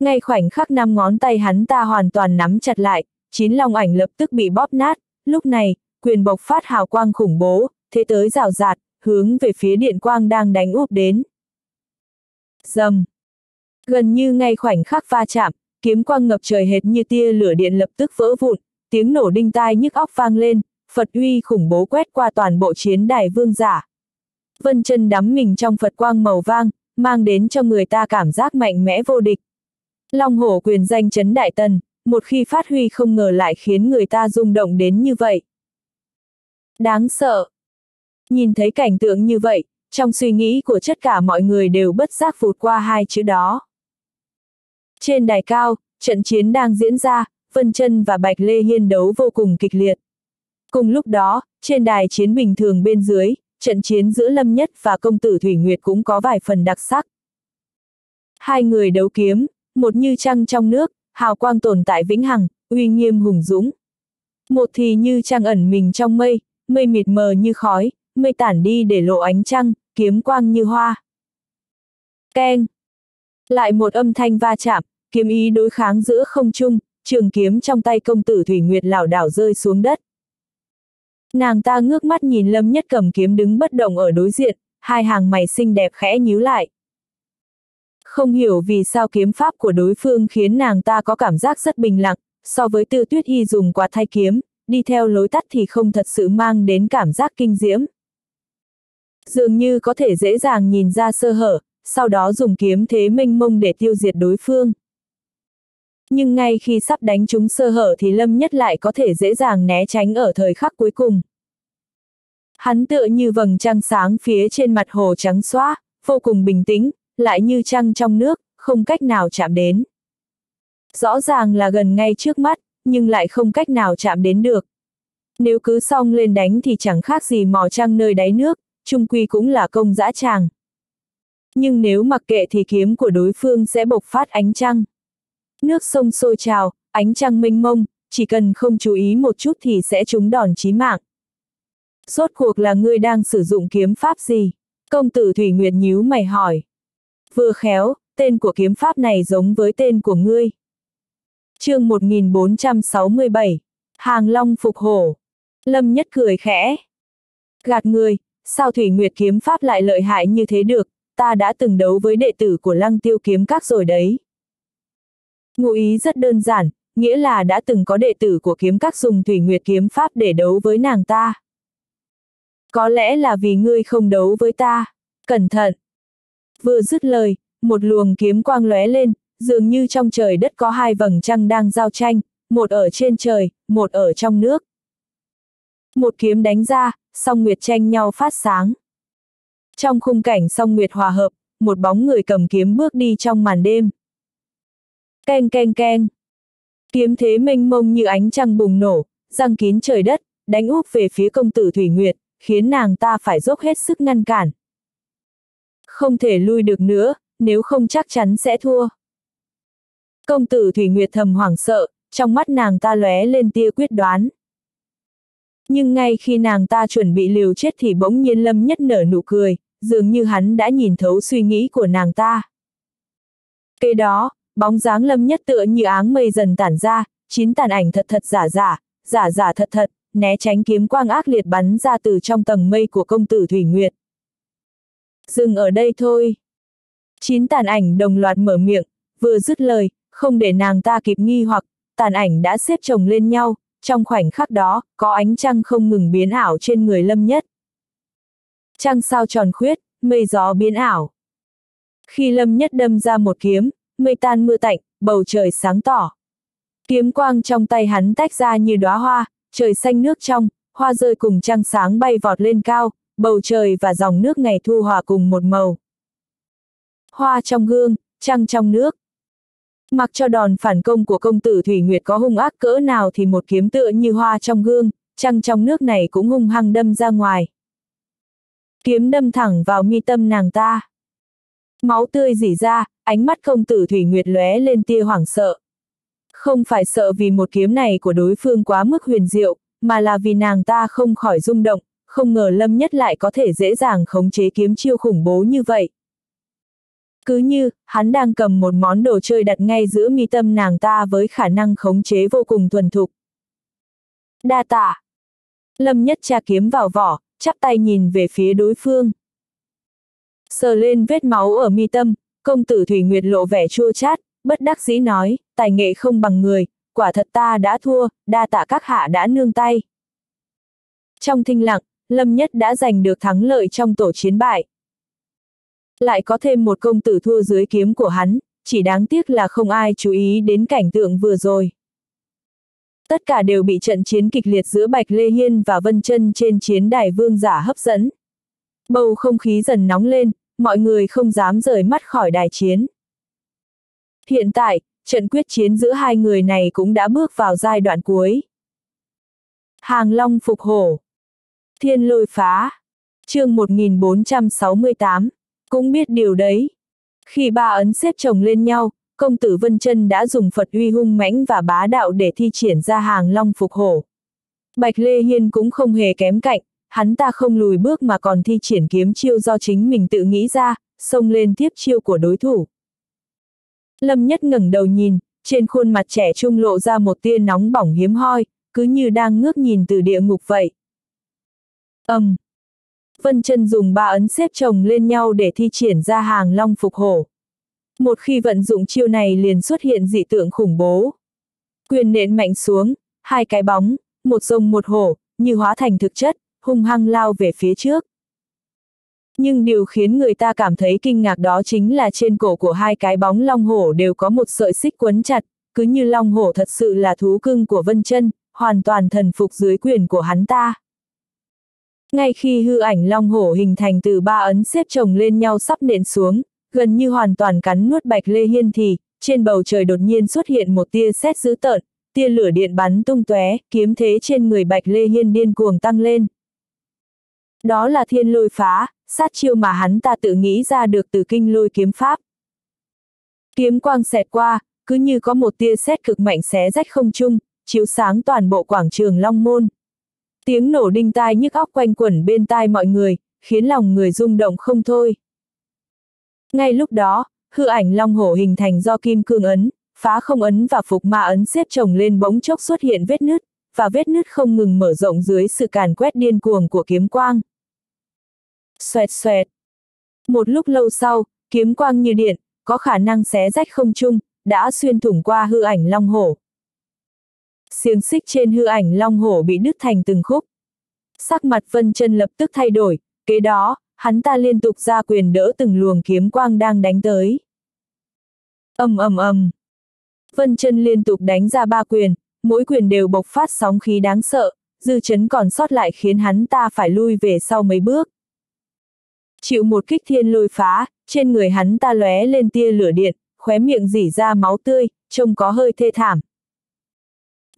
[SPEAKER 1] Ngay khoảnh khắc năm ngón tay hắn ta hoàn toàn nắm chặt lại, chín long ảnh lập tức bị bóp nát, lúc này, quyền bộc phát hào quang khủng bố, thế tới rào rạt, hướng về phía điện quang đang đánh úp đến. Dầm! Gần như ngay khoảnh khắc va chạm, kiếm quang ngập trời hệt như tia lửa điện lập tức vỡ vụn, tiếng nổ đinh tai nhức óc vang lên, Phật uy khủng bố quét qua toàn bộ chiến đài vương giả. Vân chân đắm mình trong Phật quang màu vang, mang đến cho người ta cảm giác mạnh mẽ vô địch. Long hổ quyền danh chấn đại tần, một khi phát huy không ngờ lại khiến người ta rung động đến như vậy. Đáng sợ. Nhìn thấy cảnh tượng như vậy, trong suy nghĩ của tất cả mọi người đều bất giác vụt qua hai chữ đó. Trên đài cao, trận chiến đang diễn ra, Vân Chân và Bạch Lê Hiên đấu vô cùng kịch liệt. Cùng lúc đó, trên đài chiến bình thường bên dưới, trận chiến giữa Lâm Nhất và công tử Thủy Nguyệt cũng có vài phần đặc sắc. Hai người đấu kiếm, một như trăng trong nước, hào quang tồn tại vĩnh hằng, uy nghiêm hùng dũng. Một thì như trăng ẩn mình trong mây, mây mịt mờ như khói, mây tản đi để lộ ánh trăng, kiếm quang như hoa. Keng! Lại một âm thanh va chạm, kiếm ý đối kháng giữa không trung, trường kiếm trong tay công tử Thủy Nguyệt lảo đảo rơi xuống đất. Nàng ta ngước mắt nhìn Lâm Nhất cầm kiếm đứng bất động ở đối diện, hai hàng mày xinh đẹp khẽ nhíu lại. Không hiểu vì sao kiếm pháp của đối phương khiến nàng ta có cảm giác rất bình lặng, so với tư tuyết y dùng quạt thay kiếm, đi theo lối tắt thì không thật sự mang đến cảm giác kinh diễm. Dường như có thể dễ dàng nhìn ra sơ hở, sau đó dùng kiếm thế minh mông để tiêu diệt đối phương. Nhưng ngay khi sắp đánh chúng sơ hở thì Lâm Nhất lại có thể dễ dàng né tránh ở thời khắc cuối cùng. Hắn tựa như vầng trăng sáng phía trên mặt hồ trắng xóa, vô cùng bình tĩnh, lại như trăng trong nước, không cách nào chạm đến. Rõ ràng là gần ngay trước mắt, nhưng lại không cách nào chạm đến được. Nếu cứ xong lên đánh thì chẳng khác gì mò trăng nơi đáy nước, trung quy cũng là công dã tràng. Nhưng nếu mặc kệ thì kiếm của đối phương sẽ bộc phát ánh trăng. Nước sông sôi trào, ánh trăng mênh mông, chỉ cần không chú ý một chút thì sẽ trúng đòn chí mạng. Rốt cuộc là ngươi đang sử dụng kiếm pháp gì? Công tử Thủy Nguyệt nhíu mày hỏi. Vừa khéo, tên của kiếm pháp này giống với tên của ngươi. chương 1467, Hàng Long phục hổ. Lâm Nhất cười khẽ. Gạt người, sao Thủy Nguyệt kiếm pháp lại lợi hại như thế được, ta đã từng đấu với đệ tử của lăng tiêu kiếm các rồi đấy. Ngụ ý rất đơn giản, nghĩa là đã từng có đệ tử của kiếm các dùng Thủy Nguyệt kiếm pháp để đấu với nàng ta. Có lẽ là vì ngươi không đấu với ta. Cẩn thận! Vừa dứt lời, một luồng kiếm quang lóe lên, dường như trong trời đất có hai vầng trăng đang giao tranh, một ở trên trời, một ở trong nước. Một kiếm đánh ra, song nguyệt tranh nhau phát sáng. Trong khung cảnh song nguyệt hòa hợp, một bóng người cầm kiếm bước đi trong màn đêm. Keng keng keng. Kiếm thế mênh mông như ánh trăng bùng nổ, răng kín trời đất, đánh úp về phía công tử Thủy Nguyệt, khiến nàng ta phải dốc hết sức ngăn cản. Không thể lui được nữa, nếu không chắc chắn sẽ thua. Công tử Thủy Nguyệt thầm hoảng sợ, trong mắt nàng ta lóe lên tia quyết đoán. Nhưng ngay khi nàng ta chuẩn bị liều chết thì bỗng nhiên Lâm Nhất nở nụ cười, dường như hắn đã nhìn thấu suy nghĩ của nàng ta. Kế đó, bóng dáng Lâm Nhất tựa như áng mây dần tản ra, chín tàn ảnh thật thật giả giả, giả giả thật thật, né tránh kiếm quang ác liệt bắn ra từ trong tầng mây của công tử Thủy Nguyệt. Dừng ở đây thôi. Chín tàn ảnh đồng loạt mở miệng, vừa dứt lời, không để nàng ta kịp nghi hoặc, tàn ảnh đã xếp chồng lên nhau, trong khoảnh khắc đó, có ánh trăng không ngừng biến ảo trên người lâm nhất. Trăng sao tròn khuyết, mây gió biến ảo. Khi lâm nhất đâm ra một kiếm, mây tan mưa tạnh, bầu trời sáng tỏ. Kiếm quang trong tay hắn tách ra như đóa hoa, trời xanh nước trong, hoa rơi cùng trăng sáng bay vọt lên cao, bầu trời và dòng nước ngày thu hòa cùng một màu. Hoa trong gương, trăng trong nước. Mặc cho đòn phản công của công tử Thủy Nguyệt có hung ác cỡ nào thì một kiếm tựa như hoa trong gương, trăng trong nước này cũng hung hăng đâm ra ngoài. Kiếm đâm thẳng vào mi tâm nàng ta. Máu tươi rỉ ra, ánh mắt công tử Thủy Nguyệt lóe lên tia hoảng sợ. Không phải sợ vì một kiếm này của đối phương quá mức huyền diệu, mà là vì nàng ta không khỏi rung động, không ngờ Lâm Nhất lại có thể dễ dàng khống chế kiếm chiêu khủng bố như vậy. Cứ như, hắn đang cầm một món đồ chơi đặt ngay giữa mi tâm nàng ta với khả năng khống chế vô cùng thuần thục. Đa tạ. Lâm nhất tra kiếm vào vỏ, chắp tay nhìn về phía đối phương. Sờ lên vết máu ở mi tâm, công tử Thủy Nguyệt lộ vẻ chua chát, bất đắc dĩ nói, tài nghệ không bằng người, quả thật ta đã thua, đa tạ các hạ đã nương tay. Trong thinh lặng, Lâm Nhất đã giành được thắng lợi trong tổ chiến bại. Lại có thêm một công tử thua dưới kiếm của hắn, chỉ đáng tiếc là không ai chú ý đến cảnh tượng vừa rồi. Tất cả đều bị trận chiến kịch liệt giữa Bạch Lê Hiên và Vân Chân trên chiến đài vương giả hấp dẫn. Bầu không khí dần nóng lên, mọi người không dám rời mắt khỏi đài chiến. Hiện tại, trận quyết chiến giữa hai người này cũng đã bước vào giai đoạn cuối. Hàng Long phục hổ. Thiên lôi phá. chương 1468. Cũng biết điều đấy. Khi ba ấn xếp chồng lên nhau, công tử Vân Chân đã dùng Phật uy hung mãnh và bá đạo để thi triển ra hàng long phục hổ. Bạch Lê Hiên cũng không hề kém cạnh, hắn ta không lùi bước mà còn thi triển kiếm chiêu do chính mình tự nghĩ ra, xông lên tiếp chiêu của đối thủ. Lâm Nhất ngẩng đầu nhìn, trên khuôn mặt trẻ trung lộ ra một tia nóng bỏng hiếm hoi, cứ như đang ngước nhìn từ địa ngục vậy. Âm. Um. Vân chân dùng ba ấn xếp chồng lên nhau để thi triển ra hàng long phục hổ. Một khi vận dụng chiêu này liền xuất hiện dị tượng khủng bố. Quyền nện mạnh xuống, hai cái bóng, một rồng một hổ, như hóa thành thực chất, hung hăng lao về phía trước. Nhưng điều khiến người ta cảm thấy kinh ngạc đó chính là trên cổ của hai cái bóng long hổ đều có một sợi xích quấn chặt, cứ như long hổ thật sự là thú cưng của Vân chân, hoàn toàn thần phục dưới quyền của hắn ta. Ngay khi hư ảnh long hổ hình thành từ ba ấn xếp chồng lên nhau sắp nện xuống, gần như hoàn toàn cắn nuốt Bạch Lê Hiên thì, trên bầu trời đột nhiên xuất hiện một tia sét dữ tợn, tia lửa điện bắn tung tóe, kiếm thế trên người Bạch Lê Hiên điên cuồng tăng lên. Đó là thiên lôi phá, sát chiêu mà hắn ta tự nghĩ ra được từ kinh lôi kiếm pháp. Kiếm quang xẹt qua, cứ như có một tia sét cực mạnh xé rách không trung, chiếu sáng toàn bộ quảng trường Long Môn. Tiếng nổ đinh tai nhức óc quanh quẩn bên tai mọi người, khiến lòng người rung động không thôi. Ngay lúc đó, hư ảnh long hổ hình thành do kim cương ấn, phá không ấn và phục ma ấn xếp chồng lên bỗng chốc xuất hiện vết nứt, và vết nứt không ngừng mở rộng dưới sự càn quét điên cuồng của kiếm quang. Xoẹt xoẹt. Một lúc lâu sau, kiếm quang như điện, có khả năng xé rách không trung, đã xuyên thủng qua hư ảnh long hổ. Xiềng xích trên hư ảnh long hổ bị đứt thành từng khúc. Sắc mặt vân chân lập tức thay đổi, kế đó, hắn ta liên tục ra quyền đỡ từng luồng kiếm quang đang đánh tới. ầm ầm ầm. Vân chân liên tục đánh ra ba quyền, mỗi quyền đều bộc phát sóng khí đáng sợ, dư chấn còn sót lại khiến hắn ta phải lui về sau mấy bước. Chịu một kích thiên lôi phá, trên người hắn ta lóe lên tia lửa điện, khóe miệng dỉ ra máu tươi, trông có hơi thê thảm.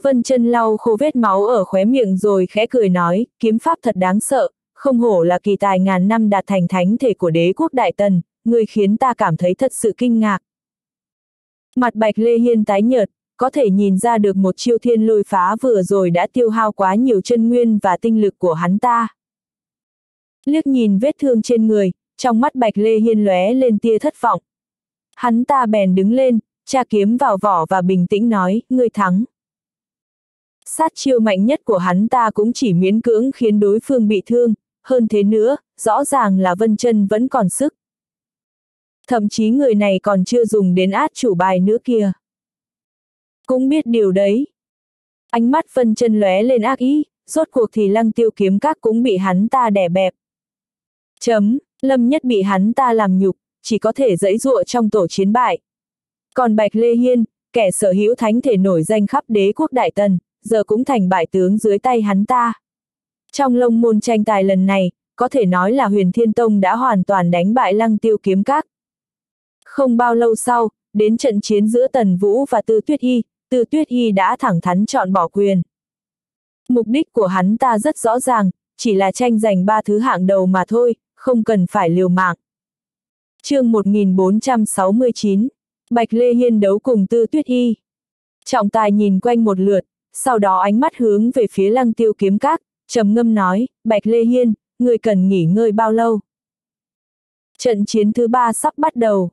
[SPEAKER 1] Vân chân lau khô vết máu ở khóe miệng rồi khẽ cười nói, kiếm pháp thật đáng sợ, không hổ là kỳ tài ngàn năm đạt thành thánh thể của đế quốc Đại Tần, người khiến ta cảm thấy thật sự kinh ngạc. Mặt Bạch Lê Hiên tái nhợt, có thể nhìn ra được một chiêu thiên lôi phá vừa rồi đã tiêu hao quá nhiều chân nguyên và tinh lực của hắn ta. Liếc nhìn vết thương trên người, trong mắt Bạch Lê Hiên lóe lên tia thất vọng. Hắn ta bèn đứng lên, tra kiếm vào vỏ và bình tĩnh nói, ngươi thắng. Sát chiêu mạnh nhất của hắn ta cũng chỉ miễn cưỡng khiến đối phương bị thương, hơn thế nữa, rõ ràng là Vân chân vẫn còn sức. Thậm chí người này còn chưa dùng đến át chủ bài nữa kia cũng biết điều đấy. Ánh mắt phân chân lóe lên ác ý, rốt cuộc thì lăng tiêu kiếm các cũng bị hắn ta đè bẹp. Chấm, Lâm Nhất bị hắn ta làm nhục, chỉ có thể dẫy dụa trong tổ chiến bại. Còn Bạch Lê Hiên, kẻ sở hữu thánh thể nổi danh khắp đế quốc Đại Tần, giờ cũng thành bại tướng dưới tay hắn ta. Trong lông môn tranh tài lần này, có thể nói là huyền thiên tông đã hoàn toàn đánh bại lăng tiêu kiếm các. Không bao lâu sau, đến trận chiến giữa Tần Vũ và Tư Tuyết Y, Tư Tuyết Y đã thẳng thắn chọn bỏ quyền. Mục đích của hắn ta rất rõ ràng, chỉ là tranh giành ba thứ hạng đầu mà thôi, không cần phải liều mạng. chương 1469, Bạch Lê Hiên đấu cùng Tư Tuyết Y. Trọng tài nhìn quanh một lượt, sau đó ánh mắt hướng về phía lăng tiêu kiếm các, trầm ngâm nói, Bạch Lê Hiên, người cần nghỉ ngơi bao lâu? Trận chiến thứ ba sắp bắt đầu.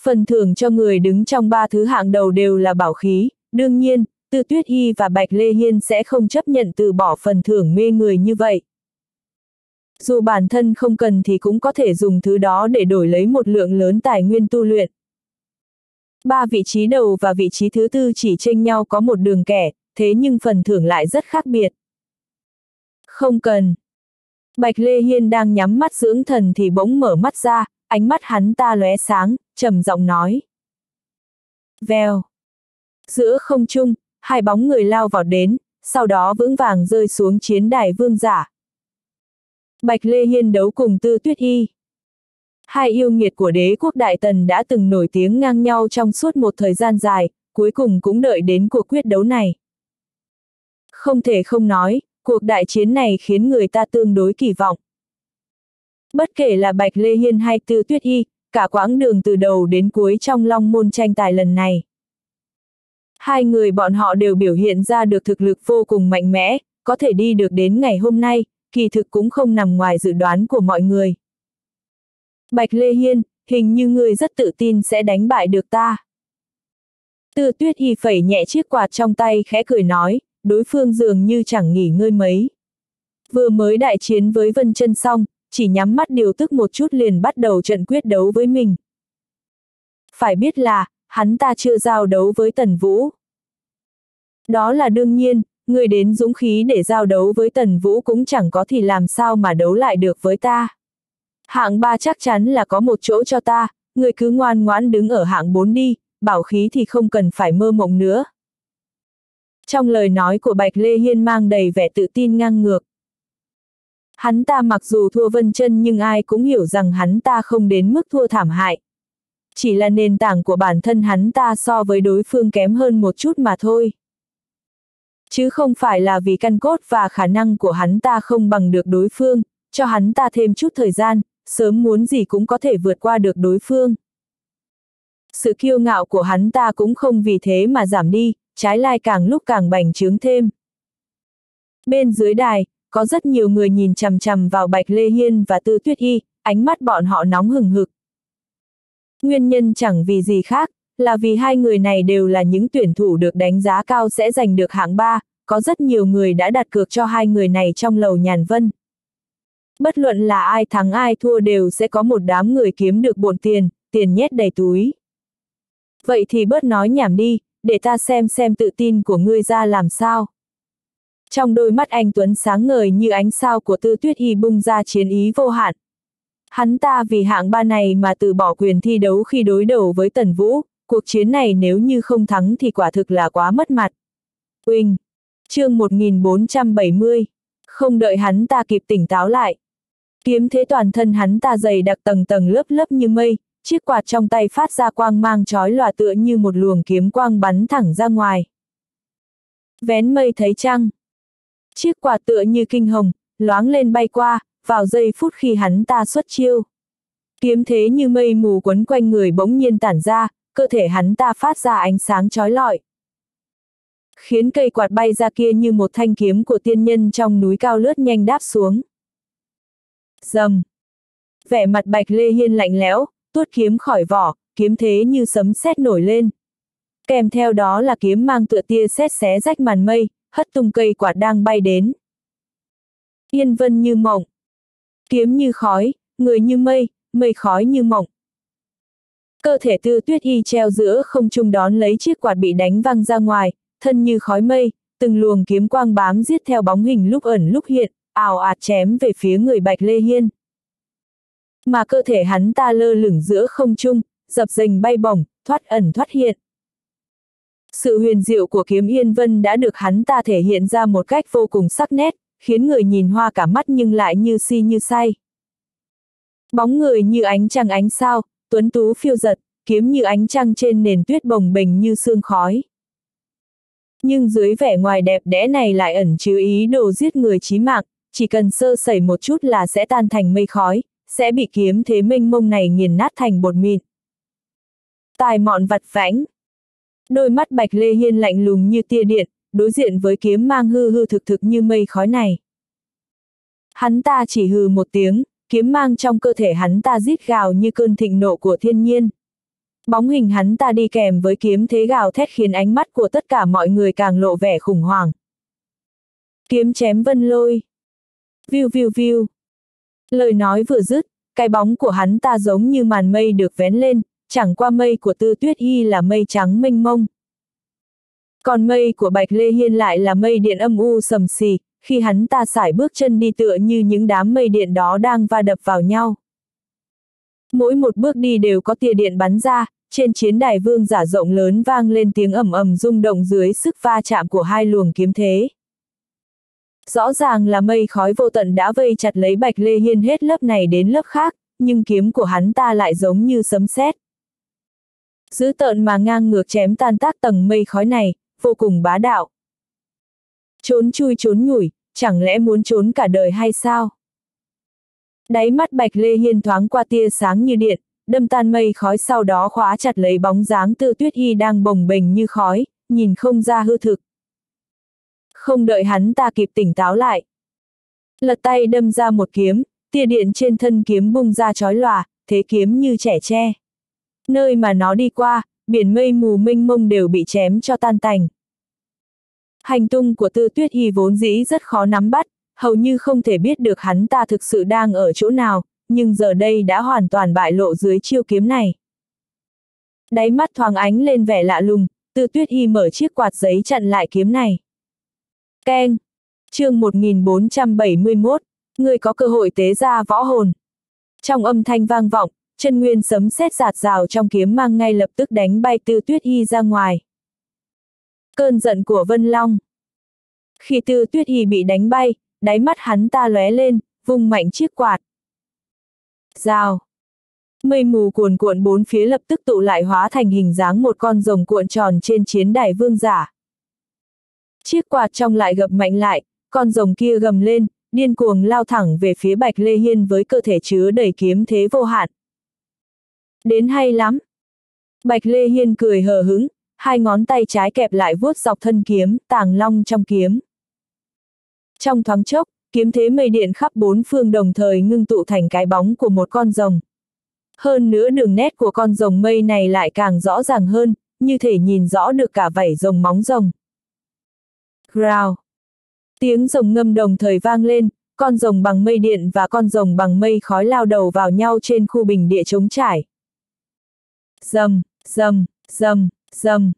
[SPEAKER 1] Phần thưởng cho người đứng trong ba thứ hạng đầu đều là bảo khí, đương nhiên, Tư Tuyết Y và Bạch Lê Hiên sẽ không chấp nhận từ bỏ phần thưởng mê người như vậy. Dù bản thân không cần thì cũng có thể dùng thứ đó để đổi lấy một lượng lớn tài nguyên tu luyện. Ba vị trí đầu và vị trí thứ tư chỉ tranh nhau có một đường kẻ, thế nhưng phần thưởng lại rất khác biệt. Không cần. Bạch Lê Hiên đang nhắm mắt dưỡng thần thì bỗng mở mắt ra, ánh mắt hắn ta lóe sáng, trầm giọng nói. Vèo. Giữa không trung, hai bóng người lao vào đến, sau đó vững vàng rơi xuống chiến đài vương giả. Bạch Lê Hiên đấu cùng Tư Tuyết Y. Hai yêu nghiệt của đế quốc Đại Tần đã từng nổi tiếng ngang nhau trong suốt một thời gian dài, cuối cùng cũng đợi đến cuộc quyết đấu này. Không thể không nói, cuộc đại chiến này khiến người ta tương đối kỳ vọng. Bất kể là Bạch Lê Hiên hay Tư Tuyết Y, cả quãng đường từ đầu đến cuối trong long môn tranh tài lần này. Hai người bọn họ đều biểu hiện ra được thực lực vô cùng mạnh mẽ, có thể đi được đến ngày hôm nay, kỳ thực cũng không nằm ngoài dự đoán của mọi người. Bạch Lê Hiên, hình như người rất tự tin sẽ đánh bại được ta. Tư tuyết y phẩy nhẹ chiếc quạt trong tay khẽ cười nói, đối phương dường như chẳng nghỉ ngơi mấy. Vừa mới đại chiến với Vân chân xong, chỉ nhắm mắt điều tức một chút liền bắt đầu trận quyết đấu với mình. Phải biết là, hắn ta chưa giao đấu với Tần Vũ. Đó là đương nhiên, người đến dũng khí để giao đấu với Tần Vũ cũng chẳng có thì làm sao mà đấu lại được với ta. Hạng ba chắc chắn là có một chỗ cho ta, người cứ ngoan ngoãn đứng ở hạng 4 đi, bảo khí thì không cần phải mơ mộng nữa. Trong lời nói của Bạch Lê Hiên mang đầy vẻ tự tin ngang ngược. Hắn ta mặc dù thua Vân chân nhưng ai cũng hiểu rằng hắn ta không đến mức thua thảm hại. Chỉ là nền tảng của bản thân hắn ta so với đối phương kém hơn một chút mà thôi. Chứ không phải là vì căn cốt và khả năng của hắn ta không bằng được đối phương, cho hắn ta thêm chút thời gian, sớm muốn gì cũng có thể vượt qua được đối phương. Sự kiêu ngạo của hắn ta cũng không vì thế mà giảm đi, trái lại càng lúc càng bành trướng thêm. Bên dưới đài, có rất nhiều người nhìn chằm chằm vào Bạch Lê Hiên và Tư Tuyết Y, ánh mắt bọn họ nóng hừng hực. Nguyên nhân chẳng vì gì khác, là vì hai người này đều là những tuyển thủ được đánh giá cao sẽ giành được hạng ba, có rất nhiều người đã đặt cược cho hai người này trong lầu nhàn vân. Bất luận là ai thắng ai thua đều sẽ có một đám người kiếm được bộn tiền, tiền nhét đầy túi. Vậy thì bớt nói nhảm đi, để ta xem xem tự tin của ngươi ra làm sao. Trong đôi mắt anh Tuấn sáng ngời như ánh sao của tư tuyết y bung ra chiến ý vô hạn. Hắn ta vì hạng ba này mà từ bỏ quyền thi đấu khi đối đầu với Tần Vũ, cuộc chiến này nếu như không thắng thì quả thực là quá mất mặt. quỳnh chương 1470. Không đợi hắn ta kịp tỉnh táo lại. Kiếm thế toàn thân hắn ta dày đặc tầng tầng lớp lớp như mây, chiếc quạt trong tay phát ra quang mang chói lòa tựa như một luồng kiếm quang bắn thẳng ra ngoài. Vén mây thấy trăng. Chiếc quạt tựa như kinh hồng, loáng lên bay qua, vào giây phút khi hắn ta xuất chiêu. Kiếm thế như mây mù quấn quanh người bỗng nhiên tản ra, cơ thể hắn ta phát ra ánh sáng chói lọi. Khiến cây quạt bay ra kia như một thanh kiếm của tiên nhân trong núi cao lướt nhanh đáp xuống. Dầm. Vẻ mặt bạch lê hiên lạnh lẽo, tuốt kiếm khỏi vỏ, kiếm thế như sấm sét nổi lên. Kèm theo đó là kiếm mang tựa tia sét xé rách màn mây, hất tung cây quạt đang bay đến. Yên vân như mộng. Kiếm như khói, người như mây, mây khói như mộng. Cơ thể tư tuyết y treo giữa không trung đón lấy chiếc quạt bị đánh văng ra ngoài, thân như khói mây, từng luồng kiếm quang bám giết theo bóng hình lúc ẩn lúc hiện, ảo ạt chém về phía người Bạch Lê Hiên. Mà cơ thể hắn ta lơ lửng giữa không trung, dập dềnh bay bổng, thoát ẩn thoát hiện. Sự huyền diệu của kiếm Yên Vân đã được hắn ta thể hiện ra một cách vô cùng sắc nét, khiến người nhìn hoa cả mắt nhưng lại như si như say. Bóng người như ánh trăng ánh sao, tuấn tú phiêu giật, kiếm như ánh trăng trên nền tuyết bồng bềnh như sương khói. Nhưng dưới vẻ ngoài đẹp đẽ này lại ẩn chứa ý đồ giết người chí mạng, chỉ cần sơ sẩy một chút là sẽ tan thành mây khói, sẽ bị kiếm thế mênh mông này nghiền nát thành bột mịn. Tài mọn vặt vãnh. Đôi mắt bạch lê hiên lạnh lùng như tia điện, đối diện với kiếm mang hư hư thực thực như mây khói này. Hắn ta chỉ hừ một tiếng, kiếm mang trong cơ thể hắn ta rít gào như cơn thịnh nộ của thiên nhiên. Bóng hình hắn ta đi kèm với kiếm thế gào thét khiến ánh mắt của tất cả mọi người càng lộ vẻ khủng hoảng. Kiếm chém vân lôi. Viu viu viu. Lời nói vừa dứt, cái bóng của hắn ta giống như màn mây được vén lên, chẳng qua mây của tư tuyết y là mây trắng mênh mông. Còn mây của Bạch Lê Hiên lại là mây điện âm u sầm xì, khi hắn ta sải bước chân đi tựa như những đám mây điện đó đang va đập vào nhau. Mỗi một bước đi đều có tia điện bắn ra, trên chiến đài vương giả rộng lớn vang lên tiếng ầm ầm rung động dưới sức va chạm của hai luồng kiếm thế. Rõ ràng là mây khói vô tận đã vây chặt lấy Bạch Lê Hiên hết lớp này đến lớp khác, nhưng kiếm của hắn ta lại giống như sấm sét. Giữ tợn mà ngang ngược chém tan tác tầng mây khói này, vô cùng bá đạo. Trốn chui trốn nhủi, chẳng lẽ muốn trốn cả đời hay sao? Đáy mắt Bạch Lê Hiên thoáng qua tia sáng như điện, đâm tan mây khói sau đó khóa chặt lấy bóng dáng tư tuyết y đang bồng bềnh như khói, nhìn không ra hư thực. Không đợi hắn ta kịp tỉnh táo lại. Lật tay đâm ra một kiếm, tia điện trên thân kiếm bung ra chói lòa, thế kiếm như trẻ tre. Nơi mà nó đi qua, biển mây mù mênh mông đều bị chém cho tan tành. Hành tung của tư tuyết y vốn dĩ rất khó nắm bắt, hầu như không thể biết được hắn ta thực sự đang ở chỗ nào, nhưng giờ đây đã hoàn toàn bại lộ dưới chiêu kiếm này. Đáy mắt thoáng ánh lên vẻ lạ lùng, tư tuyết y mở chiếc quạt giấy chặn lại kiếm này. Keng! chương 1471, người có cơ hội tế ra võ hồn. Trong âm thanh vang vọng, chân nguyên sấm sét giạt rào trong kiếm mang ngay lập tức đánh bay tư tuyết y ra ngoài. Cơn giận của Vân Long. Khi tư tuyết y bị đánh bay, đáy mắt hắn ta lóe lên, vùng mạnh chiếc quạt. Rào. Mây mù cuồn cuộn bốn phía lập tức tụ lại hóa thành hình dáng một con rồng cuộn tròn trên chiến đài vương giả. Chiếc quạt trong lại gập mạnh lại, con rồng kia gầm lên, điên cuồng lao thẳng về phía Bạch Lê Hiên với cơ thể chứa đầy kiếm thế vô hạn. Đến hay lắm. Bạch Lê Hiên cười hờ hứng, hai ngón tay trái kẹp lại vuốt dọc thân kiếm, tàng long trong kiếm. Trong thoáng chốc, kiếm thế mây điện khắp bốn phương đồng thời ngưng tụ thành cái bóng của một con rồng. Hơn nữa đường nét của con rồng mây này lại càng rõ ràng hơn, như thể nhìn rõ được cả vảy rồng móng rồng. Growl. Tiếng rồng ngâm đồng thời vang lên, con rồng bằng mây điện và con rồng bằng mây khói lao đầu vào nhau trên khu bình địa trống trải. Dầm, dầm, dầm, dầm.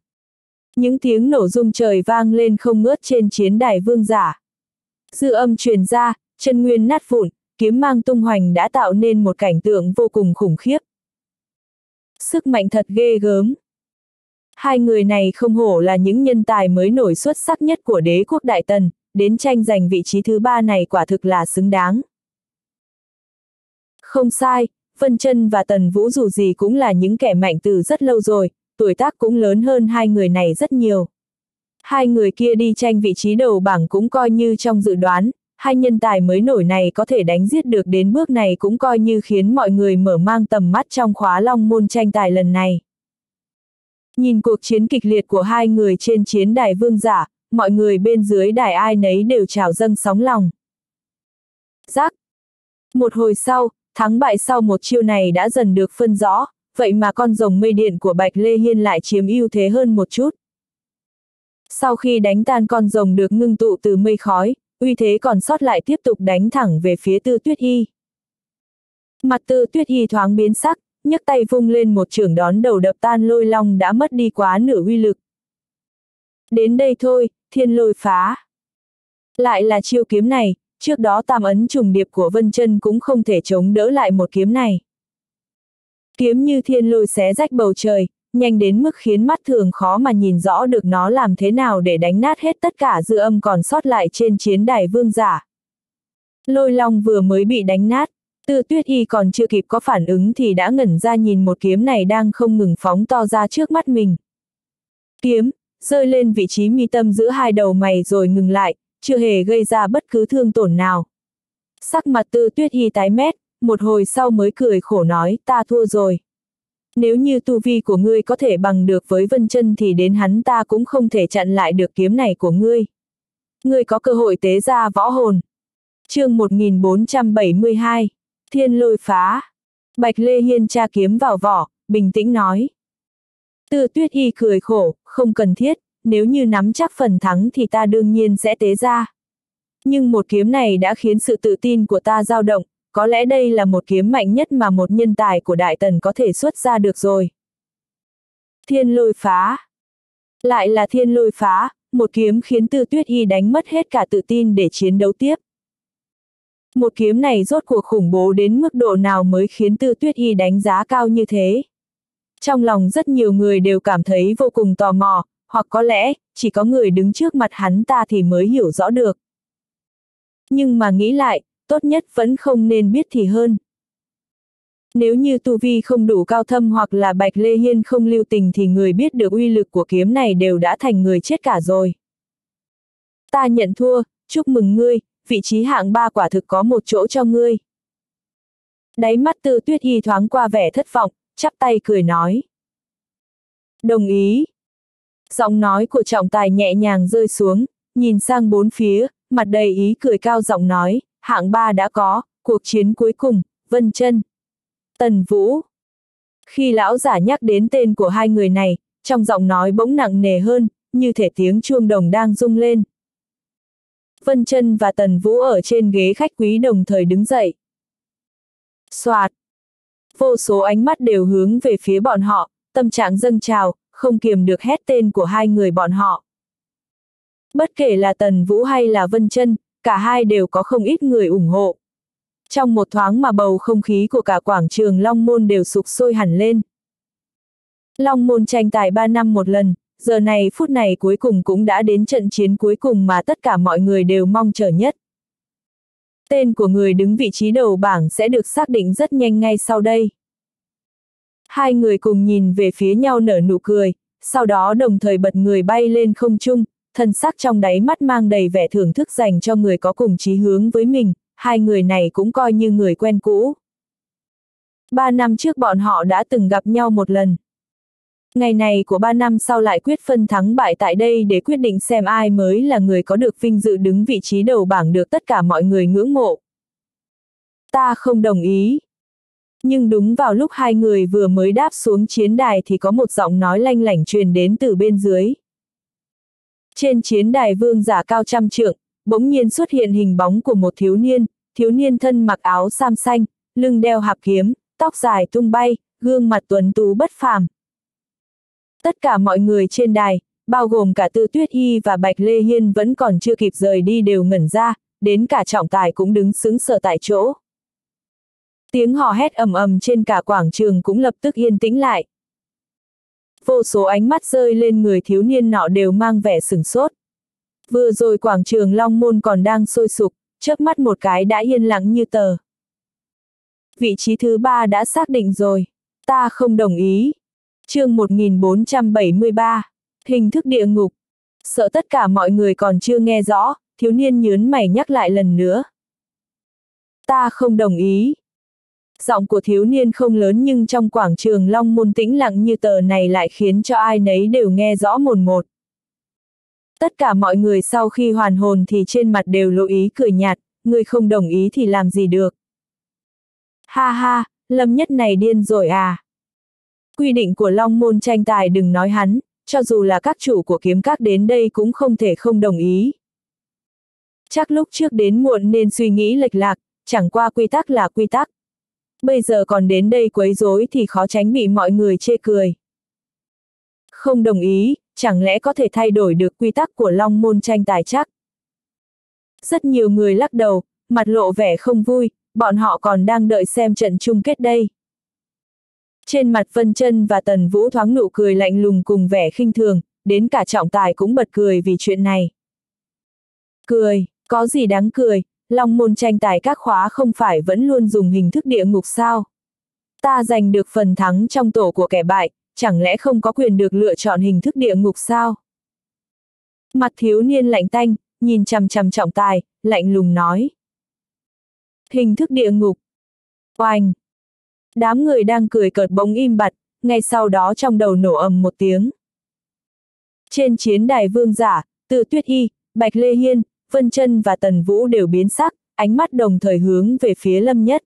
[SPEAKER 1] Những tiếng nổ rung trời vang lên không ngớt trên chiến đài vương giả. Dư âm truyền ra, chân nguyên nát vụn, kiếm mang tung hoành đã tạo nên một cảnh tượng vô cùng khủng khiếp. Sức mạnh thật ghê gớm. Hai người này không hổ là những nhân tài mới nổi xuất sắc nhất của đế quốc Đại Tần, đến tranh giành vị trí thứ ba này quả thực là xứng đáng. Không sai, Vân Chân và Tần Vũ dù gì cũng là những kẻ mạnh từ rất lâu rồi, tuổi tác cũng lớn hơn hai người này rất nhiều. Hai người kia đi tranh vị trí đầu bảng cũng coi như trong dự đoán, hai nhân tài mới nổi này có thể đánh giết được đến bước này cũng coi như khiến mọi người mở mang tầm mắt trong khóa long môn tranh tài lần này. Nhìn cuộc chiến kịch liệt của hai người trên chiến đài vương giả, mọi người bên dưới đài ai nấy đều trào dâng sóng lòng. Giác. Một hồi sau, thắng bại sau một chiêu này đã dần được phân rõ, vậy mà con rồng mây điện của Bạch Lê Hiên lại chiếm ưu thế hơn một chút. Sau khi đánh tan con rồng được ngưng tụ từ mây khói, uy thế còn sót lại tiếp tục đánh thẳng về phía tư tuyết y. Mặt tư tuyết y thoáng biến sắc, nhấc tay vung lên một trường đón đầu đập tan lôi long đã mất đi quá nửa uy lực. Đến đây thôi, thiên lôi phá. Lại là chiêu kiếm này, trước đó tam ấn trùng điệp của Vân chân cũng không thể chống đỡ lại một kiếm này. Kiếm như thiên lôi xé rách bầu trời, nhanh đến mức khiến mắt thường khó mà nhìn rõ được nó làm thế nào để đánh nát hết tất cả dư âm còn sót lại trên chiến đài vương giả. Lôi long vừa mới bị đánh nát, tư tuyết y còn chưa kịp có phản ứng thì đã ngẩn ra nhìn một kiếm này đang không ngừng phóng to ra trước mắt mình. Kiếm, rơi lên vị trí mi tâm giữa hai đầu mày rồi ngừng lại, chưa hề gây ra bất cứ thương tổn nào. Sắc mặt tư tuyết y tái mét, một hồi sau mới cười khổ nói ta thua rồi. Nếu như tu vi của ngươi có thể bằng được với vân chân thì đến hắn ta cũng không thể chặn lại được kiếm này của ngươi. Ngươi có cơ hội tế ra võ hồn. chương 1472, Thiên lôi phá. Bạch Lê Hiên tra kiếm vào vỏ, bình tĩnh nói. Tư tuyết y cười khổ, không cần thiết, nếu như nắm chắc phần thắng thì ta đương nhiên sẽ tế ra. Nhưng một kiếm này đã khiến sự tự tin của ta dao động, có lẽ đây là một kiếm mạnh nhất mà một nhân tài của Đại Tần có thể xuất ra được rồi. Thiên lôi phá. Lại là thiên lôi phá, một kiếm khiến Tư Tuyết Y đánh mất hết cả tự tin để chiến đấu tiếp. Một kiếm này rốt cuộc khủng bố đến mức độ nào mới khiến Tư Tuyết Y đánh giá cao như thế. Trong lòng rất nhiều người đều cảm thấy vô cùng tò mò, hoặc có lẽ, chỉ có người đứng trước mặt hắn ta thì mới hiểu rõ được. Nhưng mà nghĩ lại, tốt nhất vẫn không nên biết thì hơn. Nếu như tu vi không đủ cao thâm hoặc là Bạch Lê Hiên không lưu tình thì người biết được uy lực của kiếm này đều đã thành người chết cả rồi. Ta nhận thua, chúc mừng ngươi, vị trí hạng ba quả thực có một chỗ cho ngươi. Đáy mắt tư tuyết y thoáng qua vẻ thất vọng, chắp tay cười nói. Đồng ý. Giọng nói của trọng tài nhẹ nhàng rơi xuống, nhìn sang bốn phía, mặt đầy ý cười cao giọng nói, hạng ba đã có, cuộc chiến cuối cùng, Vân chân Tần Vũ. Khi lão giả nhắc đến tên của hai người này, trong giọng nói bỗng nặng nề hơn, như thể tiếng chuông đồng đang rung lên. Vân chân và Tần Vũ ở trên ghế khách quý đồng thời đứng dậy. Xoạt. Vô số ánh mắt đều hướng về phía bọn họ, tâm trạng dâng trào, không kiềm được hét tên của hai người bọn họ. Bất kể là Tần Vũ hay là Vân chân cả hai đều có không ít người ủng hộ. Trong một thoáng mà bầu không khí của cả quảng trường Long Môn đều sục sôi hẳn lên. Long Môn tranh tài 3 năm một lần, giờ này phút này cuối cùng cũng đã đến trận chiến cuối cùng mà tất cả mọi người đều mong chờ nhất. Tên của người đứng vị trí đầu bảng sẽ được xác định rất nhanh ngay sau đây. Hai người cùng nhìn về phía nhau nở nụ cười, sau đó đồng thời bật người bay lên không trung, thân sắc trong đáy mắt mang đầy vẻ thưởng thức dành cho người có cùng chí hướng với mình, hai người này cũng coi như người quen cũ. Ba năm trước bọn họ đã từng gặp nhau một lần. Ngày này của ba năm sau lại quyết phân thắng bại tại đây để quyết định xem ai mới là người có được vinh dự đứng vị trí đầu bảng được tất cả mọi người ngưỡng mộ. Ta không đồng ý. Nhưng đúng vào lúc hai người vừa mới đáp xuống chiến đài thì có một giọng nói lanh lảnh truyền đến từ bên dưới. Trên chiến đài vương giả cao trăm trượng, bỗng nhiên xuất hiện hình bóng của một thiếu niên, thiếu niên thân mặc áo sam xanh, lưng đeo hạp kiếm, tóc dài tung bay, gương mặt tuấn tú bất phàm. Tất cả mọi người trên đài, bao gồm cả Tư Tuyết Y và Bạch Lê Hiên vẫn còn chưa kịp rời đi đều ngẩn ra, đến cả trọng tài cũng đứng sững sờ tại chỗ. Tiếng hò hét ầm ầm trên cả quảng trường cũng lập tức yên tĩnh lại. Vô số ánh mắt rơi lên người thiếu niên nọ đều mang vẻ sửng sốt. Vừa rồi quảng trường Long Môn còn đang sôi sục, chớp mắt một cái đã yên lặng như tờ. Vị trí thứ ba đã xác định rồi. Ta không đồng ý. chương 1473. Hình thức địa ngục. Sợ tất cả mọi người còn chưa nghe rõ, thiếu niên nhớn mày nhắc lại lần nữa. Ta không đồng ý. Giọng của thiếu niên không lớn nhưng trong quảng trường Long Môn tĩnh lặng như tờ này lại khiến cho ai nấy đều nghe rõ mồn một. Tất cả mọi người sau khi hoàn hồn thì trên mặt đều lộ ý cười nhạt, người không đồng ý thì làm gì được. Ha ha, lâm nhất này điên rồi à. Quy định của Long Môn tranh tài đừng nói hắn, cho dù là các chủ của kiếm các đến đây cũng không thể không đồng ý. Chắc lúc trước đến muộn nên suy nghĩ lệch lạc, chẳng qua quy tắc là quy tắc. Bây giờ còn đến đây quấy rối thì khó tránh bị mọi người chê cười. Không đồng ý, chẳng lẽ có thể thay đổi được quy tắc của long môn tranh tài chắc? Rất nhiều người lắc đầu, mặt lộ vẻ không vui, bọn họ còn đang đợi xem trận chung kết đây. Trên mặt Vân chân và Tần Vũ thoáng nụ cười lạnh lùng cùng vẻ khinh thường, đến cả trọng tài cũng bật cười vì chuyện này. Cười, có gì đáng cười, long môn tranh tài các khóa không phải vẫn luôn dùng hình thức địa ngục sao? Ta giành được phần thắng trong tổ của kẻ bại, chẳng lẽ không có quyền được lựa chọn hình thức địa ngục sao? Mặt thiếu niên lạnh tanh, nhìn chằm chằm trọng tài, lạnh lùng nói. Hình thức địa ngục. Oanh! Đám người đang cười cợt bỗng im bặt, ngay sau đó trong đầu nổ ầm một tiếng. Trên chiến đài vương giả, từ tuyết y, bạch lê hiên, vân chân và tần vũ đều biến sắc, ánh mắt đồng thời hướng về phía lâm nhất.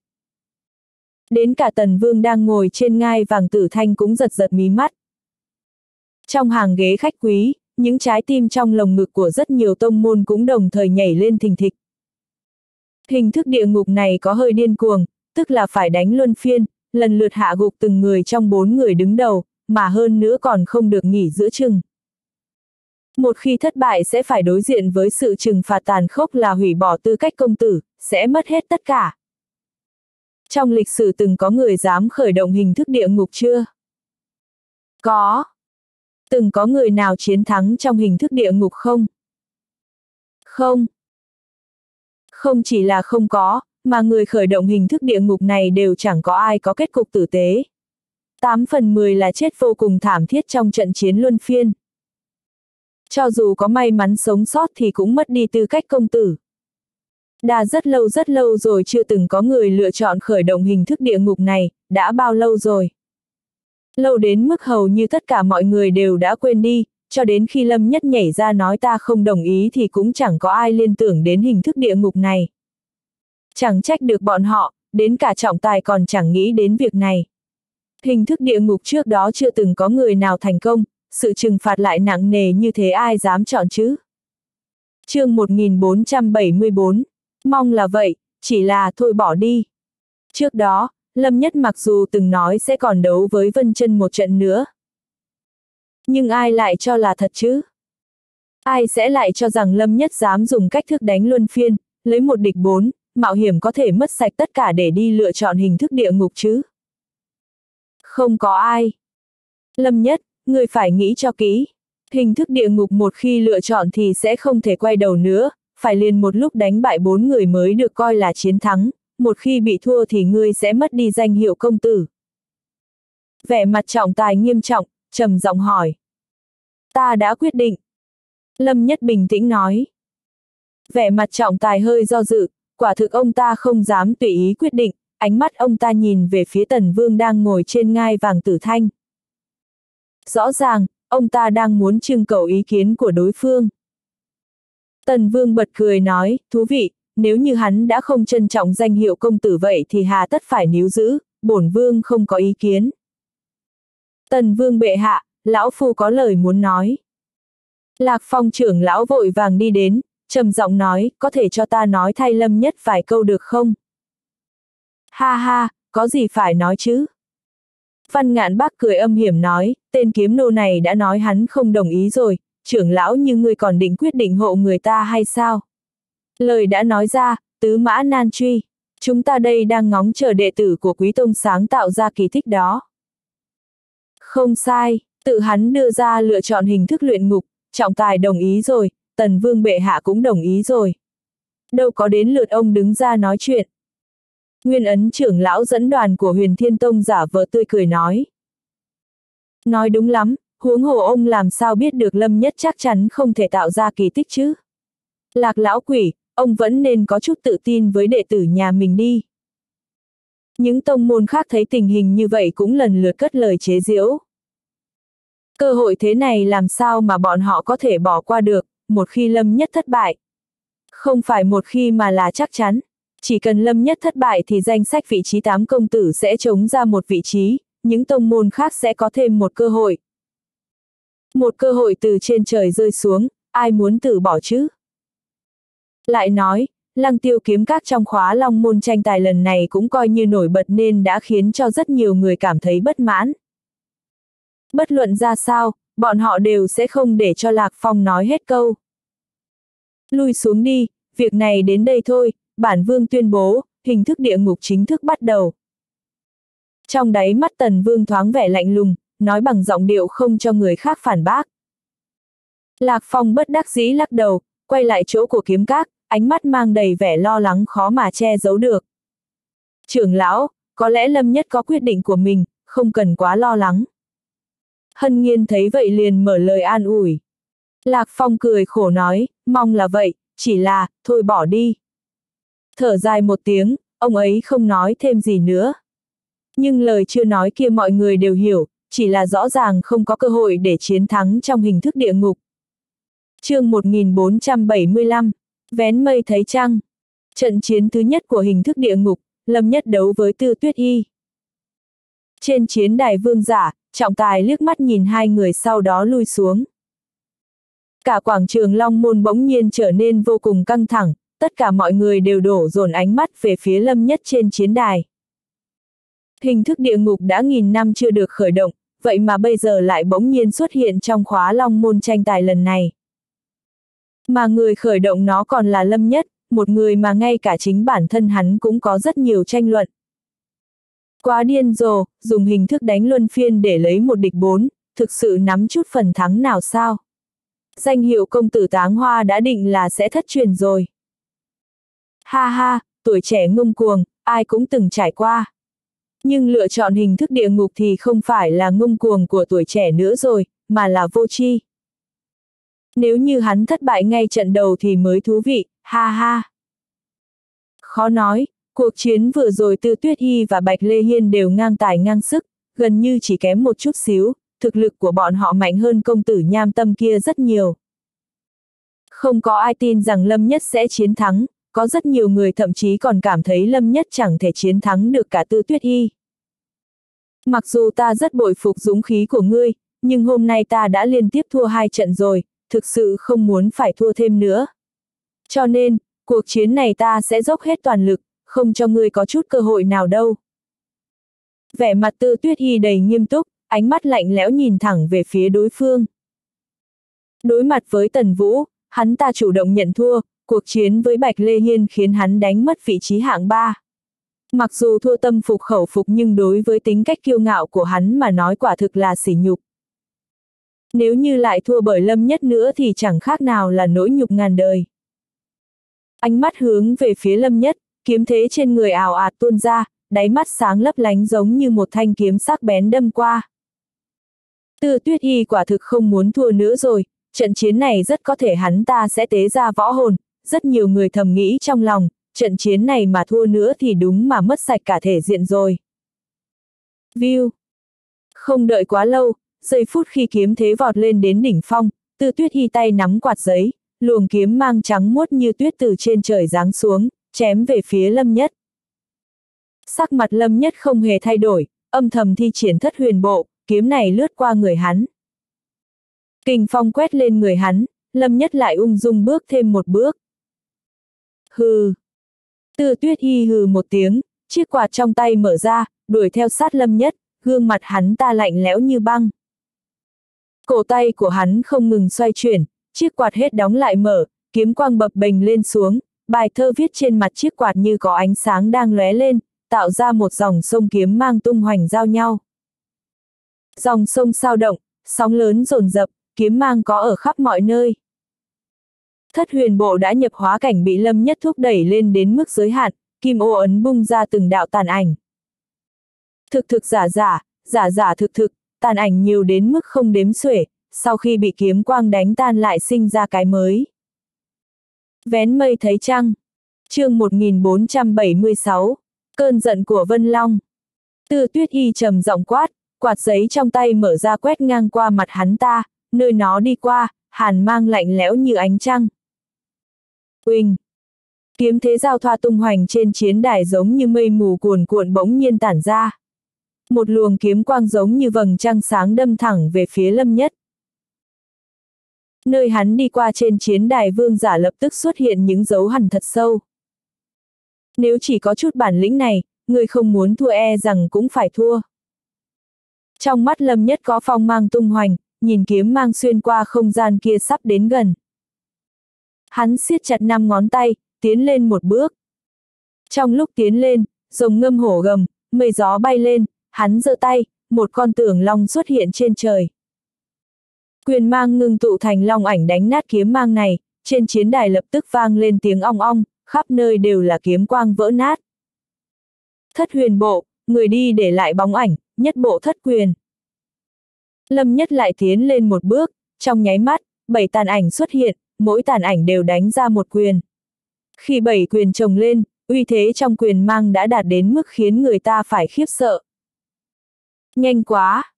[SPEAKER 1] Đến cả tần vương đang ngồi trên ngai vàng tử thanh cũng giật giật mí mắt. Trong hàng ghế khách quý, những trái tim trong lồng ngực của rất nhiều tông môn cũng đồng thời nhảy lên thình thịch. Hình thức địa ngục này có hơi điên cuồng, tức là phải đánh luân phiên, lần lượt hạ gục từng người trong bốn người đứng đầu, mà hơn nữa còn không được nghỉ giữa chừng. Một khi thất bại sẽ phải đối diện với sự trừng phạt tàn khốc là hủy bỏ tư cách công tử, sẽ mất hết tất cả. Trong lịch sử từng có người dám khởi động hình thức địa ngục chưa? Có. Từng có người nào chiến thắng trong hình thức địa ngục không? Không. Không chỉ là không có, mà người khởi động hình thức địa ngục này đều chẳng có ai có kết cục tử tế. 8 phần 10 là chết vô cùng thảm thiết trong trận chiến luân phiên. Cho dù có may mắn sống sót thì cũng mất đi tư cách công tử. Đã rất lâu rất lâu rồi chưa từng có người lựa chọn khởi động hình thức địa ngục này, đã bao lâu rồi? Lâu đến mức hầu như tất cả mọi người đều đã quên đi, cho đến khi Lâm Nhất nhảy ra nói ta không đồng ý thì cũng chẳng có ai liên tưởng đến hình thức địa ngục này. Chẳng trách được bọn họ, đến cả trọng tài còn chẳng nghĩ đến việc này. Hình thức địa ngục trước đó chưa từng có người nào thành công, sự trừng phạt lại nặng nề như thế ai dám chọn chứ? chương 1474, mong là vậy, chỉ là thôi bỏ đi. Trước đó, Lâm Nhất mặc dù từng nói sẽ còn đấu với Vân chân một trận nữa. Nhưng ai lại cho là thật chứ? Ai sẽ lại cho rằng Lâm Nhất dám dùng cách thức đánh luân phiên, lấy một địch bốn, mạo hiểm có thể mất sạch tất cả để đi lựa chọn hình thức địa ngục chứ? Không có ai. Lâm Nhất, người phải nghĩ cho kỹ. Hình thức địa ngục một khi lựa chọn thì sẽ không thể quay đầu nữa, phải liền một lúc đánh bại bốn người mới được coi là chiến thắng, một khi bị thua thì ngươi sẽ mất đi danh hiệu công tử. Vẻ mặt trọng tài nghiêm trọng, trầm giọng hỏi. Ta đã quyết định. Lâm Nhất bình tĩnh nói. Vẻ mặt trọng tài hơi do dự, quả thực ông ta không dám tùy ý quyết định, ánh mắt ông ta nhìn về phía tần vương đang ngồi trên ngai vàng tử thanh. Rõ ràng, ông ta đang muốn trưng cầu ý kiến của đối phương. Tần vương bật cười nói, thú vị, nếu như hắn đã không trân trọng danh hiệu công tử vậy thì hà tất phải níu giữ, bổn vương không có ý kiến. Tần vương bệ hạ, lão phu có lời muốn nói. Lạc phong trưởng lão vội vàng đi đến, trầm giọng nói, có thể cho ta nói thay lâm nhất vài câu được không? Ha ha, có gì phải nói chứ? Văn ngạn bác cười âm hiểm nói, tên kiếm nô này đã nói hắn không đồng ý rồi, trưởng lão như ngươi còn định quyết định hộ người ta hay sao? Lời đã nói ra, tứ mã nan truy, chúng ta đây đang ngóng chờ đệ tử của quý tông sáng tạo ra kỳ tích đó. Không sai, tự hắn đưa ra lựa chọn hình thức luyện ngục, trọng tài đồng ý rồi, tần vương bệ hạ cũng đồng ý rồi. Đâu có đến lượt ông đứng ra nói chuyện. Nguyên ấn trưởng lão dẫn đoàn của huyền thiên tông giả vờ tươi cười nói. Nói đúng lắm, huống hồ ông làm sao biết được lâm nhất chắc chắn không thể tạo ra kỳ tích chứ. Lạc lão quỷ, ông vẫn nên có chút tự tin với đệ tử nhà mình đi. Những tông môn khác thấy tình hình như vậy cũng lần lượt cất lời chế giễu. Cơ hội thế này làm sao mà bọn họ có thể bỏ qua được, một khi lâm nhất thất bại. Không phải một khi mà là chắc chắn. Chỉ cần lâm nhất thất bại thì danh sách vị trí tám công tử sẽ chống ra một vị trí, những tông môn khác sẽ có thêm một cơ hội. Một cơ hội từ trên trời rơi xuống, ai muốn từ bỏ chứ? Lại nói, lăng tiêu kiếm các trong khóa long môn tranh tài lần này cũng coi như nổi bật nên đã khiến cho rất nhiều người cảm thấy bất mãn. Bất luận ra sao, bọn họ đều sẽ không để cho Lạc Phong nói hết câu. Lui xuống đi, việc này đến đây thôi, bản vương tuyên bố, hình thức địa ngục chính thức bắt đầu. Trong đáy mắt tần vương thoáng vẻ lạnh lùng, nói bằng giọng điệu không cho người khác phản bác. Lạc Phong bất đắc dĩ lắc đầu, quay lại chỗ của kiếm các, ánh mắt mang đầy vẻ lo lắng khó mà che giấu được. Trưởng lão, có lẽ Lâm Nhất có quyết định của mình, không cần quá lo lắng. Hân Nhiên thấy vậy liền mở lời an ủi. Lạc Phong cười khổ nói, mong là vậy, chỉ là, thôi bỏ đi. Thở dài một tiếng, ông ấy không nói thêm gì nữa. Nhưng lời chưa nói kia mọi người đều hiểu, chỉ là rõ ràng không có cơ hội để chiến thắng trong hình thức địa ngục. chương 1475, vén mây thấy trăng. Trận chiến thứ nhất của hình thức địa ngục, Lâm Nhất đấu với Tư Tuyết Y. Trên chiến đài vương giả, trọng tài liếc mắt nhìn hai người sau đó lui xuống. Cả quảng trường Long Môn bỗng nhiên trở nên vô cùng căng thẳng, tất cả mọi người đều đổ dồn ánh mắt về phía lâm nhất trên chiến đài. Hình thức địa ngục đã nghìn năm chưa được khởi động, vậy mà bây giờ lại bỗng nhiên xuất hiện trong khóa Long Môn tranh tài lần này. Mà người khởi động nó còn là lâm nhất, một người mà ngay cả chính bản thân hắn cũng có rất nhiều tranh luận. Quá điên rồ, dùng hình thức đánh luân phiên để lấy một địch bốn, thực sự nắm chút phần thắng nào sao? Danh hiệu công tử táng hoa đã định là sẽ thất truyền rồi. Ha ha, tuổi trẻ ngông cuồng, ai cũng từng trải qua. Nhưng lựa chọn hình thức địa ngục thì không phải là ngông cuồng của tuổi trẻ nữa rồi, mà là vô tri. Nếu như hắn thất bại ngay trận đầu thì mới thú vị, ha ha. Khó nói, cuộc chiến vừa rồi Tư Tuyết Hy và Bạch Lê Hiên đều ngang tài ngang sức, gần như chỉ kém một chút xíu, thực lực của bọn họ mạnh hơn công tử nham tâm kia rất nhiều. Không có ai tin rằng Lâm Nhất sẽ chiến thắng, có rất nhiều người thậm chí còn cảm thấy Lâm Nhất chẳng thể chiến thắng được cả Tư Tuyết Y. Mặc dù ta rất bội phục dũng khí của ngươi, nhưng hôm nay ta đã liên tiếp thua hai trận rồi, thực sự không muốn phải thua thêm nữa. Cho nên, cuộc chiến này ta sẽ dốc hết toàn lực, không cho ngươi có chút cơ hội nào đâu. Vẻ mặt tư tuyết hy đầy nghiêm túc, ánh mắt lạnh lẽo nhìn thẳng về phía đối phương. Đối mặt với Tần Vũ, hắn ta chủ động nhận thua, cuộc chiến với Bạch Lê Hiên khiến hắn đánh mất vị trí hạng ba. Mặc dù thua tâm phục khẩu phục nhưng đối với tính cách kiêu ngạo của hắn mà nói quả thực là sỉ nhục. Nếu như lại thua bởi lâm nhất nữa thì chẳng khác nào là nỗi nhục ngàn đời. Ánh mắt hướng về phía lâm nhất, kiếm thế trên người ảo ạt tuôn ra, đáy mắt sáng lấp lánh giống như một thanh kiếm sắc bén đâm qua. Tư tuyết y quả thực không muốn thua nữa rồi, trận chiến này rất có thể hắn ta sẽ tế ra võ hồn, rất nhiều người thầm nghĩ trong lòng, trận chiến này mà thua nữa thì đúng mà mất sạch cả thể diện rồi. View Không đợi quá lâu, giây phút khi kiếm thế vọt lên đến đỉnh phong, tư tuyết hy tay nắm quạt giấy, luồng kiếm mang trắng muốt như tuyết từ trên trời giáng xuống, chém về phía lâm nhất. Sắc mặt lâm nhất không hề thay đổi, âm thầm thi triển thất huyền bộ, kiếm này lướt qua người hắn. Kinh phong quét lên người hắn, lâm nhất lại ung dung bước thêm một bước. Hừ. Tư tuyết y hừ một tiếng, chiếc quạt trong tay mở ra, đuổi theo sát lâm nhất, gương mặt hắn ta lạnh lẽo như băng. Cổ tay của hắn không ngừng xoay chuyển, chiếc quạt hết đóng lại mở, kiếm quang bập bềnh lên xuống, bài thơ viết trên mặt chiếc quạt như có ánh sáng đang lóe lên, tạo ra một dòng sông kiếm mang tung hoành giao nhau. Dòng sông sao động, sóng lớn rồn rập, kiếm mang có ở khắp mọi nơi. Thất huyền bộ đã nhập hóa cảnh bị lâm nhất thúc đẩy lên đến mức giới hạn, kim ô ấn bung ra từng đạo tàn ảnh. Thực thực giả giả, giả giả thực thực, tàn ảnh nhiều đến mức không đếm xuể, sau khi bị kiếm quang đánh tan lại sinh ra cái mới. Vén mây thấy trăng. chương 1476, cơn giận của Vân Long. Tư tuyết y trầm giọng quát, quạt giấy trong tay mở ra quét ngang qua mặt hắn ta, nơi nó đi qua, hàn mang lạnh lẽo như ánh trăng. Uỳnh! Kiếm thế giao thoa tung hoành trên chiến đài giống như mây mù cuồn cuộn bỗng nhiên tản ra. Một luồng kiếm quang giống như vầng trăng sáng đâm thẳng về phía lâm nhất. Nơi hắn đi qua trên chiến đài vương giả lập tức xuất hiện những dấu hằn thật sâu. Nếu chỉ có chút bản lĩnh này, người không muốn thua e rằng cũng phải thua. Trong mắt lâm nhất có phong mang tung hoành, nhìn kiếm mang xuyên qua không gian kia sắp đến gần. Hắn siết chặt năm ngón tay, tiến lên một bước. Trong lúc tiến lên, rồng ngâm hổ gầm, mây gió bay lên, hắn giơ tay, một con tưởng long xuất hiện trên trời. Quyền mang ngưng tụ thành long ảnh đánh nát kiếm mang này, trên chiến đài lập tức vang lên tiếng ong ong, khắp nơi đều là kiếm quang vỡ nát. Thất huyền bộ, người đi để lại bóng ảnh, nhất bộ thất quyền. Lâm nhất lại tiến lên một bước, trong nháy mắt, bảy tàn ảnh xuất hiện, mỗi tàn ảnh đều đánh ra một quyền. Khi bảy quyền chồng lên, uy thế trong quyền mang đã đạt đến mức khiến người ta phải khiếp sợ. Nhanh quá!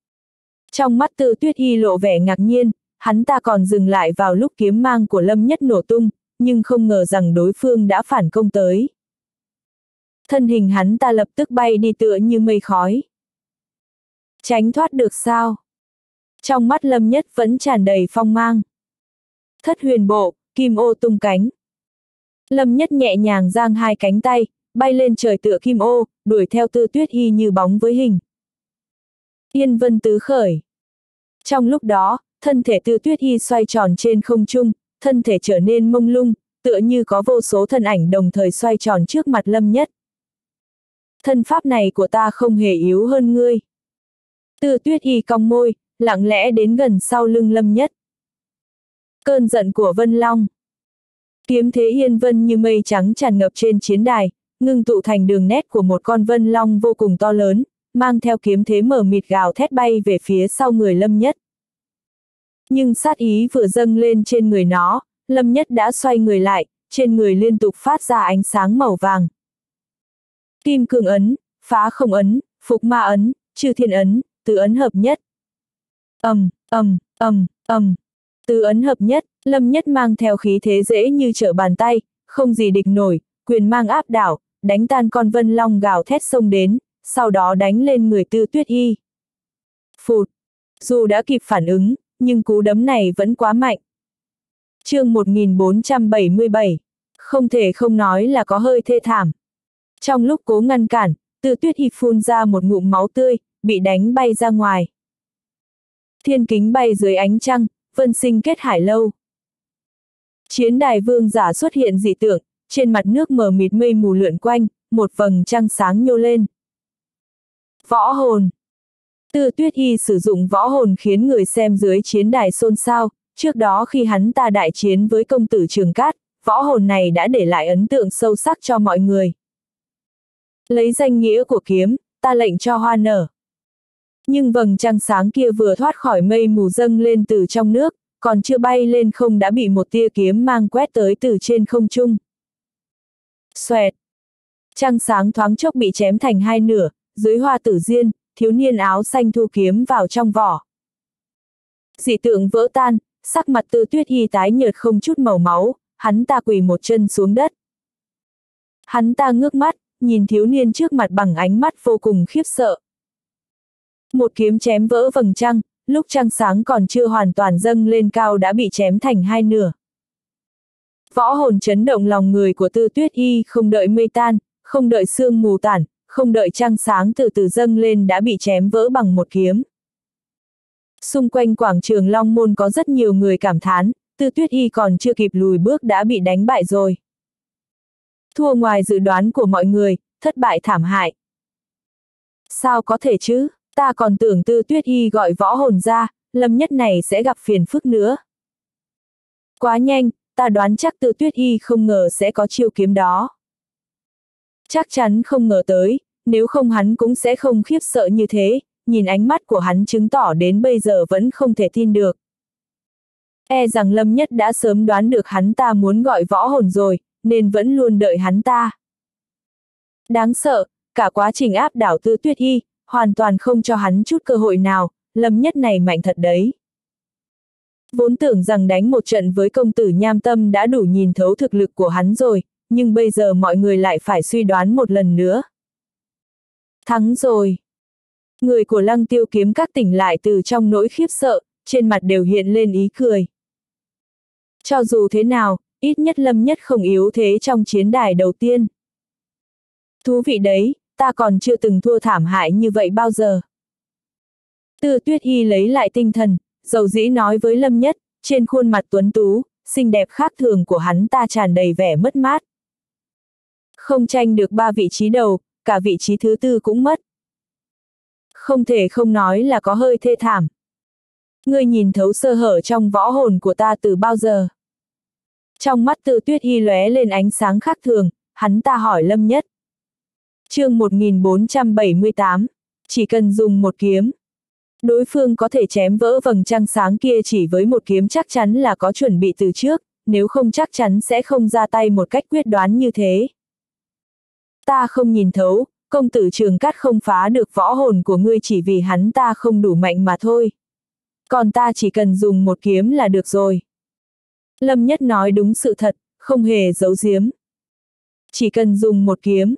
[SPEAKER 1] Trong mắt tư tuyết y lộ vẻ ngạc nhiên, hắn ta còn dừng lại vào lúc kiếm mang của lâm nhất nổ tung, nhưng không ngờ rằng đối phương đã phản công tới. Thân hình hắn ta lập tức bay đi tựa như mây khói. Tránh thoát được sao? Trong mắt lâm nhất vẫn tràn đầy phong mang. Thất huyền bộ, kim ô tung cánh. Lâm nhất nhẹ nhàng giang hai cánh tay, bay lên trời tựa kim ô, đuổi theo tư tuyết y như bóng với hình. Yên vân tứ khởi. Trong lúc đó, thân thể tư tuyết y xoay tròn trên không trung, thân thể trở nên mông lung, tựa như có vô số thân ảnh đồng thời xoay tròn trước mặt lâm nhất. Thân pháp này của ta không hề yếu hơn ngươi. Tư tuyết y cong môi, lặng lẽ đến gần sau lưng lâm nhất. Cơn giận của Vân Long. Kiếm thế yên vân như mây trắng tràn ngập trên chiến đài, ngưng tụ thành đường nét của một con vân long vô cùng to lớn, mang theo kiếm thế mở mịt gào thét bay về phía sau người lâm nhất. Nhưng sát ý vừa dâng lên trên người nó, lâm nhất đã xoay người lại, trên người liên tục phát ra ánh sáng màu vàng. Kim cương ấn, phá không ấn, phục ma ấn, trừ thiên ấn, tứ ấn hợp nhất. ầm, ầm, ầm, ầm. Tứ ấn hợp nhất, lâm nhất mang theo khí thế dễ như trở bàn tay, không gì địch nổi, quyền mang áp đảo, đánh tan con vân long gào thét sông đến, sau đó đánh lên người tư tuyết y. Phụt! Dù đã kịp phản ứng, nhưng cú đấm này vẫn quá mạnh. chương 1477, không thể không nói là có hơi thê thảm. Trong lúc cố ngăn cản, tư tuyết y phun ra một ngụm máu tươi, bị đánh bay ra ngoài. Thiên kính bay dưới ánh trăng, vân sinh kết hải lâu. Chiến đài vương giả xuất hiện dị tượng, trên mặt nước mờ mịt mây mù lượn quanh, một vầng trăng sáng nhô lên. Võ hồn Tư tuyết y sử dụng võ hồn khiến người xem dưới chiến đài xôn xao, trước đó khi hắn ta đại chiến với công tử Trường Cát, võ hồn này đã để lại ấn tượng sâu sắc cho mọi người. Lấy danh nghĩa của kiếm, ta lệnh cho hoa nở. Nhưng vầng trăng sáng kia vừa thoát khỏi mây mù dâng lên từ trong nước, còn chưa bay lên không đã bị một tia kiếm mang quét tới từ trên không trung. Xoẹt! Trăng sáng thoáng chốc bị chém thành hai nửa, dưới hoa tử diên, thiếu niên áo xanh thu kiếm vào trong vỏ. Dị tượng vỡ tan, sắc mặt tư tuyết y tái nhợt không chút màu máu, hắn ta quỳ một chân xuống đất. Hắn ta ngước mắt, nhìn thiếu niên trước mặt bằng ánh mắt vô cùng khiếp sợ. Một kiếm chém vỡ vầng trăng, lúc trăng sáng còn chưa hoàn toàn dâng lên cao đã bị chém thành hai nửa. Võ hồn chấn động lòng người của tư tuyết y không đợi mây tan, không đợi sương mù tản, không đợi trăng sáng từ từ dâng lên đã bị chém vỡ bằng một kiếm. Xung quanh quảng trường Long Môn có rất nhiều người cảm thán, tư tuyết y còn chưa kịp lùi bước đã bị đánh bại rồi. Thua ngoài dự đoán của mọi người, thất bại thảm hại. Sao có thể chứ, ta còn tưởng tư tuyết y gọi võ hồn ra, lâm nhất này sẽ gặp phiền phức nữa. Quá nhanh, ta đoán chắc tư tuyết y không ngờ sẽ có chiêu kiếm đó. Chắc chắn không ngờ tới, nếu không hắn cũng sẽ không khiếp sợ như thế, nhìn ánh mắt của hắn chứng tỏ đến bây giờ vẫn không thể tin được. E rằng Lâm Nhất đã sớm đoán được hắn ta muốn gọi võ hồn rồi, nên vẫn luôn đợi hắn ta. Đáng sợ, cả quá trình áp đảo tư tuyết y, hoàn toàn không cho hắn chút cơ hội nào, Lâm Nhất này mạnh thật đấy. Vốn tưởng rằng đánh một trận với công tử nham tâm đã đủ nhìn thấu thực lực của hắn rồi, nhưng bây giờ mọi người lại phải suy đoán một lần nữa. Thắng rồi. Người của lăng tiêu kiếm các tỉnh lại từ trong nỗi khiếp sợ, trên mặt đều hiện lên ý cười. Cho dù thế nào, ít nhất lâm nhất không yếu thế trong chiến đài đầu tiên. Thú vị đấy, ta còn chưa từng thua thảm hại như vậy bao giờ. Tư tuyết y lấy lại tinh thần, dầu dĩ nói với lâm nhất, trên khuôn mặt tuấn tú, xinh đẹp khác thường của hắn ta tràn đầy vẻ mất mát. Không tranh được ba vị trí đầu, cả vị trí thứ tư cũng mất. Không thể không nói là có hơi thê thảm. Ngươi nhìn thấu sơ hở trong võ hồn của ta từ bao giờ? Trong mắt tự tuyết y lóe lên ánh sáng khác thường, hắn ta hỏi lâm nhất chương 1478, chỉ cần dùng một kiếm. Đối phương có thể chém vỡ vầng trăng sáng kia chỉ với một kiếm chắc chắn là có chuẩn bị từ trước, nếu không chắc chắn sẽ không ra tay một cách quyết đoán như thế. Ta không nhìn thấu, công tử trường cát không phá được võ hồn của ngươi chỉ vì hắn ta không đủ mạnh mà thôi. Còn ta chỉ cần dùng một kiếm là được rồi. Lâm Nhất nói đúng sự thật, không hề giấu giếm. Chỉ cần dùng một kiếm.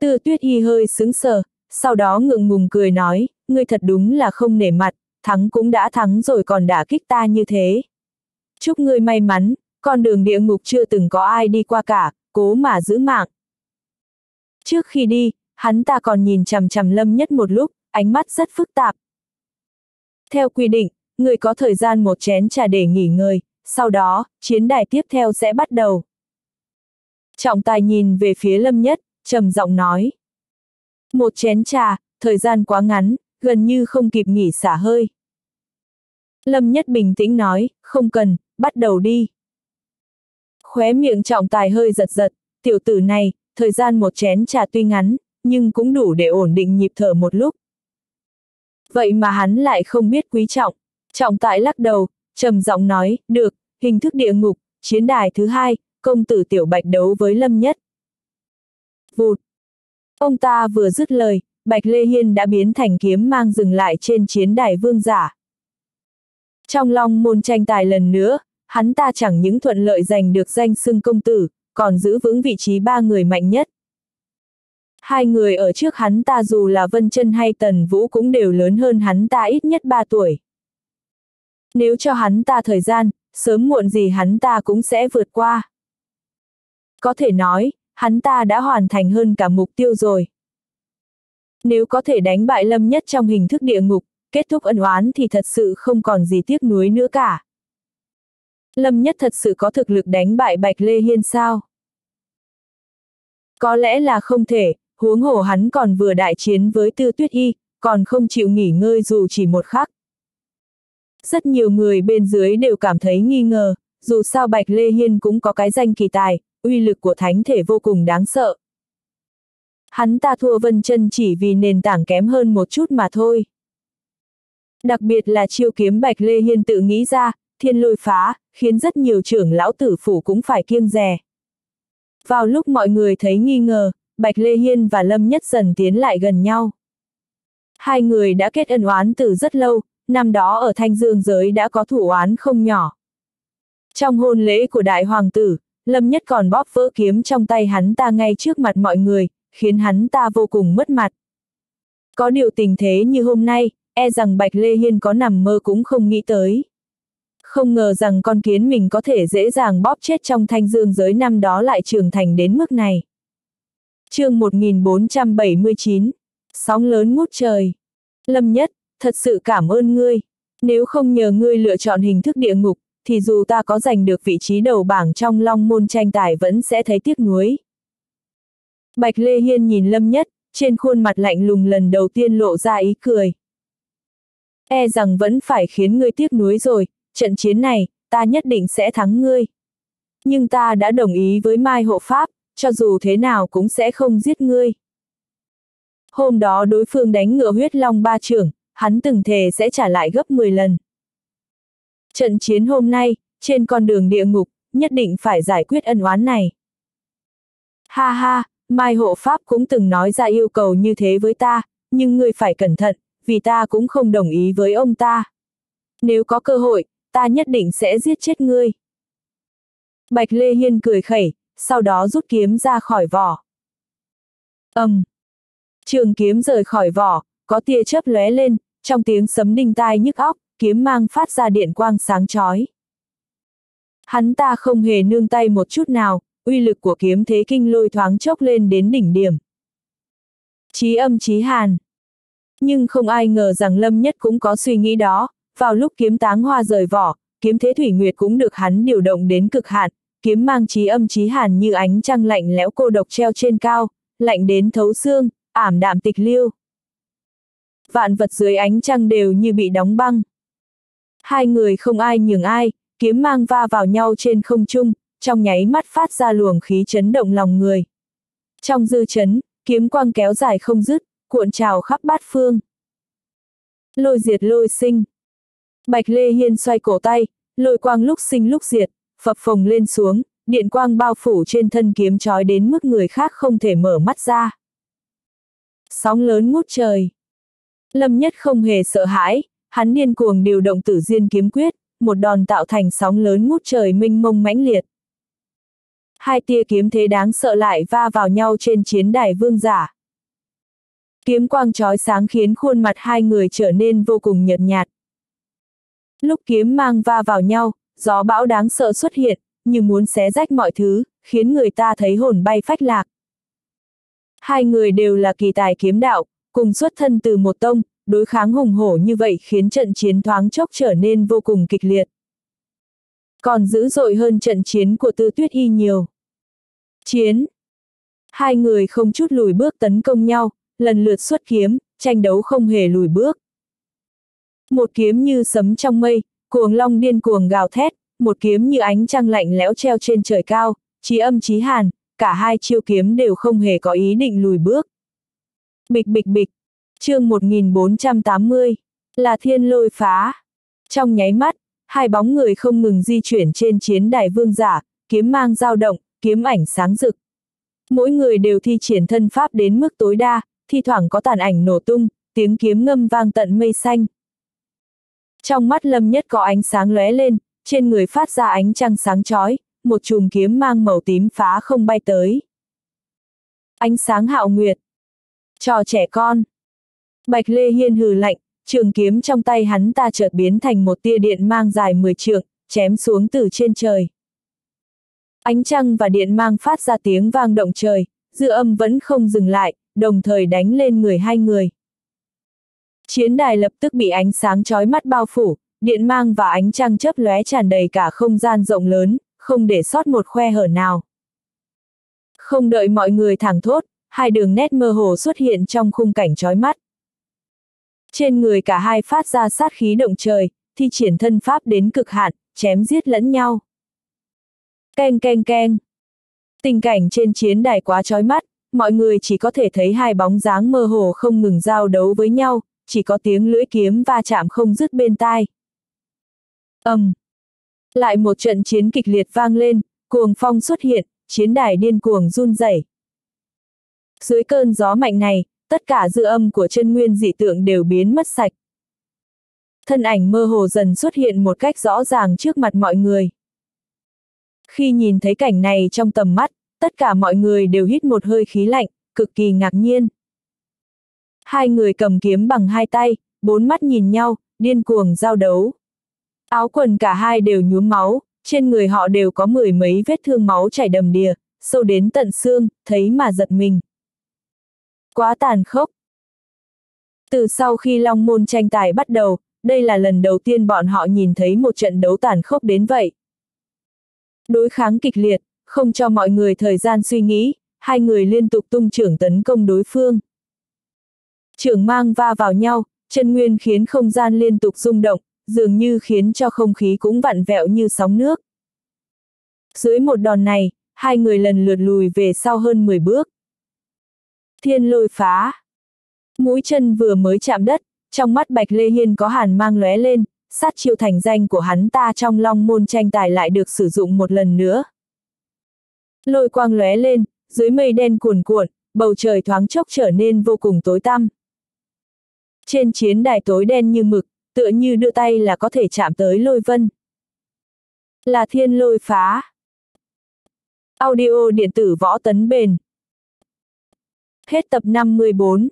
[SPEAKER 1] Tư tuyết y hơi sững sờ, sau đó ngượng ngùng cười nói, ngươi thật đúng là không nể mặt, thắng cũng đã thắng rồi còn đả kích ta như thế. Chúc ngươi may mắn, con đường địa ngục chưa từng có ai đi qua cả, cố mà giữ mạng. Trước khi đi, hắn ta còn nhìn chằm chằm lâm nhất một lúc, ánh mắt rất phức tạp. Theo quy định, người có thời gian một chén trà để nghỉ ngơi, sau đó, chiến đài tiếp theo sẽ bắt đầu. Trọng tài nhìn về phía lâm nhất, trầm giọng nói. Một chén trà, thời gian quá ngắn, gần như không kịp nghỉ xả hơi. Lâm nhất bình tĩnh nói, không cần, bắt đầu đi. Khóe miệng trọng tài hơi giật giật, tiểu tử này, thời gian một chén trà tuy ngắn, nhưng cũng đủ để ổn định nhịp thở một lúc. Vậy mà hắn lại không biết quý trọng. Trọng tài lắc đầu, trầm giọng nói, được, hình thức địa ngục, chiến đài thứ hai, công tử tiểu bạch đấu với lâm nhất. Vụt. Ông ta vừa dứt lời, Bạch Lê Hiên đã biến thành kiếm mang dừng lại trên chiến đài vương giả. Trong long môn tranh tài lần nữa, hắn ta chẳng những thuận lợi giành được danh xưng công tử, còn giữ vững vị trí ba người mạnh nhất. Hai người ở trước hắn ta dù là Vân Chân hay Tần Vũ cũng đều lớn hơn hắn ta ít nhất ba tuổi. Nếu cho hắn ta thời gian, sớm muộn gì hắn ta cũng sẽ vượt qua. Có thể nói, hắn ta đã hoàn thành hơn cả mục tiêu rồi. Nếu có thể đánh bại Lâm Nhất trong hình thức địa ngục, kết thúc ân oán thì thật sự không còn gì tiếc nuối nữa cả. Lâm Nhất thật sự có thực lực đánh bại Bạch Lê Hiên sao? Có lẽ là không thể, huống hồ hắn còn vừa đại chiến với Tư Tuyết Y, còn không chịu nghỉ ngơi dù chỉ một khắc. Rất nhiều người bên dưới đều cảm thấy nghi ngờ, dù sao Bạch Lê Hiên cũng có cái danh kỳ tài, uy lực của thánh thể vô cùng đáng sợ. Hắn ta thua Vân chân chỉ vì nền tảng kém hơn một chút mà thôi. Đặc biệt là chiêu kiếm Bạch Lê Hiên tự nghĩ ra, thiên lôi phá, khiến rất nhiều trưởng lão tử phủ cũng phải kiêng rè. Vào lúc mọi người thấy nghi ngờ, Bạch Lê Hiên và Lâm Nhất dần tiến lại gần nhau. Hai người đã kết ân oán từ rất lâu, năm đó ở Thanh Dương giới đã có thủ oán không nhỏ. Trong hôn lễ của đại hoàng tử, Lâm Nhất còn bóp vỡ kiếm trong tay hắn ta ngay trước mặt mọi người, khiến hắn ta vô cùng mất mặt. Có điều tình thế như hôm nay, e rằng Bạch Lê Hiên có nằm mơ cũng không nghĩ tới. Không ngờ rằng con kiến mình có thể dễ dàng bóp chết trong thanh dương giới năm đó lại trưởng thành đến mức này. chương 1479, sóng lớn ngút trời. Lâm Nhất, thật sự cảm ơn ngươi. Nếu không nhờ ngươi lựa chọn hình thức địa ngục, thì dù ta có giành được vị trí đầu bảng trong long môn tranh tài vẫn sẽ thấy tiếc nuối. Bạch Lê Hiên nhìn Lâm Nhất, trên khuôn mặt lạnh lùng lần đầu tiên lộ ra ý cười. E rằng vẫn phải khiến ngươi tiếc nuối rồi, trận chiến này, ta nhất định sẽ thắng ngươi. Nhưng ta đã đồng ý với Mai Hộ Pháp, cho dù thế nào cũng sẽ không giết ngươi. Hôm đó đối phương đánh ngựa huyết long ba trưởng, hắn từng thề sẽ trả lại gấp 10 lần. Trận chiến hôm nay, trên con đường địa ngục, nhất định phải giải quyết ân oán này. Ha ha, Mai Hộ Pháp cũng từng nói ra yêu cầu như thế với ta, nhưng ngươi phải cẩn thận, vì ta cũng không đồng ý với ông ta. Nếu có cơ hội, ta nhất định sẽ giết chết ngươi. Bạch Lê Hiên cười khẩy, sau đó rút kiếm ra khỏi vỏ. ầm, um. Trường kiếm rời khỏi vỏ, có tia chớp lóe lên, trong tiếng sấm đinh tai nhức óc, kiếm mang phát ra điện quang sáng chói. Hắn ta không hề nương tay một chút nào, uy lực của kiếm thế kinh lôi thoáng chốc lên đến đỉnh điểm. Chí âm chí hàn. Nhưng không ai ngờ rằng Lâm Nhất cũng có suy nghĩ đó, vào lúc kiếm táng hoa rời vỏ, kiếm thế thủy nguyệt cũng được hắn điều động đến cực hạn, kiếm mang chí âm chí hàn như ánh trăng lạnh lẽo cô độc treo trên cao, lạnh đến thấu xương, ảm đạm tịch liêu. Vạn vật dưới ánh trăng đều như bị đóng băng. Hai người không ai nhường ai, kiếm mang va vào nhau trên không trung, trong nháy mắt phát ra luồng khí chấn động lòng người. Trong dư chấn, kiếm quang kéo dài không dứt, cuộn trào khắp bát phương. Lôi diệt lôi sinh. Bạch Lê Hiên xoay cổ tay, lôi quang lúc sinh lúc diệt, phập phồng lên xuống, điện quang bao phủ trên thân kiếm trói đến mức người khác không thể mở mắt ra. Sóng lớn ngút trời. Lâm Nhất không hề sợ hãi, hắn điên cuồng điều động tử diên kiếm quyết, một đòn tạo thành sóng lớn ngút trời minh mông mãnh liệt. Hai tia kiếm thế đáng sợ lại va vào nhau trên chiến đài vương giả. Kiếm quang trói sáng khiến khuôn mặt hai người trở nên vô cùng nhợt nhạt. Lúc kiếm mang va vào nhau, gió bão đáng sợ xuất hiện, như muốn xé rách mọi thứ, khiến người ta thấy hồn bay phách lạc. Hai người đều là kỳ tài kiếm đạo, cùng xuất thân từ một tông, đối kháng hùng hổ như vậy khiến trận chiến thoáng chốc trở nên vô cùng kịch liệt. Còn dữ dội hơn trận chiến của tư tuyết y nhiều. Chiến. Hai người không chút lùi bước tấn công nhau, lần lượt xuất kiếm, tranh đấu không hề lùi bước. Một kiếm như sấm trong mây, cuồng long điên cuồng gào thét, một kiếm như ánh trăng lạnh lẽo treo trên trời cao, chí âm chí hàn, cả hai chiêu kiếm đều không hề có ý định lùi bước. Bịch bịch bịch, chương 1480, là thiên lôi phá. Trong nháy mắt, hai bóng người không ngừng di chuyển trên chiến đài vương giả, kiếm mang dao động, kiếm ảnh sáng rực. Mỗi người đều thi triển thân pháp đến mức tối đa, thi thoảng có tàn ảnh nổ tung, tiếng kiếm ngâm vang tận mây xanh. Trong mắt lâm nhất có ánh sáng lóe lên, trên người phát ra ánh trăng sáng chói, một chùm kiếm mang màu tím phá không bay tới. Ánh sáng hạo nguyệt. Trò trẻ con. Bạch Lê Hiên hừ lạnh, trường kiếm trong tay hắn ta chợt biến thành một tia điện mang dài 10 trượng, chém xuống từ trên trời. Ánh trăng và điện mang phát ra tiếng vang động trời, dư âm vẫn không dừng lại, đồng thời đánh lên người hai người. Chiến đài lập tức bị ánh sáng chói mắt bao phủ, điện mang và ánh trăng chớp lóe tràn đầy cả không gian rộng lớn, không để sót một khoe hở nào. Không đợi mọi người thẳng thốt, hai đường nét mơ hồ xuất hiện trong khung cảnh chói mắt. Trên người cả hai phát ra sát khí động trời, thi triển thân pháp đến cực hạn, chém giết lẫn nhau. Keng keng keng. Tình cảnh trên chiến đài quá chói mắt, mọi người chỉ có thể thấy hai bóng dáng mơ hồ không ngừng giao đấu với nhau, chỉ có tiếng lưỡi kiếm va chạm không dứt bên tai. ầm, um. Lại một trận chiến kịch liệt vang lên, cuồng phong xuất hiện, chiến đài điên cuồng run rẩy. Dưới cơn gió mạnh này, tất cả dư âm của chân nguyên dị tượng đều biến mất sạch. Thân ảnh mơ hồ dần xuất hiện một cách rõ ràng trước mặt mọi người. Khi nhìn thấy cảnh này trong tầm mắt, tất cả mọi người đều hít một hơi khí lạnh, cực kỳ ngạc nhiên. Hai người cầm kiếm bằng hai tay, bốn mắt nhìn nhau, điên cuồng giao đấu. Áo quần cả hai đều nhuốm máu, trên người họ đều có mười mấy vết thương máu chảy đầm đìa, sâu đến tận xương, thấy mà giật mình. Quá tàn khốc. Từ sau khi Long Môn tranh tài bắt đầu, đây là lần đầu tiên bọn họ nhìn thấy một trận đấu tàn khốc đến vậy. Đối kháng kịch liệt, không cho mọi người thời gian suy nghĩ, hai người liên tục tung trưởng tấn công đối phương. Trưởng mang va vào nhau, chân nguyên khiến không gian liên tục rung động, dường như khiến cho không khí cũng vặn vẹo như sóng nước. Dưới một đòn này, hai người lần lượt lùi về sau hơn 10 bước. Thiên lôi phá. Mũi chân vừa mới chạm đất, trong mắt Bạch Lê Hiên có hàn mang lóe lên, sát chiêu thành danh của hắn ta trong long môn tranh tài lại được sử dụng một lần nữa. Lôi quang lóe lên, dưới mây đen cuồn cuộn, bầu trời thoáng chốc trở nên vô cùng tối tăm. Trên chiến đài tối đen như mực, tựa như đưa tay là có thể chạm tới lôi vân. Là thiên lôi phá. Audio điện tử võ tấn bền. Hết tập 54